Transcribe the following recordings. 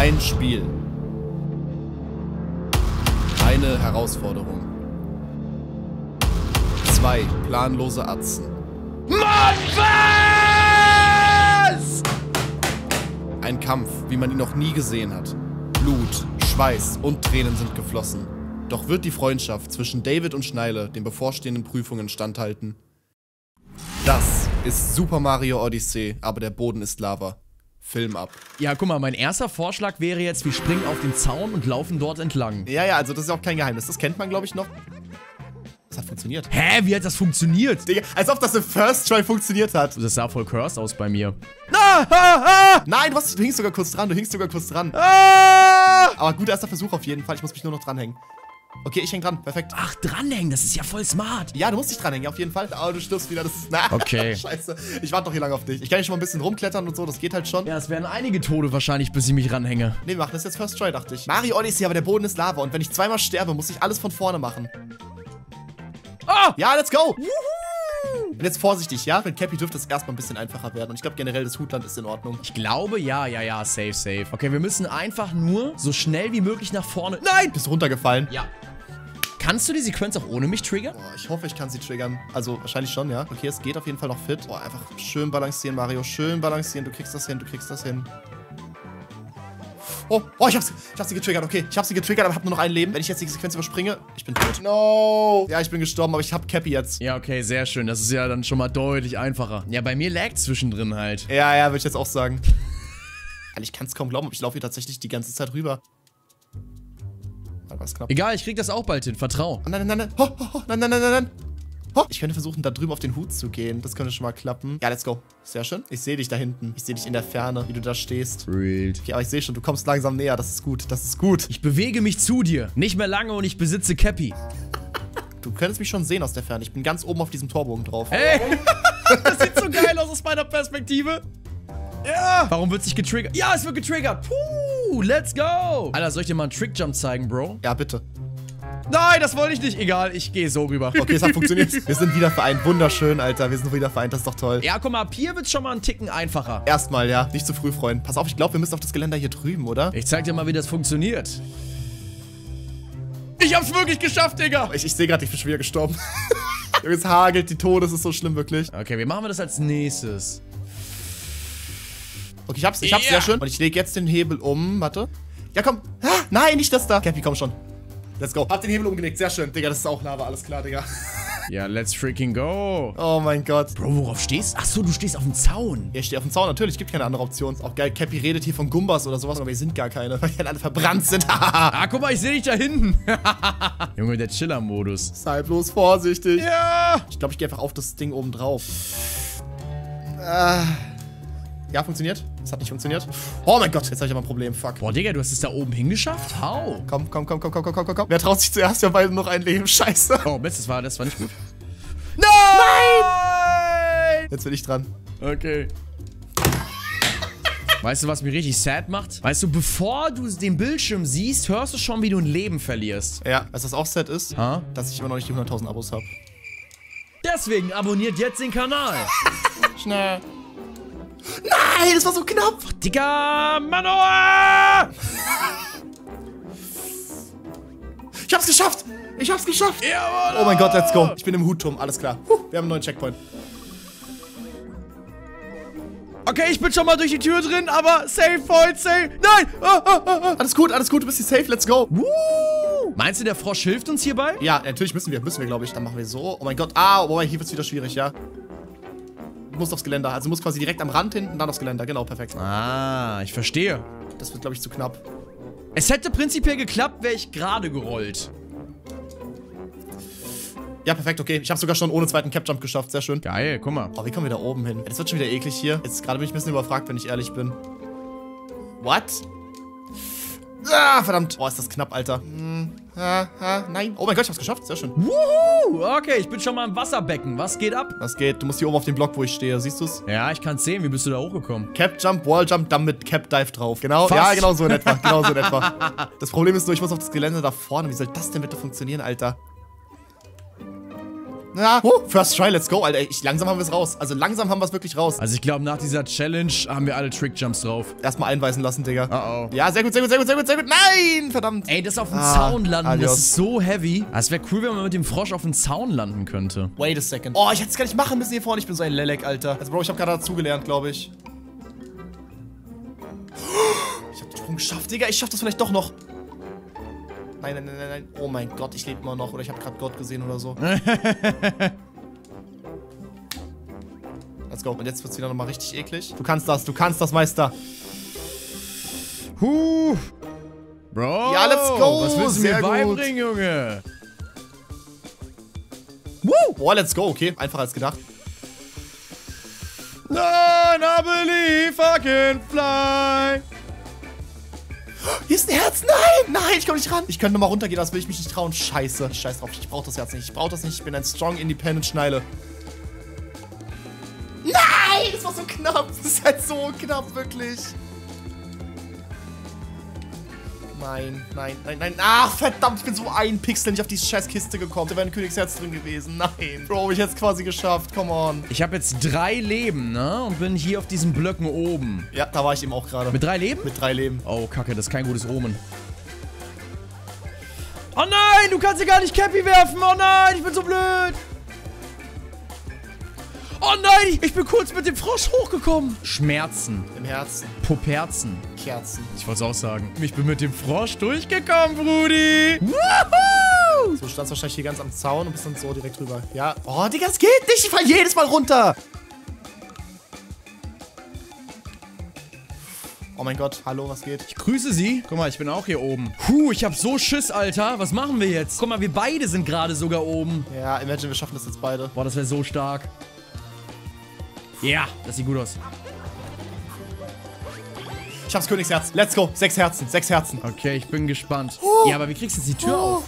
Ein Spiel. Eine Herausforderung. Zwei planlose Atzen. Mann, was? Ein Kampf, wie man ihn noch nie gesehen hat. Blut, Schweiß und Tränen sind geflossen. Doch wird die Freundschaft zwischen David und Schneile den bevorstehenden Prüfungen standhalten? Das ist Super Mario Odyssey, aber der Boden ist Lava. Film ab. Ja, guck mal, mein erster Vorschlag wäre jetzt, wir springen auf den Zaun und laufen dort entlang. Ja, ja, also das ist auch kein Geheimnis. Das kennt man, glaube ich, noch. Das hat funktioniert. Hä, wie hat das funktioniert? Digga, als ob das im First Try funktioniert hat. Das sah voll cursed aus bei mir. Ah, ah, ah. Nein, du, hast, du hingst sogar kurz dran, du hingst sogar kurz dran. Ah. Aber guter erster Versuch auf jeden Fall. Ich muss mich nur noch dranhängen. Okay, ich häng dran. Perfekt. Ach, dranhängen, das ist ja voll smart. Ja, du musst dich dranhängen, auf jeden Fall. Oh, du stirbst wieder. Das ist. Na, okay. Scheiße. Ich warte doch hier lange auf dich. Ich kann hier schon mal ein bisschen rumklettern und so, das geht halt schon. Ja, es werden einige Tode wahrscheinlich, bis ich mich ranhänge. Nee, wir machen das jetzt First Try, dachte ich. Mario Odyssey, aber der Boden ist Lava. Und wenn ich zweimal sterbe, muss ich alles von vorne machen. Ah! Ja, let's go! Und jetzt vorsichtig, ja? Mit Cappy dürfte es erstmal ein bisschen einfacher werden. Und ich glaube generell, das Hutland ist in Ordnung. Ich glaube, ja, ja, ja, safe, safe. Okay, wir müssen einfach nur so schnell wie möglich nach vorne. Nein! Bist runtergefallen? Ja. Kannst du die Sequenz auch ohne mich triggern? Boah, ich hoffe, ich kann sie triggern. Also, wahrscheinlich schon, ja. Okay, es geht auf jeden Fall noch fit. Boah, einfach schön balancieren, Mario. Schön balancieren. Du kriegst das hin, du kriegst das hin. Oh, oh, ich hab's, ich hab sie getriggert, okay. Ich hab sie getriggert, aber hab nur noch ein Leben. Wenn ich jetzt die Sequenz überspringe, ich bin tot. No. Ja, ich bin gestorben, aber ich hab Cappy jetzt. Ja, okay, sehr schön. Das ist ja dann schon mal deutlich einfacher. Ja, bei mir laggt zwischendrin halt. Ja, ja, würde ich jetzt auch sagen. Alter, ich kann's kaum glauben, aber ich laufe hier tatsächlich die ganze Zeit rüber. Da war's knapp. Egal, ich krieg das auch bald hin. Vertrau. Oh, nein, nein, nein, nein. Oh, oh, nein, nein, nein, nein, nein. Oh, ich könnte versuchen, da drüben auf den Hut zu gehen. Das könnte schon mal klappen. Ja, let's go. Sehr schön. Ich sehe dich da hinten. Ich sehe dich in der Ferne, wie du da stehst. Real. Okay, aber ich sehe schon, du kommst langsam näher. Das ist gut. Das ist gut. Ich bewege mich zu dir. Nicht mehr lange und ich besitze Cappy. Du könntest mich schon sehen aus der Ferne. Ich bin ganz oben auf diesem Torbogen drauf. Ey! das sieht so geil aus aus meiner Perspektive. Ja! Warum wird sich getriggert? Ja, es wird getriggert. Puh, let's go. Alter, soll ich dir mal einen Trickjump zeigen, Bro? Ja, bitte. Nein, das wollte ich nicht. Egal, ich gehe so rüber. Okay, es hat funktioniert. Wir sind wieder vereint. Wunderschön, Alter. Wir sind wieder vereint. Das ist doch toll. Ja, guck mal, ab hier wird es schon mal einen Ticken einfacher. Erstmal, ja. Nicht zu früh, Freund. Pass auf, ich glaube, wir müssen auf das Geländer hier drüben, oder? Ich zeig dir mal, wie das funktioniert. Ich hab's wirklich geschafft, Digga. Ich, ich sehe gerade, ich bin schon wieder gestorben. es hagelt die Tode. Das ist so schlimm, wirklich. Okay, wie machen wir das als nächstes? Okay, ich hab's. Ich hab's. Ja. Sehr schön. Und ich lege jetzt den Hebel um. Warte. Ja, komm. Ah, nein, nicht das da. Cappy, komm schon. Let's go. Hab den Hebel umgelegt. Sehr schön. Digga, das ist auch Lava. Alles klar, Digga. Ja, let's freaking go. Oh mein Gott. Bro, worauf stehst du? Achso, du stehst auf dem Zaun. Ja, ich stehe auf dem Zaun. Natürlich, gibt keine andere Option. Ist auch geil. Cappy redet hier von Gumbas oder sowas, aber wir sind gar keine, weil die alle verbrannt sind. ah, guck mal, ich sehe dich da hinten. Junge, der Chiller-Modus. Sei bloß vorsichtig. Ja. Ich glaube, ich gehe einfach auf das Ding oben drauf. Ah. Ja, funktioniert. Das hat nicht funktioniert. Oh mein Gott, jetzt habe ich aber ein Problem. Fuck. Boah, Digga, du hast es da oben hingeschafft? How? Komm, komm, komm, komm, komm, komm, komm, komm. Wer traut sich zuerst? Wir haben beide noch ein Leben. Scheiße. Oh, Mist, das war, das war nicht gut. Nein! Nein! Jetzt bin ich dran. Okay. Weißt du, was mich richtig sad macht? Weißt du, bevor du den Bildschirm siehst, hörst du schon, wie du ein Leben verlierst. Ja, weißt du, was auch sad ist? Ha? Dass ich immer noch nicht die 100.000 Abos habe. Deswegen abonniert jetzt den Kanal. Schnell. Nein, das war so knapp. Digga, Manoa! Ich hab's geschafft. Ich hab's geschafft. Jawohl. Oh mein Gott, let's go. Ich bin im Hutturm. Alles klar. Wir haben einen neuen Checkpoint. Okay, ich bin schon mal durch die Tür drin, aber safe, voll, safe. Nein! Ah, ah, ah, alles gut, alles gut. Du bist hier safe. Let's go. Woo. Meinst du, der Frosch hilft uns hierbei? Ja, natürlich müssen wir. Müssen wir, glaube ich. Dann machen wir so. Oh mein Gott. Ah, oh, hier wird's wieder schwierig, ja. Musst aufs Geländer. Also du musst quasi direkt am Rand hinten, dann aufs Geländer. Genau, perfekt. Ah, ich verstehe. Das wird, glaube ich, zu knapp. Es hätte prinzipiell geklappt, wäre ich gerade gerollt. Ja, perfekt, okay. Ich habe sogar schon ohne zweiten Cap-Jump geschafft. Sehr schön. Geil, guck mal. Oh, wie kommen wir da oben hin? Das wird schon wieder eklig hier. Jetzt gerade bin ich ein bisschen überfragt, wenn ich ehrlich bin. What? Ah, verdammt. Oh, ist das knapp, Alter. Hm, ah, ah, nein. Oh mein Gott, ich hab's geschafft. Sehr schön. Wuhu! Okay, ich bin schon mal im Wasserbecken. Was geht ab? Was geht? Du musst hier oben auf dem Block, wo ich stehe. Siehst du's? Ja, ich kann's sehen. Wie bist du da hochgekommen? Cap Jump, Wall Jump, dann mit Cap Dive drauf. Genau. Fast. Ja, genau so in etwa. Genau so in etwa. Das Problem ist nur, ich muss auf das Gelände da vorne. Wie soll das denn bitte funktionieren, Alter? Ja, oh, first try, let's go, Alter. Ich, langsam haben wir es raus. Also langsam haben wir es wirklich raus. Also ich glaube, nach dieser Challenge haben wir alle Trickjumps drauf. Erstmal einweisen lassen, Digga. Oh oh. Ja, sehr gut, sehr gut, sehr gut, sehr gut, sehr gut. Nein, verdammt. Ey, das auf dem Ah, Zaun landen, adios. das ist so heavy. Es wäre cool, wenn man mit dem Frosch auf dem Zaun landen könnte. Wait a second. Oh, ich hätte es gar nicht machen müssen hier vorne. Ich bin so ein Lelek, Alter. Also, Bro, ich habe gerade dazugelernt, glaube ich. Ich habe den Sprung geschafft, Digga. Ich schaff das vielleicht doch noch. Nein, nein, nein, nein, nein. Oh mein Gott, ich lebe immer noch. Oder ich habe gerade Gott gesehen oder so. Let's go. Und jetzt wird's wieder nochmal richtig eklig. Du kannst das, du kannst das, Meister. Huh. Bro. Ja, let's go. Was willst du Sehr mir beibringen, Junge? Woo! Boah, let's go. Okay, einfacher als gedacht. Nein, I believe I can fly. Hier ist ein Herz. Nein, nein, ich komme nicht ran. Ich könnte nochmal runtergehen, das will ich mich nicht trauen. Scheiße. Scheiß drauf. Ich brauche das Herz nicht. Ich brauche das nicht. Ich bin ein strong, independent Schneile. Nein, das war so knapp. Das ist halt so knapp, wirklich. Nein, nein, nein, nein. Ach, verdammt, ich bin so ein Pixel nicht auf diese scheiß Kiste gekommen. Da wäre ein Königsherz drin gewesen. Nein. Bro, ich hätte es quasi geschafft. Come on. Ich habe jetzt drei Leben, ne? Und bin hier auf diesen Blöcken oben. Ja, da war ich eben auch gerade. Mit drei Leben? Mit drei Leben. Oh, kacke, das ist kein gutes Omen. Oh nein, du kannst hier gar nicht Cappy werfen. Oh nein, ich bin so blöd. Oh nein, ich- bin kurz mit dem Frosch hochgekommen. Schmerzen, Im Herzen. Puperzen. Kerzen. Ich wollte es auch sagen. Ich bin mit dem Frosch durchgekommen, Brudi. Woohoo! So, du standst wahrscheinlich hier ganz am Zaun und bist dann so direkt rüber. Ja. Oh, Digga, das geht nicht. Ich fall jedes Mal runter. Oh mein Gott, hallo, was geht? Ich grüße Sie. Guck mal, ich bin auch hier oben. Puh, ich hab so Schiss, Alter. Was machen wir jetzt? Guck mal, wir beide sind gerade sogar oben. Ja, imagine, wir schaffen das jetzt beide. Boah, das wäre so stark. Ja, das sieht gut aus. Ich hab's Königsherz. Let's go. Sechs Herzen, sechs Herzen. Okay, ich bin gespannt. Oh. Ja, aber wie kriegst du jetzt die Tür auf?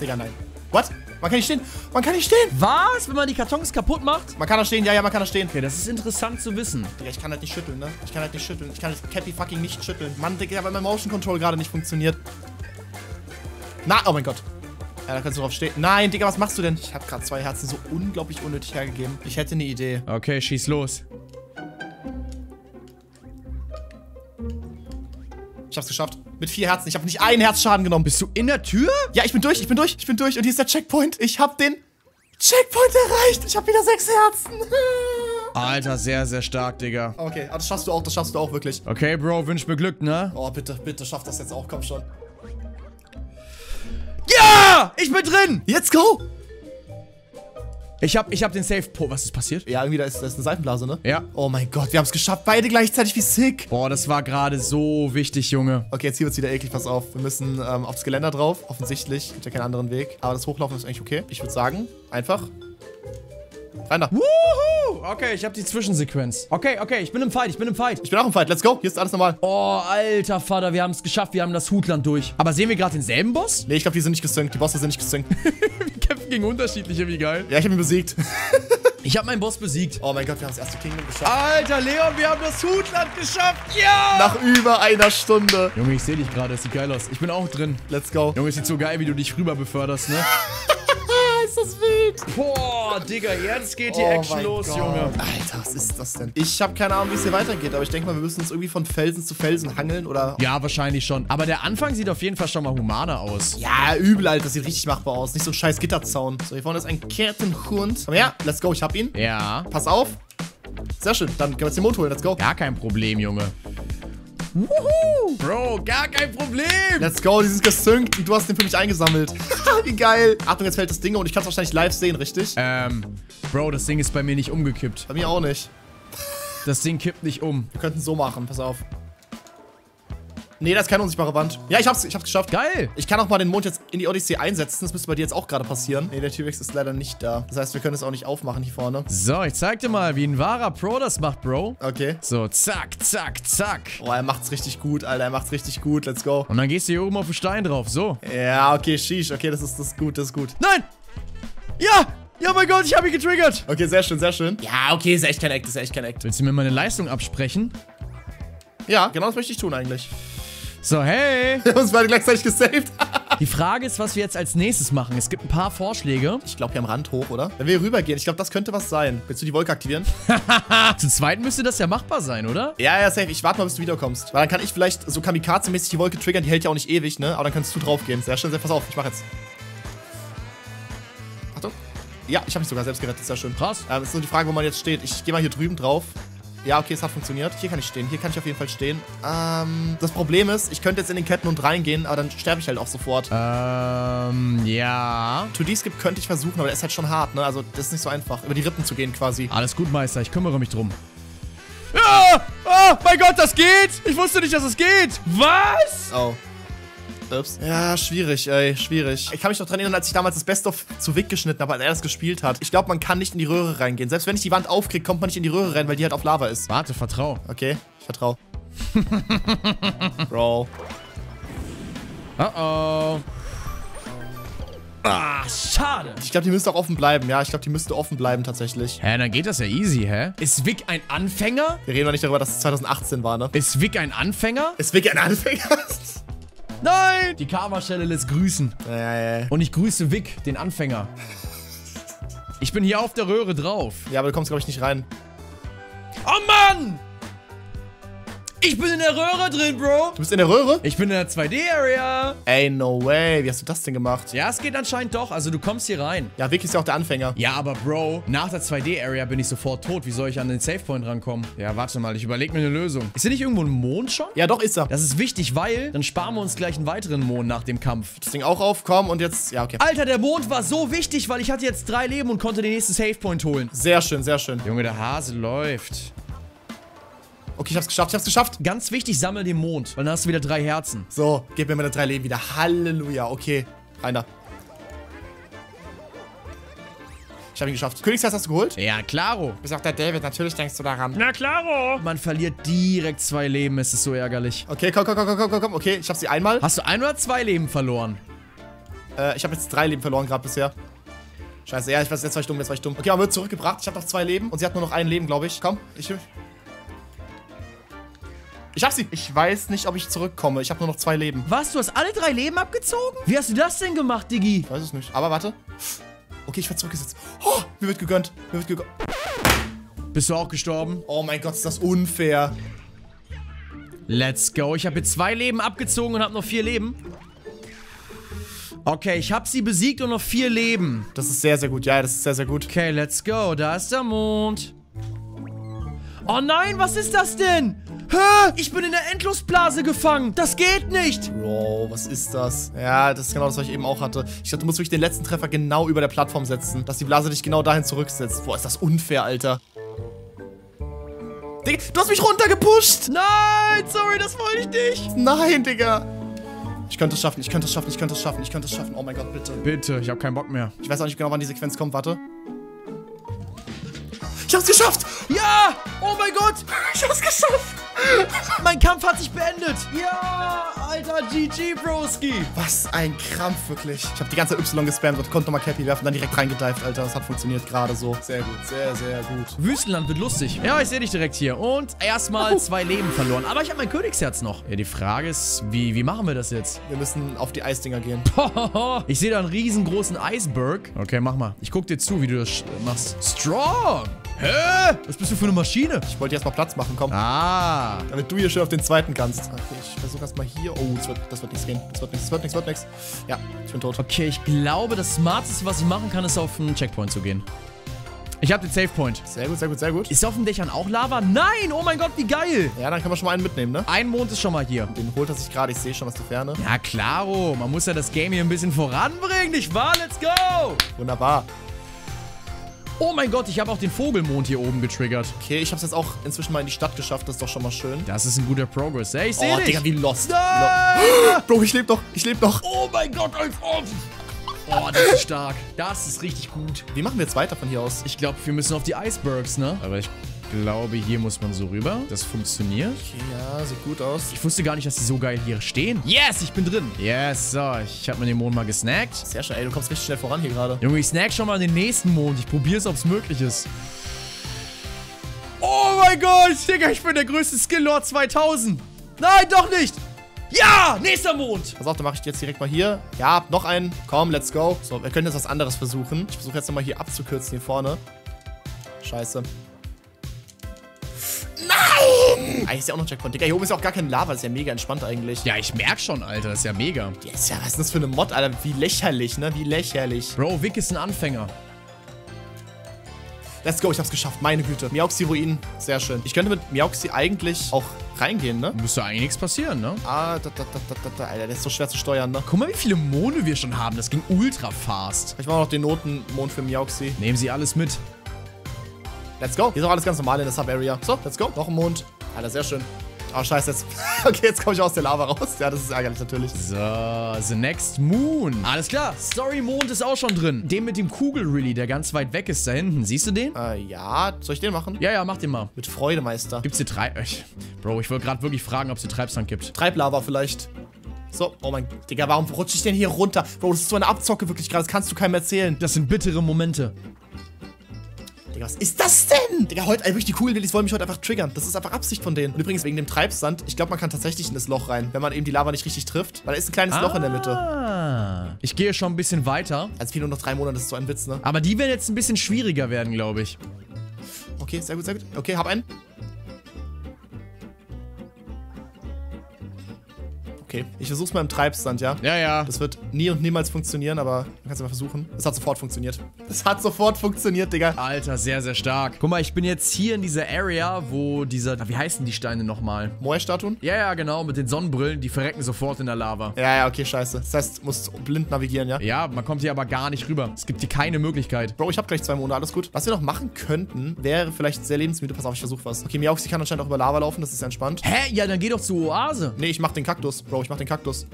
Digga, nein. What? Man kann nicht stehen. Man kann nicht stehen. Was? Wenn man die Kartons kaputt macht? Man kann da stehen. Ja, ja, man kann da stehen. Okay, das ist interessant zu wissen. Digga, ich kann halt nicht schütteln, ne? Ich kann halt nicht schütteln. Ich kann halt Cappy fucking nicht schütteln. Mann, Digga, weil mein Motion Control gerade nicht funktioniert. Na, oh mein Gott. Ja, da kannst du drauf stehen. Nein, Digga, was machst du denn? Ich habe gerade zwei Herzen so unglaublich unnötig hergegeben. Ich hätte eine Idee. Okay, schieß los. Ich hab's geschafft. Mit vier Herzen. Ich habe nicht einen Herzschaden genommen. Bist du in der Tür? Ja, ich bin durch, ich bin durch, ich bin durch. Und hier ist der Checkpoint. Ich hab den Checkpoint erreicht. Ich habe wieder sechs Herzen. Alter, sehr, sehr stark, Digga. Okay, aber das schaffst du auch, das schaffst du auch wirklich. Okay, Bro, wünsch mir Glück, ne? Oh, bitte, bitte, schaff das jetzt auch. Komm schon. Ja! Ich bin drin! Let's go! Ich hab, ich hab den Safe... Po Was ist passiert? Ja, irgendwie, da ist, da ist eine Seifenblase, ne? Ja. Oh mein Gott, wir haben es geschafft. Beide gleichzeitig, wie sick. Boah, das war gerade so wichtig, Junge. Okay, jetzt hier wird's wieder eklig, pass auf. Wir müssen ähm, aufs Geländer drauf. Offensichtlich. Gibt ja keinen anderen Weg. Aber das Hochlaufen ist eigentlich okay. Ich würde sagen, einfach. Rein da. Wuhu! Okay, ich hab die Zwischensequenz. Okay, okay, ich bin im Fight, ich bin im Fight. Ich bin auch im Fight. Let's go. Hier ist alles normal. Oh, alter Vater, wir haben es geschafft, wir haben das Hutland durch. Aber sehen wir gerade denselben Boss? Nee, ich glaube, die sind nicht gesynkt. Die Bosse sind nicht gesynkt. Wir kämpfen gegen unterschiedliche, wie geil. ja, ich habe ihn besiegt. Ich habe meinen Boss besiegt. Oh mein Gott, wir haben das erste Kingdom geschafft. Alter, Leon, wir haben das Hutland geschafft. Ja! Nach über einer Stunde. Junge, ich sehe dich gerade, das sieht geil aus. Ich bin auch drin. Let's go. Junge, es sieht so geil, wie du dich rüber beförderst, ne? Ist das wild. Boah, Digga, jetzt geht die Oh Action los, Gott. Junge. Alter, was ist das denn? Ich habe keine Ahnung, wie es hier weitergeht, aber ich denke mal, wir müssen uns irgendwie von Felsen zu Felsen hangeln oder. Ja, wahrscheinlich schon. Aber der Anfang sieht auf jeden Fall schon mal humaner aus. Ja, übel, Alter. Das sieht richtig machbar aus. Nicht so ein scheiß Gitterzaun. So, hier vorne ist ein Kettenhund. Komm her, let's go. Ich hab ihn. Ja. Pass auf. Sehr schön. Dann können wir jetzt den Mond holen. Let's go. Gar kein Problem, Junge. Wuhu! Bro, gar kein Problem. Let's go. Die sind gesynkt und du hast den für mich eingesammelt. wie geil. Achtung, jetzt fällt das Ding und ich kann es wahrscheinlich live sehen, richtig? Ähm, Bro, das Ding ist bei mir nicht umgekippt. Bei mir auch nicht. Das Ding kippt nicht um. Wir könnten es so machen. Pass auf. Nee, das ist keine unsichtbare Wand. Ja, ich hab's, ich hab's geschafft. Geil. Ich kann auch mal den Mond jetzt in die Odyssee einsetzen. Das müsste bei dir jetzt auch gerade passieren. Nee, der T-Rex ist leider nicht da. Das heißt, wir können es auch nicht aufmachen hier vorne. So, ich zeig dir mal, wie ein wahrer Pro das macht, Bro. Okay. So, zack, zack, zack. Oh, er macht's richtig gut, Alter. Er macht's richtig gut. Let's go. Und dann gehst du hier oben auf den Stein drauf. So. Ja, okay, sheesh. Okay, das ist, das ist gut, das ist gut. Nein! Ja! Ja, mein Gott, ich habe ihn getriggert. Okay, sehr schön, sehr schön. Ja, okay, ist echt kein Act, ist echt kein Act. Willst du mir meine Leistung absprechen? Ja, genau das möchte ich tun eigentlich. So, hey. Wir haben uns beide gleichzeitig gesaved. Die Frage ist, was wir jetzt als nächstes machen. Es gibt ein paar Vorschläge. Ich glaube, hier am Rand hoch, oder? Wenn wir hier rübergehen, ich glaube, das könnte was sein. Willst du die Wolke aktivieren? Zu zweit müsste das ja machbar sein, oder? ja, ja, safe. Ich warte mal, bis du wiederkommst. Weil dann kann ich vielleicht so Kamikaze-mäßig die Wolke triggern. Die hält ja auch nicht ewig, ne? Aber dann kannst du draufgehen. Sehr schön. Sehr, pass auf. Ich mach jetzt. Achtung. Ja, ich habe mich sogar selbst gerettet. Sehr schön. Krass. Ähm, ist nur die Frage, wo man jetzt steht. Ich gehe mal hier drüben drauf. Ja, okay, es hat funktioniert. Hier kann ich stehen. Hier kann ich auf jeden Fall stehen. Ähm, das Problem ist, ich könnte jetzt in den Kettenhund reingehen, aber dann sterbe ich halt auch sofort. Ähm, ja. 2D-Skip könnte ich versuchen, aber der ist halt schon hart, ne? Also, das ist nicht so einfach, über die Rippen zu gehen quasi. Alles gut, Meister. Ich kümmere mich drum. Ja! Oh, mein Gott, das geht! Ich wusste nicht, dass es geht! Was? Oh. Ups. Ja, schwierig, ey, schwierig. Ich kann mich noch dran erinnern, als ich damals das Best-of zu Wick geschnitten habe, als er das gespielt hat. Ich glaube, man kann nicht in die Röhre reingehen. Selbst wenn ich die Wand aufkriege, kommt man nicht in die Röhre rein, weil die halt auf Lava ist. Warte, vertrau. Okay, ich vertrau. Bro. Oh oh. Ah, schade. Ich glaube, die müsste auch offen bleiben. Ja, ich glaube, die müsste offen bleiben tatsächlich. Hä, dann geht das ja easy, hä? Ist Vic ein Anfänger? Wir reden doch nicht darüber, dass es 2018 war, ne? Ist Vic ein Anfänger? Ist Vic ein Anfänger? Nein! Die Karma-Stelle lässt grüßen. ja. Und ich grüße Vic, den Anfänger. Ich bin hier auf der Röhre drauf. Ja, aber du kommst, glaube ich, nicht rein. Oh Mann! Ich bin in der Röhre drin, Bro. Du bist in der Röhre? Ich bin in der 2D-Area. Ey, no way. Wie hast du das denn gemacht? Ja, es geht anscheinend doch. Also du kommst hier rein. Ja, Vic ist ja auch der Anfänger. Ja, aber Bro, nach der 2D-Area bin ich sofort tot. Wie soll ich an den Savepoint rankommen? Ja, warte mal, ich überlege mir eine Lösung. Ist hier nicht irgendwo ein Mond schon? Ja, doch, ist er. Das ist wichtig, weil dann sparen wir uns gleich einen weiteren Mond nach dem Kampf. Das Ding auch auf, komm und jetzt. Ja, okay. Alter, der Mond war so wichtig, weil ich hatte jetzt drei Leben und konnte den nächsten Savepoint holen. Sehr schön, sehr schön. Junge, der Hase läuft. Okay, ich hab's geschafft, ich hab's geschafft. Ganz wichtig, sammel den Mond, weil dann hast du wieder drei Herzen. So, gib mir meine drei Leben wieder. Halleluja, okay. Rein da. Ich hab ihn geschafft. Königsherz hast du geholt? Ja, klaro. Bist auch der David, natürlich denkst du daran. Na klaro. Man verliert direkt zwei Leben, es ist so ärgerlich. Okay, komm, komm, komm, komm, komm, komm. Okay, ich hab sie einmal. Hast du ein oder zwei Leben verloren? Äh, ich habe jetzt drei Leben verloren gerade bisher. Scheiße, ja, ich weiß, jetzt war ich dumm, jetzt war ich dumm. Okay, man wird zurückgebracht. Ich habe noch zwei Leben und sie hat nur noch ein Leben, glaube ich. Komm, ich... Ich hab sie. Ich weiß nicht, ob ich zurückkomme. Ich habe nur noch zwei Leben. Was, du hast alle drei Leben abgezogen? Wie hast du das denn gemacht, Diggi? Ich weiß es nicht. Aber warte. Okay, ich werde zurückgesetzt. Oh, mir wird gegönnt. Mir wird gegönnt. Bist du auch gestorben? Oh mein Gott, ist das unfair. Let's go. Ich habe jetzt zwei Leben abgezogen und habe noch vier Leben. Okay, ich habe sie besiegt und noch vier Leben. Das ist sehr, sehr gut. Ja, das ist sehr, sehr gut. Okay, let's go. Da ist der Mond. Oh nein, was ist das denn? Hä? Ich bin in der Endlosblase gefangen. Das geht nicht. Bro, was ist das? Ja, das ist genau das, was ich eben auch hatte. Ich dachte, du musst wirklich den letzten Treffer genau über der Plattform setzen, dass die Blase dich genau dahin zurücksetzt. Boah, ist das unfair, Alter. Digga, du hast mich runtergepusht. Nein, sorry, das wollte ich nicht. Nein, Digga. Ich könnte es schaffen, ich könnte es schaffen, ich könnte es schaffen, ich könnte es schaffen. Oh mein Gott, bitte. Bitte, ich habe keinen Bock mehr. Ich weiß auch nicht genau, wann die Sequenz kommt. Warte. Ich hab's geschafft! Ja! Oh mein Gott! Ich hab's geschafft! Mein Kampf hat sich beendet! Ja! Alter, GG, Broski! Was ein Krampf, wirklich. Ich habe die ganze Zeit Y gespammt und konnte nochmal Cappy werfen, dann direkt reingedived, Alter. Das hat funktioniert gerade so. Sehr gut, sehr, sehr gut. Wüstenland wird lustig. Ja, ich sehe dich direkt hier. Und erstmal zwei Leben verloren. Aber ich habe mein Königsherz noch. Ja, die Frage ist, wie, wie machen wir das jetzt? Wir müssen auf die Eisdinger gehen. ich sehe da einen riesengroßen Iceberg. Okay, mach mal. Ich guck dir zu, wie du das machst. Strong! Hä? Was bist du für eine Maschine? Ich wollte erstmal Platz machen, komm. Ah. Damit du hier schön auf den zweiten kannst. Okay, ich versuche erstmal hier. Oh, das wird, das wird nichts gehen. Das wird nichts, das wird nichts, das wird nichts. Ja, ich bin tot. Okay, ich glaube, das Smarteste, was ich machen kann, ist auf einen Checkpoint zu gehen. Ich habe den Save Point. Sehr gut, sehr gut, sehr gut. Ist auf den Dächern auch Lava? Nein! Oh mein Gott, wie geil! Ja, dann können wir schon mal einen mitnehmen, ne? Ein Mond ist schon mal hier. Den holt er sich gerade. Ich sehe schon aus der Ferne. Ja, klaro. Man muss ja das Game hier ein bisschen voranbringen, nicht wahr? Let's go! Wunderbar. Oh mein Gott, ich habe auch den Vogelmond hier oben getriggert. Okay, ich habe es jetzt auch inzwischen mal in die Stadt geschafft. Das ist doch schon mal schön. Das ist ein guter Progress. Ey, ich sehe Oh, dich. Digga, wie lost. Nein! Lo Bro, ich lebe noch. Ich lebe noch. Oh mein Gott, als ob! Oh, das ist stark. Das ist richtig gut. Wie machen wir jetzt weiter von hier aus? Ich glaube, wir müssen auf die Icebergs, ne? Aber ich glaube, hier muss man so rüber. Das funktioniert. Okay, ja, sieht gut aus. Ich wusste gar nicht, dass die so geil hier stehen. Yes, ich bin drin. Yes, so. Ich habe mir den Mond mal gesnackt. Sehr schön. Ey, du kommst richtig schnell voran hier gerade. Junge, ich snack schon mal den nächsten Mond. Ich probiere es, ob es möglich ist. Oh mein Gott, Digga, ich bin der größte Skill-Lord 2000. Nein, doch nicht. Ja, nächster Mond. Pass auf, dann mache ich jetzt direkt mal hier. Ja, noch einen. Komm, let's go. So, wir können jetzt was anderes versuchen. Ich versuche jetzt nochmal hier abzukürzen, hier vorne. Scheiße. Eigentlich ist ja auch noch Checkpoint. Digga, hier oben ist ja auch gar kein Lava. Das ist ja mega entspannt eigentlich. Ja, ich merk schon, Alter. Das ist ja mega. Ja, ist ja, was ist das für eine Mod, Alter? Wie lächerlich, ne? Wie lächerlich. Bro, Vic ist ein Anfänger. Let's go, ich hab's geschafft. Meine Güte. Miauxi Ruinen. Sehr schön. Ich könnte mit Miauxi eigentlich auch reingehen, ne? Müsste eigentlich nichts passieren, ne? Ah, da, da, da, da, da, da. Alter, der ist so schwer zu steuern, ne? Guck mal, wie viele Monde wir schon haben. Das ging ultra fast. Ich mache noch den Notenmond für Miauxi. Nehmen Sie alles mit. Let's go. Hier ist auch alles ganz normal in der Sub-Area. So, let's go. Noch ein Mond. Alter, sehr schön. Oh, scheiße, jetzt. okay, jetzt komme ich aus der Lava raus. Ja, das ist ärgerlich natürlich. So, the next moon. Alles klar, Story-Mond ist auch schon drin. Den mit dem Kugel-Rally, der ganz weit weg ist da hinten. Siehst du den? Äh, ja. Soll ich den machen? Ja, ja, mach den mal. Mit Freude, Meister. Gibt's hier Treib... Bro, ich wollte gerade wirklich fragen, ob es hier Treibsand gibt. Treiblava vielleicht. So, oh mein Digga, warum rutsche ich denn hier runter? Bro, das ist so eine Abzocke wirklich gerade. Das kannst du keinem erzählen. Das sind bittere Momente. Digga, was ist das denn? Digga, heute, wirklich die coolen Lillys wollen mich heute einfach triggern. Das ist einfach Absicht von denen. Und übrigens, wegen dem Treibsand, ich glaube, man kann tatsächlich in das Loch rein, wenn man eben die Lava nicht richtig trifft. Weil da ist ein kleines Loch in der Mitte. Ah. Ich gehe schon ein bisschen weiter. Also fehlen nur noch drei Monate, das ist so ein Witz, ne? Aber die werden jetzt ein bisschen schwieriger werden, glaube ich. Okay, sehr gut, sehr gut. Okay, hab einen. Okay, ich versuch's mal im Treibstand, ja? Ja, ja. Das wird nie und niemals funktionieren, aber man kann es mal versuchen. Es hat sofort funktioniert. Es hat sofort funktioniert, Digga. Alter, sehr, sehr stark. Guck mal, ich bin jetzt hier in dieser Area, wo dieser... Wie heißen die Steine nochmal? Moai-Statuen? Ja, ja, genau. Mit den Sonnenbrillen. Die verrecken sofort in der Lava. Ja, ja, okay, scheiße. Das heißt, du musst blind navigieren, ja? Ja, man kommt hier aber gar nicht rüber. Es gibt hier keine Möglichkeit. Bro, ich hab gleich zwei Monate, alles gut. Was wir noch machen könnten, wäre vielleicht sehr lebensmüde. Pass auf, ich versuch was. Okay, Miauxi kann anscheinend auch über Lava laufen, das ist entspannt. Hä? Ja, dann geh doch zur Oase. Nee, ich mach den Kaktus, Bro, ich mach den Kaktus.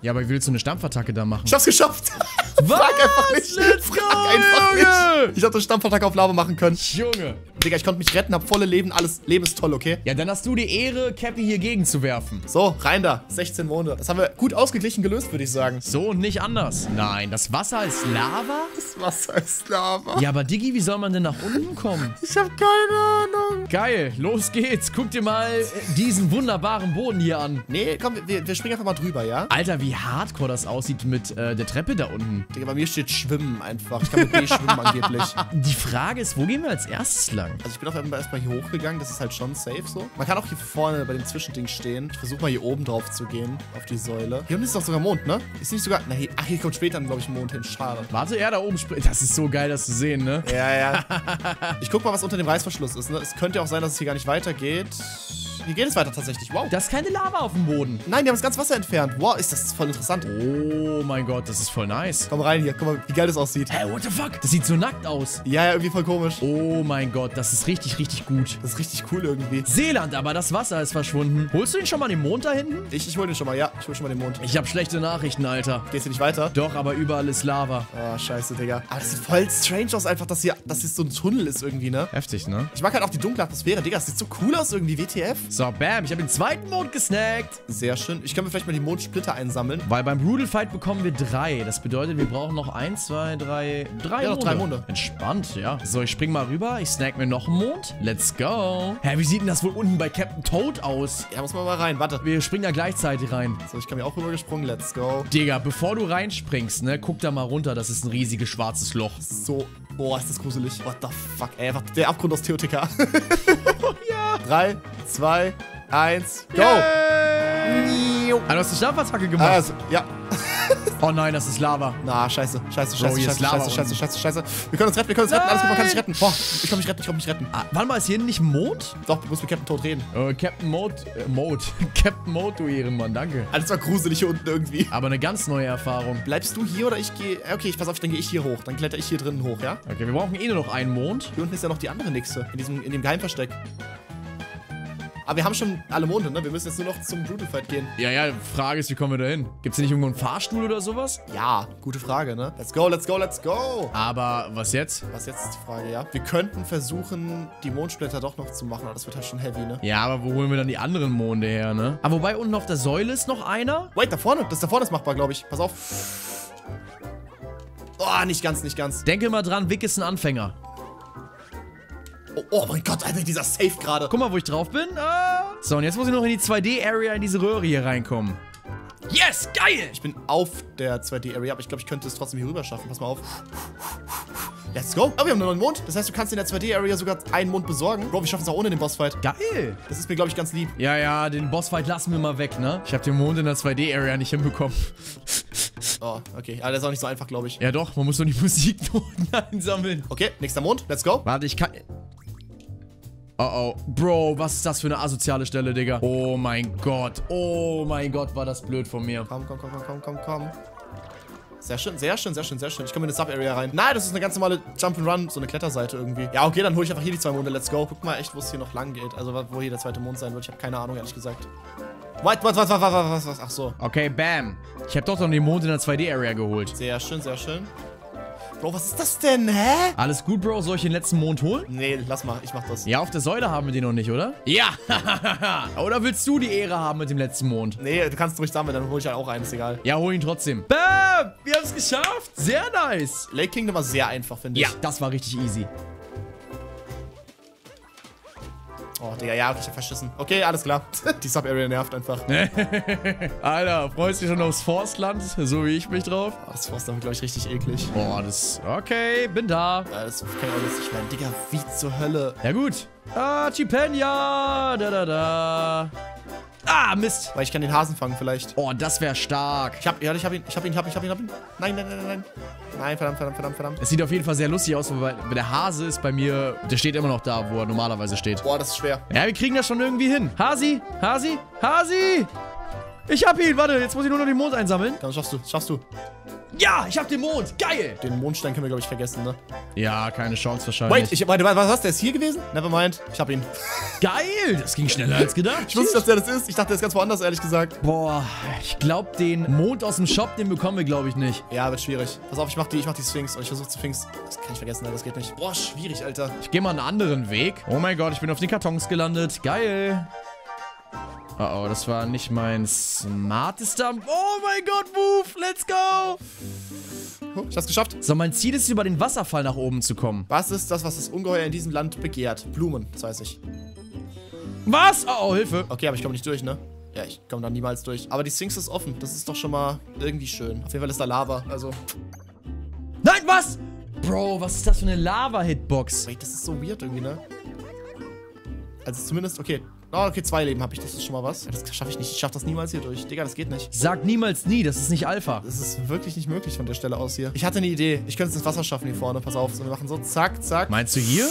Ja, aber wie willst du eine Stampfattacke da machen? Ich hab's geschafft. Was? Frag einfach nicht. Let's Frag go, einfach Junge. nicht. Ich hab eine Stampfattacke auf Lava machen können. Junge. Digga, ich konnte mich retten, hab volle Leben, alles Leben ist toll, okay? Ja, dann hast du die Ehre, Cappy hier gegenzuwerfen. So, rein da. 16 Monde. Das haben wir gut ausgeglichen gelöst, würde ich sagen. So und nicht anders. Nein, das Wasser ist Lava? Das Wasser ist Lava. Ja, aber Diggi, wie soll man denn nach unten kommen? Ich hab keine Ahnung. Geil, los geht's. Guck dir mal äh, diesen wunderbaren Boden hier an. Nee, komm, wir, wir springen einfach mal drüber, ja? Alter, wie hardcore das aussieht mit äh, der Treppe da unten. Digga, bei mir steht Schwimmen einfach. Ich kann mit B schwimmen angeblich. Die Frage ist, wo gehen wir als erstes lang? Also ich bin auf jeden Fall erstmal hier hochgegangen, das ist halt schon safe so. Man kann auch hier vorne bei dem Zwischending stehen. Ich versuche mal hier oben drauf zu gehen, auf die Säule. Hier unten ist doch sogar Mond, ne? Ist nicht sogar... Na, hier, ach, hier kommt später, glaube ich, Mond hin. Schade. Warte, er da oben springt. Das ist so geil, das zu sehen, ne? Ja, ja. ich guck mal, was unter dem Reißverschluss ist, ne? Es könnte ja auch sein, dass es hier gar nicht weitergeht. Hier geht es weiter tatsächlich. Wow. Da ist keine Lava auf dem Boden. Nein, die haben das ganze Wasser entfernt. Wow, ist das voll interessant. Oh mein Gott, das ist voll nice. Komm rein hier. Guck mal, wie geil das aussieht. Hey, what the fuck? Das sieht so nackt aus. Ja, ja, irgendwie voll komisch. Oh mein Gott, das ist richtig, richtig gut. Das ist richtig cool irgendwie. Seeland, aber das Wasser ist verschwunden. Holst du den schon mal den Mond da hinten? Ich, ich hol den schon mal, ja. Ich hol schon mal den Mond. Ich habe schlechte Nachrichten, Alter. Gehst du nicht weiter? Doch, aber überall ist Lava. Oh, scheiße, Digga. Aber das sieht voll strange aus einfach, dass hier, dass hier so ein Tunnel ist irgendwie, ne? Heftig, ne? Ich mag halt auch die dunkle Atmosphäre. Digga, das sieht so cool aus irgendwie, WTF. So, bam, ich habe den zweiten Mond gesnackt. Sehr schön. Ich kann mir vielleicht mal die Mondsplitter einsammeln. Weil beim Brutal Fight bekommen wir drei. Das bedeutet, wir brauchen noch eins, zwei, drei, drei Ja, Monde. drei Monde. Entspannt, ja. So, ich spring mal rüber. Ich snack mir noch einen Mond. Let's go. Hä, wie sieht denn das wohl unten bei Captain Toad aus? Ja, muss man mal rein. Warte. Wir springen da gleichzeitig rein. So, ich kann mir auch rübergesprungen. Let's go. Digga, bevor du reinspringst, ne, guck da mal runter. Das ist ein riesiges schwarzes Loch. So. Boah, ist das gruselig. What the fuck, ey. Der Abgrund aus TOTK. ja. Drei, zwei, eins, go. Ah, du hast eine Schlafattacke gemacht. Also, ja. Oh nein, das ist Lava. Na, scheiße, scheiße, Bro, scheiße, ist scheiße, scheiße, scheiße, scheiße, scheiße. Wir können uns retten, wir können uns retten. Alles gut, man kann sich retten. Boah, ich komm mich retten, ich komm mich retten. Ah, warte mal, ist hier nicht ein Mond? Doch, du musst mit Captain Toad reden. Äh, Captain Mode, äh, Mode. Captain Mode, du Ehrenmann, danke. Alles war gruselig hier unten irgendwie. Aber eine ganz neue Erfahrung. Bleibst du hier oder ich gehe. Okay, ich pass auf, dann gehe ich hier hoch. Dann kletter ich hier drinnen hoch, ja? Okay, wir brauchen eh nur noch einen Mond. Hier unten ist ja noch die andere Nixe. In diesem, in dem Geheimversteck. Aber wir haben schon alle Monde, ne? Wir müssen jetzt nur noch zum Brutal Fight gehen. Ja, ja, Frage ist, wie kommen wir da hin? Gibt's hier nicht irgendwo einen Fahrstuhl oder sowas? Ja, gute Frage, ne? Let's go, let's go, let's go! Aber was jetzt? Was jetzt ist die Frage, ja? Wir könnten versuchen, die Mondsplitter doch noch zu machen, aber das wird halt schon heavy, ne? Ja, aber wo holen wir dann die anderen Monde her, ne? Aber wobei unten auf der Säule ist noch einer. Wait, da vorne. Das da vorne ist machbar, glaube ich. Pass auf. Oh, nicht ganz, nicht ganz. Denke mal dran, Vic ist ein Anfänger. Oh, oh mein Gott, Alter, dieser Safe gerade. Guck mal, wo ich drauf bin. Ah. So, und jetzt muss ich noch in die 2D-Area in diese Röhre hier reinkommen. Yes, geil! Ich bin auf der 2D-Area, aber ich glaube, ich könnte es trotzdem hier rüber schaffen. Pass mal auf. Let's go. Oh, wir haben einen neuen Mond. Das heißt, du kannst in der 2D-Area sogar einen Mond besorgen. Bro, wir schaffen es auch ohne den Bossfight. Geil! Das ist mir, glaube ich, ganz lieb. Ja, ja, den Bossfight lassen wir mal weg, ne? Ich habe den Mond in der 2D-Area nicht hinbekommen. Oh, okay. Aber der ist auch nicht so einfach, glaube ich. Ja doch, man muss nur die Musiknoten einsammeln. Okay, nächster Mond. Let's go. Warte, ich kann... Oh oh. Bro, was ist das für eine asoziale Stelle, Digga? Oh mein Gott. Oh mein Gott, war das blöd von mir. Komm, komm, komm, komm, komm, komm, komm. Sehr schön, sehr schön, sehr schön, sehr schön. Ich komme in eine Sub-Area rein. Nein, das ist eine ganz normale Jump-and-Run, so eine Kletterseite irgendwie. Ja, okay, dann hole ich einfach hier die zwei Monde. Let's go. Guck mal echt, wo es hier noch lang geht. Also, wo hier der zweite Mond sein wird. Ich habe keine Ahnung, ehrlich gesagt. What, what, what, what, what, was, was? Ach so. Okay, bam. Ich habe doch noch den Mond in der 2D-Area geholt. Sehr schön, sehr schön. Bro, was ist das denn, hä? Alles gut, Bro? Soll ich den letzten Mond holen? Nee, lass mal, ich mach das. Ja, auf der Säule haben wir den noch nicht, oder? Ja! oder willst du die Ehre haben mit dem letzten Mond? Nee, du kannst ruhig sammeln, dann hol ich halt auch einen, ist egal. Ja, hol ihn trotzdem. Bam! Wir haben es geschafft! Sehr nice! Lake Kingdom war sehr einfach, finde ich. Ja, das war richtig easy. Oh, Digga, ja, ich hab verschissen. Okay, alles klar. Die Sub-Area nervt einfach. Alter, freust du dich schon aufs Forstland? So wie ich mich drauf? Oh, das Forstland wird, glaube ich, richtig eklig. Boah, das... Okay, bin da. Ja, das kann ich auch lustig werden. Digga, wie zur Hölle. Ja gut. Ah, Chipenia. Da, da, da. Ah, Mist. Weil ich kann den Hasen fangen vielleicht. Oh, das wäre stark. Ich hab, ja, ich hab ihn, ich hab ihn, ich hab ihn, ich hab ihn, ich hab ihn. Nein, nein, nein, nein, nein. Nein, verdammt, verdammt, verdammt, verdammt. Es sieht auf jeden Fall sehr lustig aus, weil der Hase ist bei mir, der steht immer noch da, wo er normalerweise steht. Boah, das ist schwer. Ja, wir kriegen das schon irgendwie hin. Hasi, Hasi, Hasi. Ich hab ihn, warte, jetzt muss ich nur noch den Mond einsammeln. Dann schaffst du, schaffst du. Ja, ich hab den Mond, geil. Den Mondstein können wir, glaube ich, vergessen, ne? Ja, keine Chance wahrscheinlich. Wait, ich, warte, was, was, der ist hier gewesen? Nevermind, ich hab ihn. Geil, das ging schneller als gedacht. Ich wusste, dass der das ist. Ich dachte, der ist ganz woanders, ehrlich gesagt. Boah, ich glaube, den Mond aus dem Shop, den bekommen wir, glaube ich, nicht. Ja, wird schwierig. Pass auf, ich mach die, ich mach die Sphinx und ich versuche zu Sphinx. Das kann ich vergessen, ne? das geht nicht. Boah, schwierig, Alter. Ich gehe mal einen anderen Weg. Oh mein Gott, ich bin auf den Kartons gelandet. Geil. Oh oh, das war nicht mein smartester... Oh mein Gott, Move, let's go. Oh, ich hab's geschafft. So, mein Ziel ist, über den Wasserfall nach oben zu kommen. Was ist das, was das Ungeheuer in diesem Land begehrt? Blumen, das weiß ich. Was? Oh, oh Hilfe. Okay, aber ich komme nicht durch, ne? Ja, ich komme da niemals durch. Aber die Sphinx ist offen. Das ist doch schon mal irgendwie schön. Auf jeden Fall ist da Lava, also... Nein, was? Bro, was ist das für eine Lava-Hitbox? Wait, das ist so weird irgendwie, ne? Also zumindest, okay. Oh, okay, zwei Leben habe ich. Das ist schon mal was. Das schaffe ich nicht. Ich schaffe das niemals hier durch. Digga, das geht nicht. Sag niemals nie, das ist nicht Alpha. Das ist wirklich nicht möglich von der Stelle aus hier. Ich hatte eine Idee. Ich könnte es ins Wasser schaffen hier vorne. Pass auf. So, wir machen so zack, zack. Meinst du hier?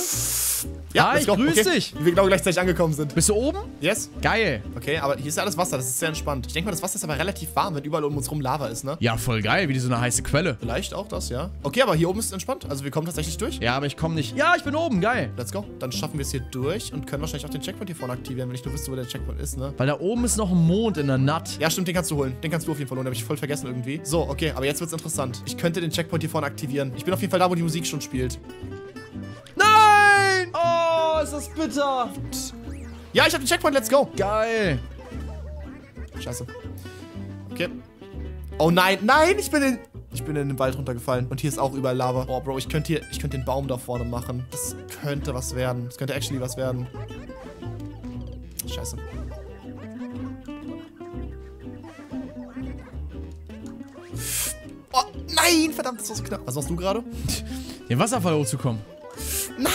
Ja, ah, ich go. grüß okay. dich. Wie wir genau gleichzeitig angekommen sind. Bist du oben? Yes. Geil. Okay, aber hier ist ja alles Wasser. Das ist sehr entspannt. Ich denke mal, das Wasser ist aber relativ warm, wenn überall um uns rum Lava ist, ne? Ja, voll geil, wie so eine heiße Quelle. Vielleicht auch das, ja. Okay, aber hier oben ist es entspannt. Also wir kommen tatsächlich durch. Ja, aber ich komme nicht. Ja, ich bin oben, geil. Let's go. Dann schaffen wir es hier durch und können wahrscheinlich auch den Checkpoint hier vorne aktivieren, wenn ich nur wüsste, wo der Checkpoint ist, ne? Weil da oben ist noch ein Mond in der Natt. Ja, stimmt, den kannst du holen. Den kannst du auf jeden Fall holen. Den habe ich voll vergessen irgendwie. So, okay, aber jetzt wird's interessant. Ich könnte den Checkpoint hier vorne aktivieren. Ich bin auf jeden Fall da, wo die Musik schon spielt. Nein! Oh, ist das bitter. Ja, ich habe den Checkpoint. Let's go. Geil. Scheiße. Okay. Oh nein, nein, ich bin in... Ich bin in den Wald runtergefallen. Und hier ist auch überall Lava. Oh, Bro, ich könnte hier... Ich könnte den Baum da vorne machen. Das könnte was werden. Das könnte actually was werden. Scheiße. Oh, nein, verdammt, das war so knapp. Was machst du gerade? Den Wasserfall hochzukommen. Nein,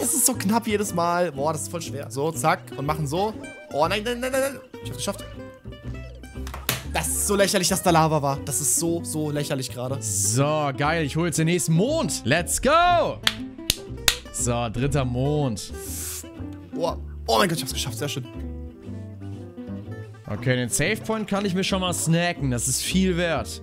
das ist so knapp jedes Mal. Boah, das ist voll schwer. So, zack. Und machen so. Oh, nein, nein, nein, nein, nein. Ich hab's geschafft. Das ist so lächerlich, dass da Lava war. Das ist so, so lächerlich gerade. So, geil. Ich hole jetzt den nächsten Mond. Let's go. So, dritter Mond. Oh, oh mein Gott, ich hab's geschafft. Sehr schön. Okay, den Save Point kann ich mir schon mal snacken. Das ist viel wert.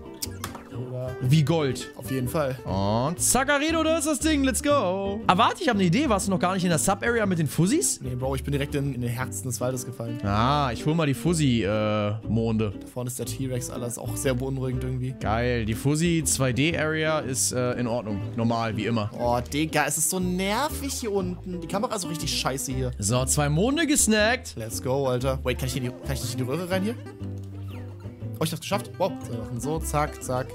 Wie Gold. Auf jeden Fall. Und Zacharino, da ist das Ding. Let's go. Aber warte, ich habe eine Idee. Warst du noch gar nicht in der Sub-Area mit den Fuzzies? Nee, Bro, ich bin direkt in, in den Herzen des Waldes gefallen. Ah, ich hol mal die Fuzzy-Monde. Da vorne ist der T-Rex, alles auch sehr beunruhigend irgendwie. Geil. Die Fuzzy 2D-Area ist äh, in Ordnung. Normal, wie immer. Oh, Digga, es ist so nervig hier unten. Die Kamera ist so richtig scheiße hier. So, zwei Monde gesnackt. Let's go, Alter. Wait, kann ich, in die, kann ich nicht in die Röhre rein hier? Oh, ich hab's geschafft. Wow. So, wir machen so, zack, zack.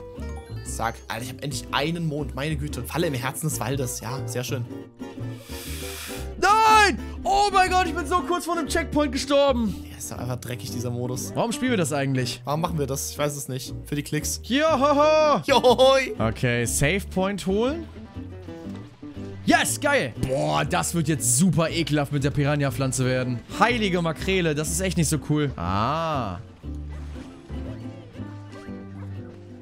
Zack. Alter, ich habe endlich einen Mond. Meine Güte. Falle im Herzen des Waldes. Ja, sehr schön. Nein! Oh mein Gott, ich bin so kurz vor einem Checkpoint gestorben. Ja, Ist doch einfach dreckig, dieser Modus. Warum spielen wir das eigentlich? Warum machen wir das? Ich weiß es nicht. Für die Klicks. Johoho! Johoi! Okay, Save Point holen. Yes, geil. Boah, das wird jetzt super ekelhaft mit der Piranha-Pflanze werden. Heilige Makrele, das ist echt nicht so cool. Ah.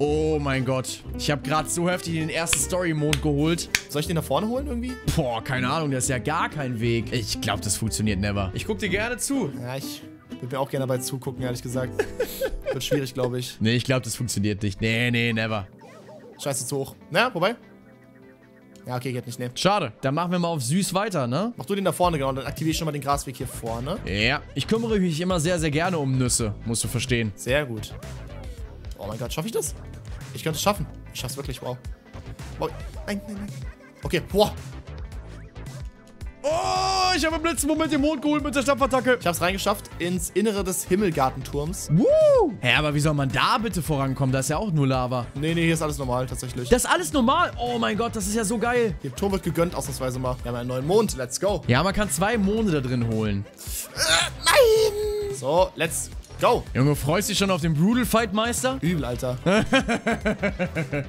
Oh mein Gott. Ich habe gerade so heftig den ersten Story-Mond geholt. Soll ich den da vorne holen irgendwie? Boah, keine Ahnung, das ist ja gar kein Weg. Ich glaube, das funktioniert never. Ich guck dir gerne zu. Ja, ich würde mir auch gerne dabei zugucken, ehrlich gesagt. Wird schwierig, glaube ich. Nee, ich glaube, das funktioniert nicht. Nee, nee, never. Scheiße, zu hoch. Na, wobei? Ja, okay, geht nicht, ne. Schade. Dann machen wir mal auf süß weiter, ne? Mach du den da vorne, genau. Dann aktiviere ich schon mal den Grasweg hier vorne. Ja. Ich kümmere mich immer sehr, sehr gerne um Nüsse. Musst du verstehen. Sehr gut. Oh mein Gott, schaffe ich das? Ich könnte es schaffen. Ich schaff's wirklich, wow. wow. Nein, nein, nein. Okay, boah. Oh, ich habe im letzten Moment den Mond geholt mit der Stampfattacke. Ich hab's reingeschafft ins Innere des Himmelgartenturms. Woo! Hä, aber wie soll man da bitte vorankommen? Da ist ja auch nur Lava. Nee, nee, hier ist alles normal, tatsächlich. Das ist alles normal. Oh mein Gott, das ist ja so geil. Der Turm wird gegönnt, ausnahmsweise mal. Wir haben einen neuen Mond, let's go. Ja, man kann zwei Monde da drin holen. Nein! So, let's go. Junge, freust du dich schon auf den Brutal Fight Meister? Übel, Alter.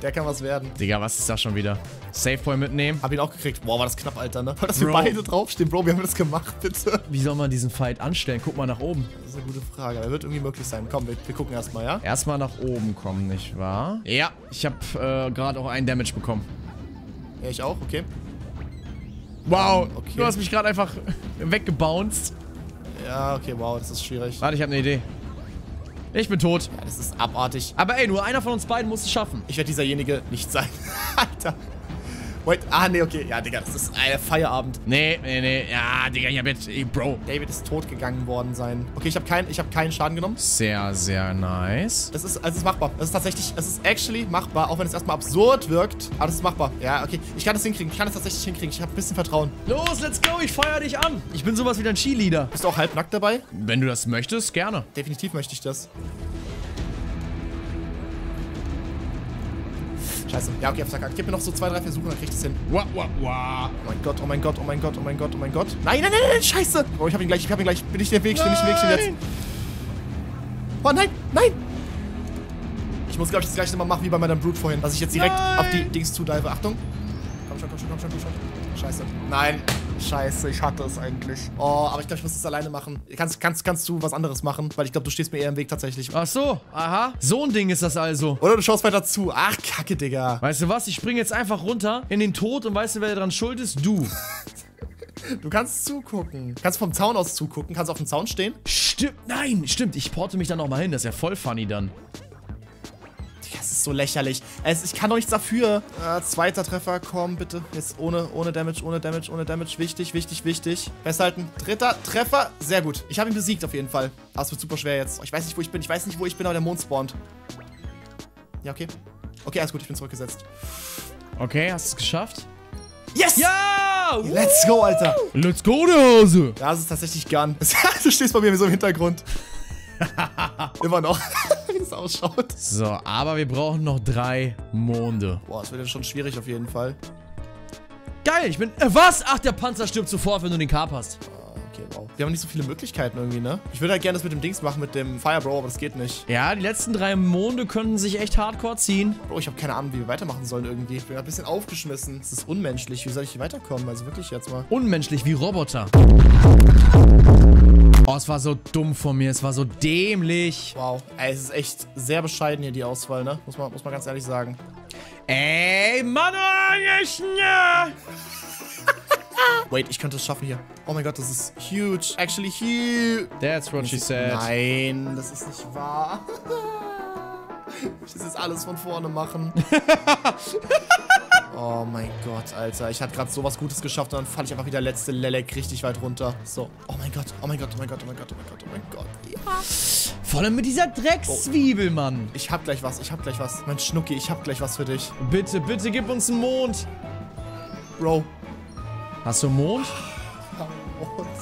Der kann was werden. Digga, was ist das schon wieder? Save Point mitnehmen. Hab ihn auch gekriegt. Boah, war das knapp, Alter, ne? Dass wir Bro. beide draufstehen. Bro, wie haben wir das gemacht, bitte? Wie soll man diesen Fight anstellen? Guck mal nach oben. Das ist eine gute Frage. Er wird irgendwie möglich sein. Komm, wir, wir gucken erstmal, ja? Erstmal nach oben kommen, nicht wahr? Ja, ich habe äh, gerade auch einen Damage bekommen. Ja, ich auch, okay. Wow, okay. du hast mich gerade einfach weggebounced. Ja, okay, wow, das ist schwierig. Warte, ich habe eine Idee. Ich bin tot. Ja, das ist abartig. Aber ey, nur einer von uns beiden muss es schaffen. Ich werde dieserjenige nicht sein. Alter. Wait, ah, nee, okay. Ja, Digga, das ist ein Feierabend. Nee, nee, nee. Ja, Digga, ich hab jetzt... Ey, Bro. David ist tot gegangen worden sein. Okay, ich habe kein, ich hab keinen Schaden genommen. Sehr, sehr nice. Das ist, also es ist machbar. Das ist tatsächlich, es ist actually machbar, auch wenn es erstmal absurd wirkt. Aber das ist machbar. Ja, okay. Ich kann das hinkriegen. Ich kann das tatsächlich hinkriegen. Ich habe ein bisschen Vertrauen. Los, let's go. Ich feier dich an. Ich bin sowas wie dein Cheerleader. Bist du auch halbnackt dabei? Wenn du das möchtest, gerne. Definitiv möchte ich das. Scheiße. Ja, okay, Absacker. Gib mir noch so zwei, drei Versuche, dann krieg ich das hin. Wah, wah, wah. Oh mein Gott, oh mein Gott, oh mein Gott, oh mein Gott, oh mein Gott. Nein, nein, nein, nein, scheiße. Oh, ich hab ihn gleich, ich hab ihn gleich. Bin ich der Weg, bin ich der Weg, stehe jetzt. Oh nein, nein. Ich muss, glaube ich, das gleiche nochmal machen wie bei meinem Brute vorhin, dass ich jetzt direkt Nein. auf die Dings zudive. Achtung. Komm schon, komm schon, komm schon, komm schon. Scheiße. Nein. Scheiße, ich hatte es eigentlich. Oh, aber ich glaube, ich muss das alleine machen. Kannst, kannst, kannst du was anderes machen? Weil ich glaube, du stehst mir eher im Weg tatsächlich. Ach so, aha. So ein Ding ist das also. Oder du schaust weiter zu. Ach, kacke, Digga. Weißt du was? Ich spring jetzt einfach runter in den Tod und weißt du, wer daran schuld ist? Du. Du kannst zugucken. Kannst vom Zaun aus zugucken. Kannst auf dem Zaun stehen. Stimmt, nein, stimmt. Ich porte mich dann noch mal hin. Das ist ja voll funny dann. Das ist so lächerlich. Es, ich kann doch nichts dafür. Äh, zweiter Treffer, komm bitte. Jetzt ohne, ohne Damage, ohne Damage, ohne Damage. Wichtig, wichtig, wichtig. Festhalten. Dritter Treffer. Sehr gut. Ich habe ihn besiegt auf jeden Fall. Aber es wird super schwer jetzt. Ich weiß nicht, wo ich bin. Ich weiß nicht, wo ich bin, aber der Mond spawnt. Ja, okay. Okay, alles gut. Ich bin zurückgesetzt. Okay, hast du es geschafft? Yes! Ja! Let's go, Alter. Let's go, der Hase! Das ist tatsächlich Gun. Du stehst bei mir so im Hintergrund. Immer noch. Wie das ausschaut. So, aber wir brauchen noch drei Monde. Boah, das wird jetzt schon schwierig auf jeden Fall. Geil, ich bin... Äh, was? Ach, der Panzer stirbt sofort, wenn du den Carp hast. Ah, Okay, wow. Wir haben nicht so viele Möglichkeiten irgendwie, ne? Ich würde halt gerne das mit dem Dings machen, mit dem Fire Bro, aber das geht nicht. Ja, die letzten drei Monde könnten sich echt hardcore ziehen. Bro, ich habe keine Ahnung, wie wir weitermachen sollen irgendwie. Ich bin ein bisschen aufgeschmissen. Das ist unmenschlich. Wie soll ich hier weiterkommen? Also wirklich jetzt mal. Unmenschlich wie Roboter. Oh, es war so dumm von mir. Es war so dämlich. Wow. Ey, es ist echt sehr bescheiden hier, die Auswahl, ne? Muss man, muss man ganz ehrlich sagen. Ey, Mann, ich, ja. Wait, ich könnte es schaffen hier. Oh mein Gott, das ist huge. Actually huge. That's what she said. Nein, das ist nicht wahr. Ich muss jetzt alles von vorne machen. Oh mein Gott, Alter. Ich hatte gerade sowas Gutes geschafft und dann falle ich einfach wieder letzte Lelek richtig weit runter. So. Oh mein Gott, oh mein Gott, oh mein Gott, oh mein Gott, oh mein Gott, oh mein Gott. Ja. Vor allem mit dieser Dreckszwiebel, Mann. Ich hab gleich was, ich hab gleich was. Mein Schnucki, ich hab gleich was für dich. Bitte, bitte gib uns einen Mond. Bro. Hast du einen Mond?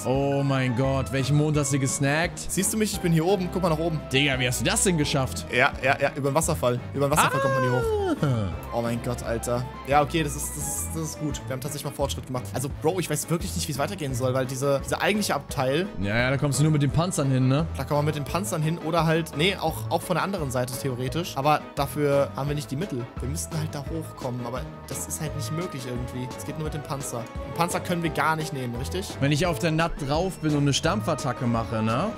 Oh, mein Gott, welchen Mond hast du gesnackt? Siehst du mich? Ich bin hier oben. Guck mal nach oben. Digga, wie hast du das denn geschafft? Ja, ja, ja. Über den Wasserfall. Über den Wasserfall kommt man hier hoch. Ah. Oh mein Gott, Alter. Ja, okay, das ist, das, ist, das ist gut. Wir haben tatsächlich mal Fortschritt gemacht. Also, Bro, ich weiß wirklich nicht, wie es weitergehen soll, weil diese, dieser eigentliche Abteil, Ja, ja, da kommst du nur mit den Panzern hin, ne? da kann man mit den Panzern hin oder halt, nee, auch, auch von der anderen Seite theoretisch. Aber dafür haben wir nicht die Mittel. Wir müssten halt da hochkommen, aber das ist halt nicht möglich irgendwie. Es geht nur mit dem Panzer. Den Panzer können wir gar nicht nehmen, richtig? Wenn ich auf der Nut drauf bin und eine Stampfattacke mache, ne?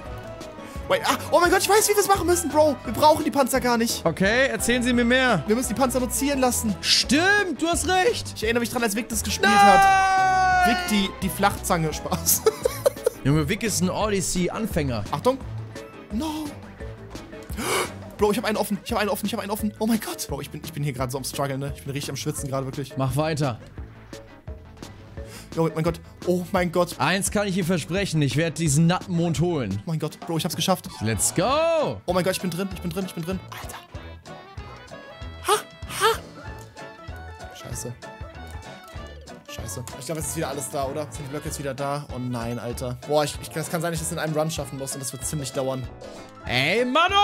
Wait, ah, oh mein Gott, ich weiß, wie wir es machen müssen, Bro. Wir brauchen die Panzer gar nicht. Okay, erzählen Sie mir mehr. Wir müssen die Panzer nur ziehen lassen. Stimmt, du hast recht. Ich erinnere mich dran, als Vic das gespielt hat. Vic, die, die Flachzange, Spaß. Junge, Vic ist ein Odyssey-Anfänger. Achtung. No. Bro, ich habe einen offen. Ich habe einen offen. Ich habe einen offen. Oh mein Gott. Bro, ich bin, ich bin hier gerade so am Struggle, ne? Ich bin richtig am Schwitzen gerade, wirklich. Mach weiter. Oh mein Gott. Oh mein Gott. Eins kann ich dir versprechen, ich werde diesen Nattenmond holen. Oh mein Gott. Bro, ich hab's geschafft. Let's go! Oh mein Gott, ich bin drin. Ich bin drin. Ich bin drin. Alter. Ha. Ha. Scheiße. Scheiße. Ich glaube, es ist wieder alles da, oder? Sind die Blöcke jetzt wieder da? Oh nein, Alter. Boah, ich, ich, es kann sein, dass ich das in einem Run schaffen muss und das wird ziemlich dauern. Ey, Mano,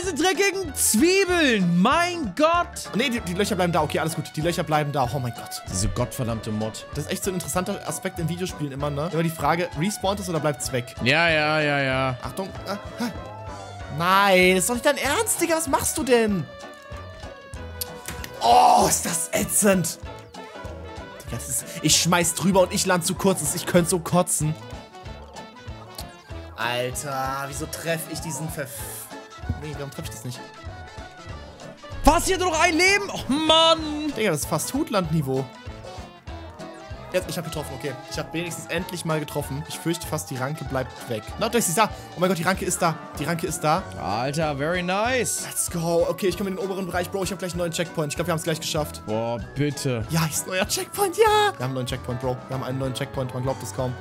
diese dreckigen Zwiebeln! Mein Gott! Nee, die, die Löcher bleiben da. Okay, alles gut. Die Löcher bleiben da. Oh mein Gott. Diese gottverdammte Mod. Das ist echt so ein interessanter Aspekt in Videospielen immer, ne? Immer die Frage, respawnt es oder bleibt es weg? Ja, ja, ja, ja. Achtung. Ah, ah. Nein, das ist doch nicht dein Ernst, Digga. Was machst du denn? Oh, ist das ätzend. Das ist, ich schmeiß drüber und ich land zu kurz. Ich könnte so kotzen. Alter, wieso treffe ich diesen Verf... Nee, warum treffe ich das nicht? Was, hier nur noch ein Leben? Oh, Mann! Digga, das ist fast Hutland-Niveau. Jetzt, ich habe getroffen, okay. Ich habe wenigstens endlich mal getroffen. Ich fürchte fast, die Ranke bleibt weg. Na, ist sie da. Oh mein Gott, die Ranke ist da. Die Ranke ist da. Alter, very nice. Let's go. Okay, ich komme in den oberen Bereich. Bro, ich habe gleich einen neuen Checkpoint. Ich glaube, wir haben es gleich geschafft. Boah, bitte. Ja, ist ein neuer Checkpoint, ja. Wir haben einen neuen Checkpoint, Bro. Wir haben einen neuen Checkpoint. Man glaubt es kaum.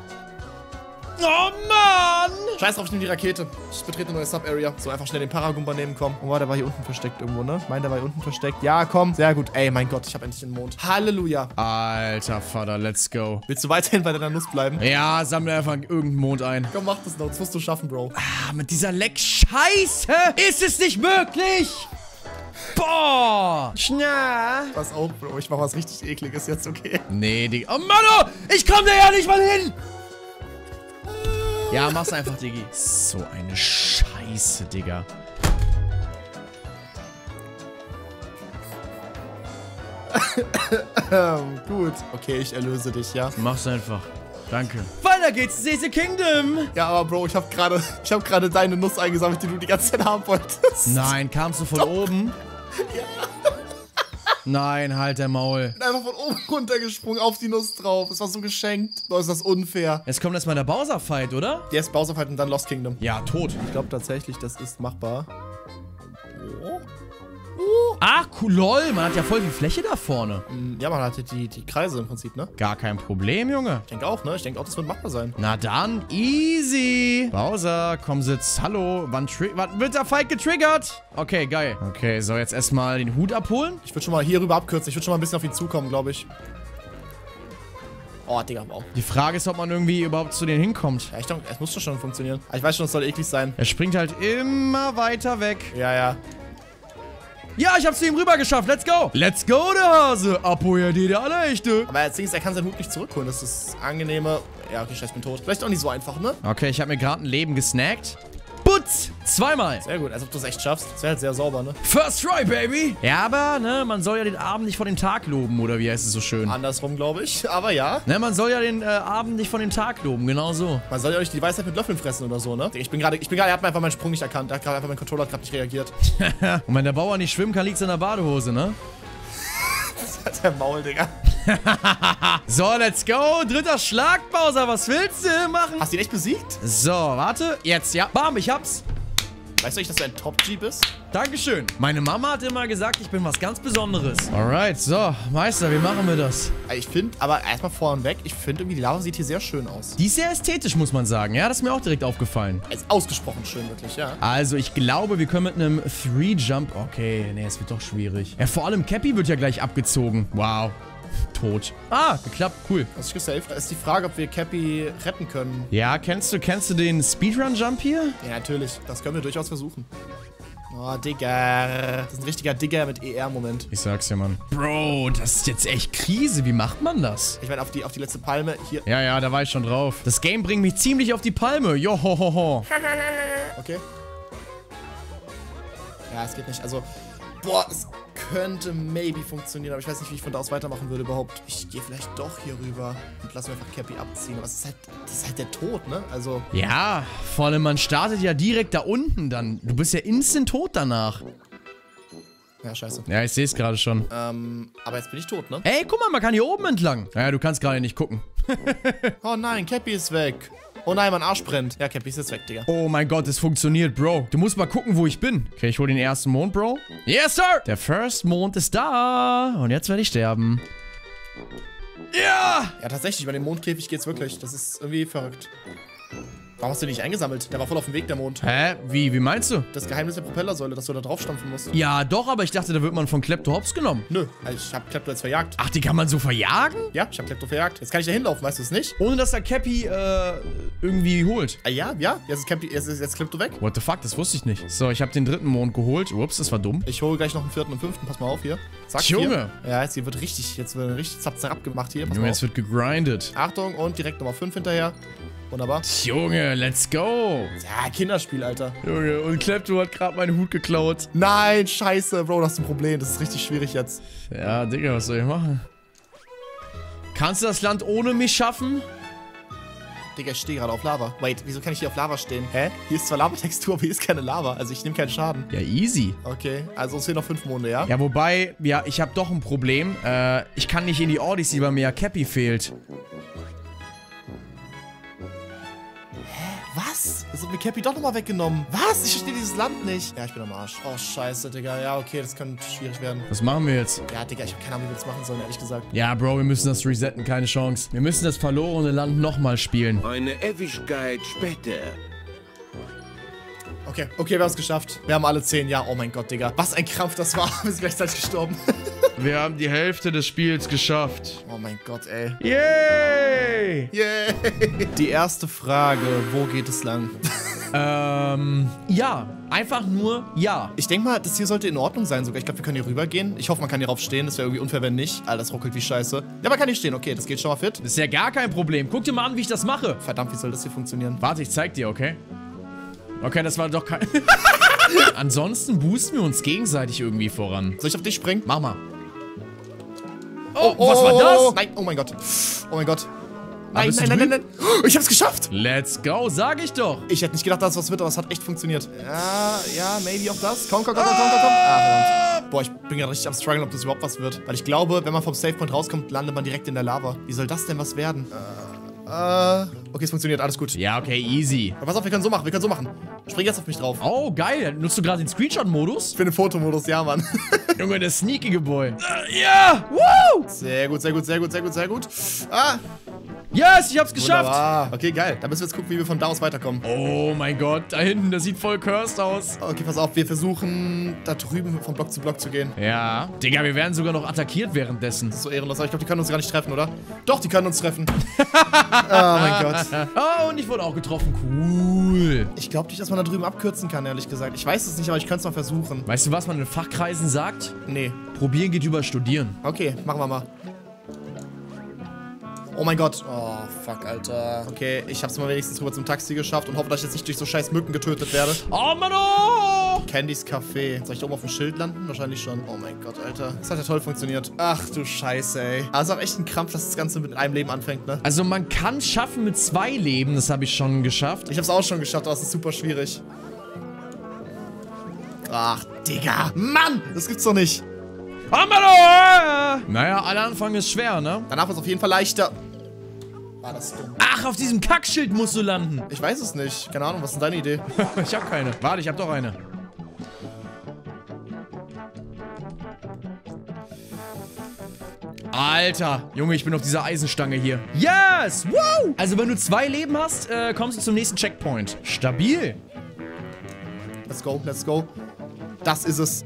Oh, Mann! Scheiß drauf, ich nehme die Rakete. Ich betrete eine neue Sub-Area. So, einfach schnell den Paragumba nehmen, komm. Oh, der war hier unten versteckt irgendwo, ne? Mein, der war hier unten versteckt. Ja, komm. Sehr gut. Ey, mein Gott, ich habe endlich den Mond. Halleluja. Alter Vater, let's go. Willst du weiterhin bei deiner Nuss bleiben? Ja, sammle einfach irgendeinen Mond ein. Komm, mach das noch. Das musst du schaffen, Bro. Ah, mit dieser Leck-Scheiße ist es nicht möglich! Boah! Schnell! Pass auf, Bro. Ich mach was richtig ekliges jetzt, okay? Nee, Digga. Oh, Mano! Ich komm da ja nicht mal hin! Ja, mach's einfach, Diggi. So eine Scheiße, Digga. Gut. Okay, ich erlöse dich, ja? Mach's einfach. Danke. Weiter geht's, Sese Kingdom! Ja, aber Bro, ich habe gerade ich habe gerade deine Nuss eingesammelt, die du die ganze Zeit haben wolltest. Nein, kamst du von oben? Ja. Nein, halt der Maul. bin einfach von oben runtergesprungen auf die Nuss drauf. Es war so geschenkt. Boah, ist das unfair. Jetzt kommt erstmal der Bowser-Fight, oder? Jetzt Bowser Fight und dann Lost Kingdom. Ja, tot. Ich glaube tatsächlich, das ist machbar. Oh. Ach, cool, lol. Man hat ja voll viel Fläche da vorne. Ja, man hatte die, die Kreise im Prinzip, ne? Gar kein Problem, Junge. Ich denke auch, ne? Ich denke auch, das wird machbar sein. Na dann, easy. Bowser, komm sitz. Hallo. Wann, wann wird der Fight getriggert? Okay, geil. Okay, so jetzt erstmal den Hut abholen. Ich würde schon mal hier rüber abkürzen. Ich würde schon mal ein bisschen auf ihn zukommen, glaube ich. Oh, Digga, wow. Die Frage ist, ob man irgendwie überhaupt zu denen hinkommt. Ja, ich denke, es muss doch schon funktionieren. Aber ich weiß schon, es soll eklig sein. Er springt halt immer weiter weg. Ja, ja. Ja, ich hab's zu ihm rüber geschafft. Let's go. Let's go, der Hase. Apoyade, der Allerechte. Aber das Ding ist, er kann seinen Hut nicht zurückholen. Das ist das angenehme. Ja, okay, scheiße, ich bin tot. Vielleicht auch nicht so einfach, ne? Okay, ich habe mir gerade ein Leben gesnackt. Putz! Zweimal. Sehr gut, als ob du es echt schaffst. Das wäre halt sehr sauber, ne? First try, baby. Ja, aber, ne, man soll ja den Abend nicht vor dem Tag loben, oder wie heißt es so schön? Andersrum, glaube ich. Aber ja. Ne, man soll ja den äh, Abend nicht von dem Tag loben, genau so. Man soll ja nicht die Weisheit mit Löffeln fressen oder so, ne? Ich bin gerade, ich bin gerade, er hat mir einfach meinen Sprung nicht erkannt. Er hat gerade einfach, mein Controller gerade nicht reagiert. Und wenn der Bauer nicht schwimmen kann, liegt's in der Badehose, ne? Der Maul, Digga. So, let's go. Dritter Schlag, Bowser. Was willst du machen? Hast du ihn echt besiegt? So, warte. Jetzt, ja. Bam, ich hab's. Weißt du eigentlich, dass du ein Top-G bist? Dankeschön. Meine Mama hat immer gesagt, ich bin was ganz Besonderes. Alright, so. Meister, wie machen wir das? Also Ich finde, aber erstmal vorneweg, ich finde irgendwie, die Lava sieht hier sehr schön aus. Die ist sehr ästhetisch, muss man sagen. Ja, das ist mir auch direkt aufgefallen. Ist ausgesprochen schön, wirklich, ja. Also, ich glaube, wir können mit einem 3-Jump... Okay, nee, es wird doch schwierig. Ja, vor allem Cappy wird ja gleich abgezogen. Wow. Tot. Ah, geklappt. Cool. Hast du gesaved? Da ist die Frage, ob wir Cappy retten können. Ja, kennst du, kennst du den Speedrun-Jump hier? Ja, natürlich. Das können wir durchaus versuchen. Oh, Digger. Das ist ein richtiger Digger mit ER-Moment. Ich sag's dir, Mann. Bro, das ist jetzt echt Krise. Wie macht man das? Ich meine, auf die, auf die letzte Palme. Hier. Ja, ja, da war ich schon drauf. Das Game bringt mich ziemlich auf die Palme. Johohoho. Okay. Ja, es geht nicht. Also, boah, es könnte maybe funktionieren, aber ich weiß nicht, wie ich von da aus weitermachen würde überhaupt. Ich gehe vielleicht doch hier rüber und lasse mir einfach Cappy abziehen. Aber es ist halt, das ist halt der Tod, ne? Also, Ja, vor allem man startet ja direkt da unten dann. Du bist ja instant tot danach. ja, scheiße. Ja, ich sehe es gerade schon. Ähm, aber jetzt bin ich tot, ne? Ey, guck mal, man kann hier oben entlang. Naja, du kannst gerade nicht gucken. Oh nein, Cappy ist weg. Oh nein, mein Arsch brennt. Ja, Cappy ist jetzt weg, Digga. Oh mein Gott, es funktioniert, Bro. Du musst mal gucken, wo ich bin. Okay, ich hole den ersten Mond, Bro. Yes, Sir! Der First Mond ist da. Und jetzt werde ich sterben. Ja! Ja, tatsächlich, bei dem Mondkäfig geht's wirklich. Das ist irgendwie verrückt. Warum hast du den nicht eingesammelt? Der war voll auf dem Weg, der Mond. Hä? Wie? Wie meinst du? Das Geheimnis der Propellersäule, dass du da drauf stampfen musst. Ja, doch, aber ich dachte, da wird man von Klepto hops genommen. Nö, also ich hab Klepto jetzt verjagt. Ach, die kann man so verjagen? Ja, ich hab Klepto verjagt. Jetzt kann ich da hinlaufen, weißt du es nicht? Ohne dass der Cappy, äh, irgendwie holt. Ah ja, ja, jetzt ist, Cappy, jetzt ist jetzt Klepto weg. What the fuck, das wusste ich nicht. So, ich habe den dritten Mond geholt. Ups, das war dumm. Ich hole gleich noch einen vierten und fünften. Pass mal auf hier. Zack, Junge. Hier. Ja, jetzt hier wird richtig, jetzt wird richtig zapzerab gemacht hier. Pass Junge, jetzt wird gegrindet. Achtung und direkt Nummer 5 hinterher. Wunderbar. Junge, let's go. Ja, Kinderspiel, Alter. Junge, und Klepto hat gerade meinen Hut geklaut. Nein, scheiße, Bro, das ist ein Problem. Das ist richtig schwierig jetzt. Ja, Digga, was soll ich machen? Kannst du das Land ohne mich schaffen? Digga, ich stehe gerade auf Lava. Wait, wieso kann ich hier auf Lava stehen? Hä? Hier ist zwar Lavatextur, aber hier ist keine Lava. Also ich nehme keinen Schaden. Ja, easy. Okay, also es fehlen noch fünf Monde, ja? Ja, wobei, ja, ich habe doch ein Problem. Äh, ich kann nicht in die Odyssey, weil mir ja Cappy fehlt. Was? Das hat mir Cappy doch nochmal weggenommen. Was? Ich verstehe dieses Land nicht. Ja, ich bin am Arsch. Oh, scheiße, Digga. Ja, okay, das könnte schwierig werden. Was machen wir jetzt? Ja, Digga, ich habe keine Ahnung, wie wir das machen sollen, ehrlich gesagt. Ja, Bro, wir müssen das resetten, keine Chance. Wir müssen das verlorene Land nochmal spielen. Eine Ewigkeit später. Okay, okay, wir haben es geschafft. Wir haben alle zehn. Ja, oh mein Gott, Digga. Was ein Krampf das war. Wir sind gleichzeitig gestorben. Wir haben die Hälfte des Spiels geschafft. oh mein Gott, ey. Yay! Yay. Die erste Frage, wo geht es lang? Ähm, ja. Einfach nur ja. Ich denke mal, das hier sollte in Ordnung sein sogar. Ich glaube, wir können hier rübergehen. Ich hoffe, man kann hier rauf stehen. Das wäre irgendwie unfair, wenn nicht. Alter, das ruckelt wie scheiße. Ja, man kann hier stehen. Okay, das geht schon mal fit. Das ist ja gar kein Problem. Guck dir mal an, wie ich das mache. Verdammt, wie soll das hier funktionieren? Warte, ich zeig dir, okay? Okay, das war doch kein... Ansonsten boosten wir uns gegenseitig irgendwie voran. Soll ich auf dich springen? Mach mal. Oh, was war das? Nein, oh mein Gott. Oh mein Gott. Ah, Nein, nein, nein, nein, nein. Oh, Ich hab's geschafft. Let's go, sag ich doch. Ich hätte nicht gedacht, dass was wird, aber es hat echt funktioniert. Ja, ja, maybe auch das. Komm, komm, komm, komm, komm, komm. komm. Ah, verdammt. Boah, ich bin gerade richtig am struggeln, ob das überhaupt was wird. Weil ich glaube, wenn man vom Save Point rauskommt, landet man direkt in der Lava. Wie soll das denn was werden? Äh, okay, es funktioniert, alles gut. Ja, okay, easy. Aber pass auf, wir können so machen, wir können so machen. Spring jetzt auf mich drauf. Oh, geil. Nutzt du gerade den Screenshot-Modus? Ich bin im Fotomodus, ja, Mann. Junge, der sneakige Boy. Äh, ja, woo! Sehr gut, sehr gut, sehr gut, sehr gut, sehr gut. Ah, Yes, ich hab's geschafft. wunderbar. Okay, geil. Dann müssen wir jetzt gucken, wie wir von da aus weiterkommen. Oh mein Gott, da hinten, das sieht voll cursed aus. Okay, pass auf, wir versuchen da drüben von Block zu Block zu gehen. Ja. Digga, wir werden sogar noch attackiert währenddessen. So ehrenlos, aber ich glaube, die können uns gar nicht treffen, oder? Doch, die können uns treffen. oh mein Gott. Oh, und ich wurde auch getroffen. Cool. Ich glaube nicht, dass man da drüben abkürzen kann, ehrlich gesagt. Ich weiß es nicht, aber ich könnte es mal versuchen. Weißt du, was man in Fachkreisen sagt? Nee. Probieren geht über Studieren. Okay, machen wir mal. Oh mein Gott. Oh, fuck, Alter. Okay, ich hab's mal wenigstens rüber zum Taxi geschafft und hoffe, dass ich jetzt nicht durch so scheiß Mücken getötet werde. Oh, Mann, oh! Candys Café. Soll ich da oben auf dem Schild landen? Wahrscheinlich schon. Oh mein Gott, Alter. Das hat ja toll funktioniert. Ach du Scheiße, ey. Also auch echt ein Krampf, dass das Ganze mit einem Leben anfängt, ne? Also man kann schaffen mit zwei Leben, das habe ich schon geschafft. Ich hab's auch schon geschafft, aber es ist super schwierig. Ach, Digga. Mann, das gibt's doch nicht. Oh! Naja, aller Anfang ist schwer, ne? Danach wird's auf jeden Fall leichter. War das dumm. Ach, auf diesem Kackschild musst du landen. Ich weiß es nicht. Keine Ahnung, was ist denn deine Idee? ich habe keine. Warte, ich habe doch eine. Alter, Junge, ich bin auf dieser Eisenstange hier. Yes! Wow! Also, wenn du zwei Leben hast, äh, kommst du zum nächsten Checkpoint. Stabil. Let's go, let's go. Das ist es.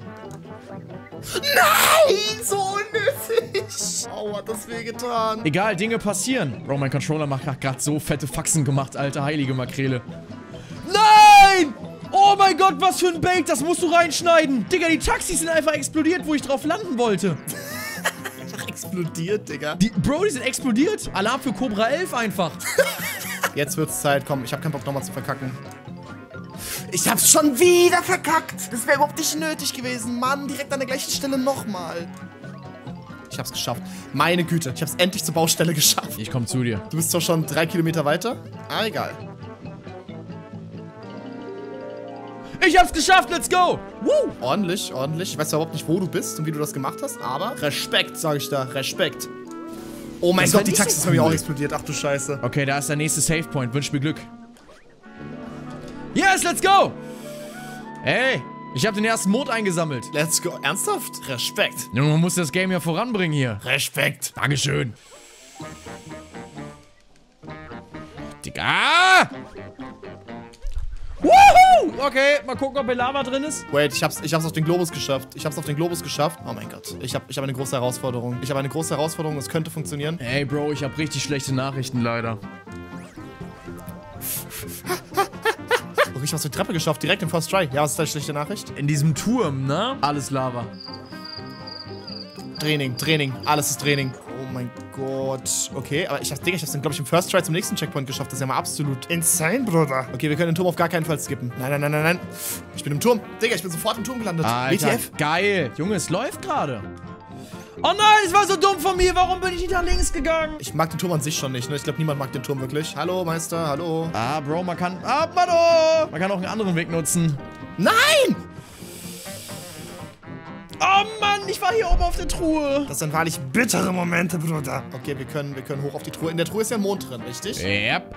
Nein, so unnötig. Oh, hat das wehgetan. Egal, Dinge passieren. Bro, mein Controller macht gerade so fette Faxen gemacht, alter heilige Makrele. Nein! Oh mein Gott, was für ein Bait, das musst du reinschneiden. Digga, die Taxis sind einfach explodiert, wo ich drauf landen wollte. Explodiert, Digga. Die, Bro, die sind explodiert. Alarm für Cobra 11 einfach. Jetzt wird's Zeit. Komm, ich hab keinen Bock nochmal zu verkacken. Ich hab's schon wieder verkackt. Das wäre überhaupt nicht nötig gewesen. Mann, direkt an der gleichen Stelle nochmal. Ich hab's geschafft. Meine Güte, ich hab's endlich zur Baustelle geschafft. Ich komm zu dir. Du bist zwar schon drei Kilometer weiter. Ah, egal. Ich hab's geschafft, let's go! Woo! Ordentlich, ordentlich. Ich weiß zwar überhaupt nicht, wo du bist und wie du das gemacht hast, aber Respekt, sage ich da. Respekt. Oh mein Das Gott, die nicht so Taxis haben mir auch explodiert. Ach du Scheiße. Okay, da ist der nächste Save Point. Wünsch mir Glück. Yes, let's go! Ey, ich habe den ersten Mond eingesammelt. Let's go. Ernsthaft? Respekt. Junge, man muss das Game ja voranbringen hier. Respekt. Dankeschön. Digga! Woohoo! Okay, mal gucken, ob hier Lava drin ist. Wait, ich hab's, ich hab's auf den Globus geschafft. Ich hab's auf den Globus geschafft. Oh mein Gott. Ich hab, ich hab eine große Herausforderung. Ich habe eine große Herausforderung. Es könnte funktionieren. Ey, Bro, ich habe richtig schlechte Nachrichten leider. Ich hab's auf die Treppe geschafft. Direkt im First Try. Ja, was ist deine schlechte Nachricht? In diesem Turm, ne? Alles Lava. Training, Training. Alles ist Training. Oh mein Gott. Okay, aber ich hab, Digga, ich hab's dann, glaube ich, im First Try zum nächsten Checkpoint geschafft. Das ist ja mal absolut insane, Bruder. Okay, wir können den Turm auf gar keinen Fall skippen. Nein, nein, nein, nein, nein. Ich bin im Turm. Digga, ich bin sofort im Turm gelandet. Alter, WTF? geil. Junge, es läuft gerade. Oh nein, es war so dumm von mir. Warum bin ich nicht nach links gegangen? Ich mag den Turm an sich schon nicht, ne? Ich glaube, niemand mag den Turm wirklich. Hallo, Meister, hallo. Ah, Bro, man kann... Ah, Mano! Man kann auch einen anderen Weg nutzen. Nein! Oh Mann, ich war hier oben auf der Truhe. Das sind wahrlich bittere Momente, Bruder. Okay, wir können, wir können hoch auf die Truhe. In der Truhe ist ja Mond drin, richtig? Yep.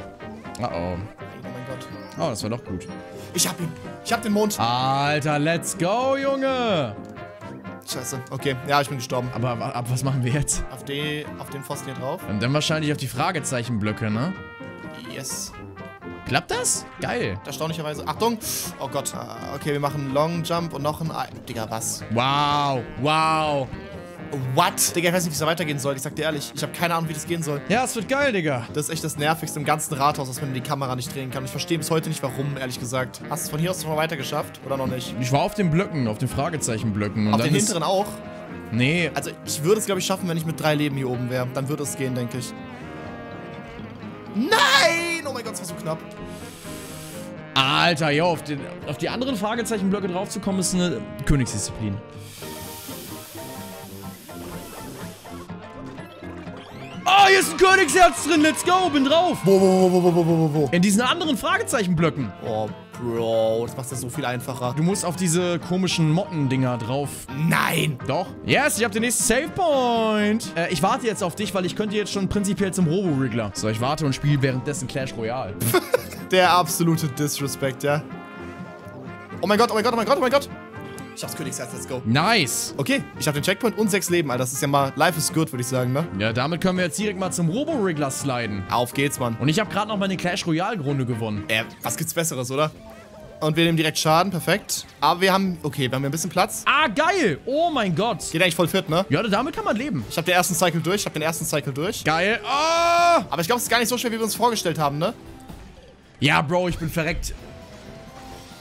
Oh oh. Oh mein Gott. Oh, das war doch gut. Ich hab ihn. Ich hab den Mond. Alter, let's go, Junge. Scheiße. Okay, ja, ich bin gestorben. Aber ab, ab was machen wir jetzt? Auf, die, auf den Pfosten hier drauf. Und dann wahrscheinlich auf die Fragezeichenblöcke, ne? Yes. Klappt das? Geil. Erstaunlicherweise. Achtung! Oh Gott. Ah, Okay, wir machen einen Long Jump und noch ein. Ei. Digga, was? Wow, wow. What? Digga, ich weiß nicht, wie es da weitergehen soll. Ich sag dir ehrlich, ich habe keine Ahnung, wie das gehen soll. Ja, es wird geil, Digga. Das ist echt das Nervigste im ganzen Rathaus, dass man die Kamera nicht drehen kann. Ich verstehe bis heute nicht, warum, ehrlich gesagt. Hast du es von hier aus schon mal weiter geschafft? Oder noch nicht? Ich war auf den Blöcken, auf den Fragezeichenblöcken. Auf den hinteren auch? Nee, Also, ich würde es, glaube ich, schaffen, wenn ich mit drei Leben hier oben wäre. Dann würde es gehen, denke ich. Nein! Oh mein Gott, das war so knapp. Alter, ja, auf, den, auf die anderen Fragezeichenblöcke draufzukommen, ist eine Königsdisziplin. Oh, hier ist ein Königsherz drin, let's go, bin drauf. Wo, wo, wo, wo, wo, wo, wo, wo? In diesen anderen Fragezeichenblöcken. Oh, Bro, das macht das so viel einfacher. Du musst auf diese komischen Mottendinger drauf. Nein! Doch. Yes, ich habe den nächsten Save Point. Äh, ich warte jetzt auf dich, weil ich könnte jetzt schon prinzipiell zum Robo-Wriggler. So, ich warte und spiele währenddessen Clash Royale. Der absolute Disrespect, ja. Oh mein Gott, oh mein Gott, oh mein Gott, oh mein Gott. Ich hab's Königsherz, let's go. nice. Okay, ich hab den Checkpoint und sechs Leben, Alter. Das ist ja mal, life is good, würde ich sagen, ne? Ja, damit können wir jetzt direkt mal zum Robo-Wriggler sliden. Auf geht's, Mann. Und ich habe gerade noch meine Clash Royale-Runde gewonnen. Äh, was gibt's Besseres, oder? Und wir nehmen direkt Schaden, perfekt. Aber wir haben, okay, wir haben hier ein bisschen Platz. Ah, geil. Oh mein Gott. Geht eigentlich voll fit, ne? Ja, damit kann man leben. Ich hab den ersten Cycle durch, ich hab den ersten Cycle durch. Geil. Ah! Aber ich glaube, es ist gar nicht so schwer, wie wir uns vorgestellt haben, ne? Ja, Bro, ich bin verreckt.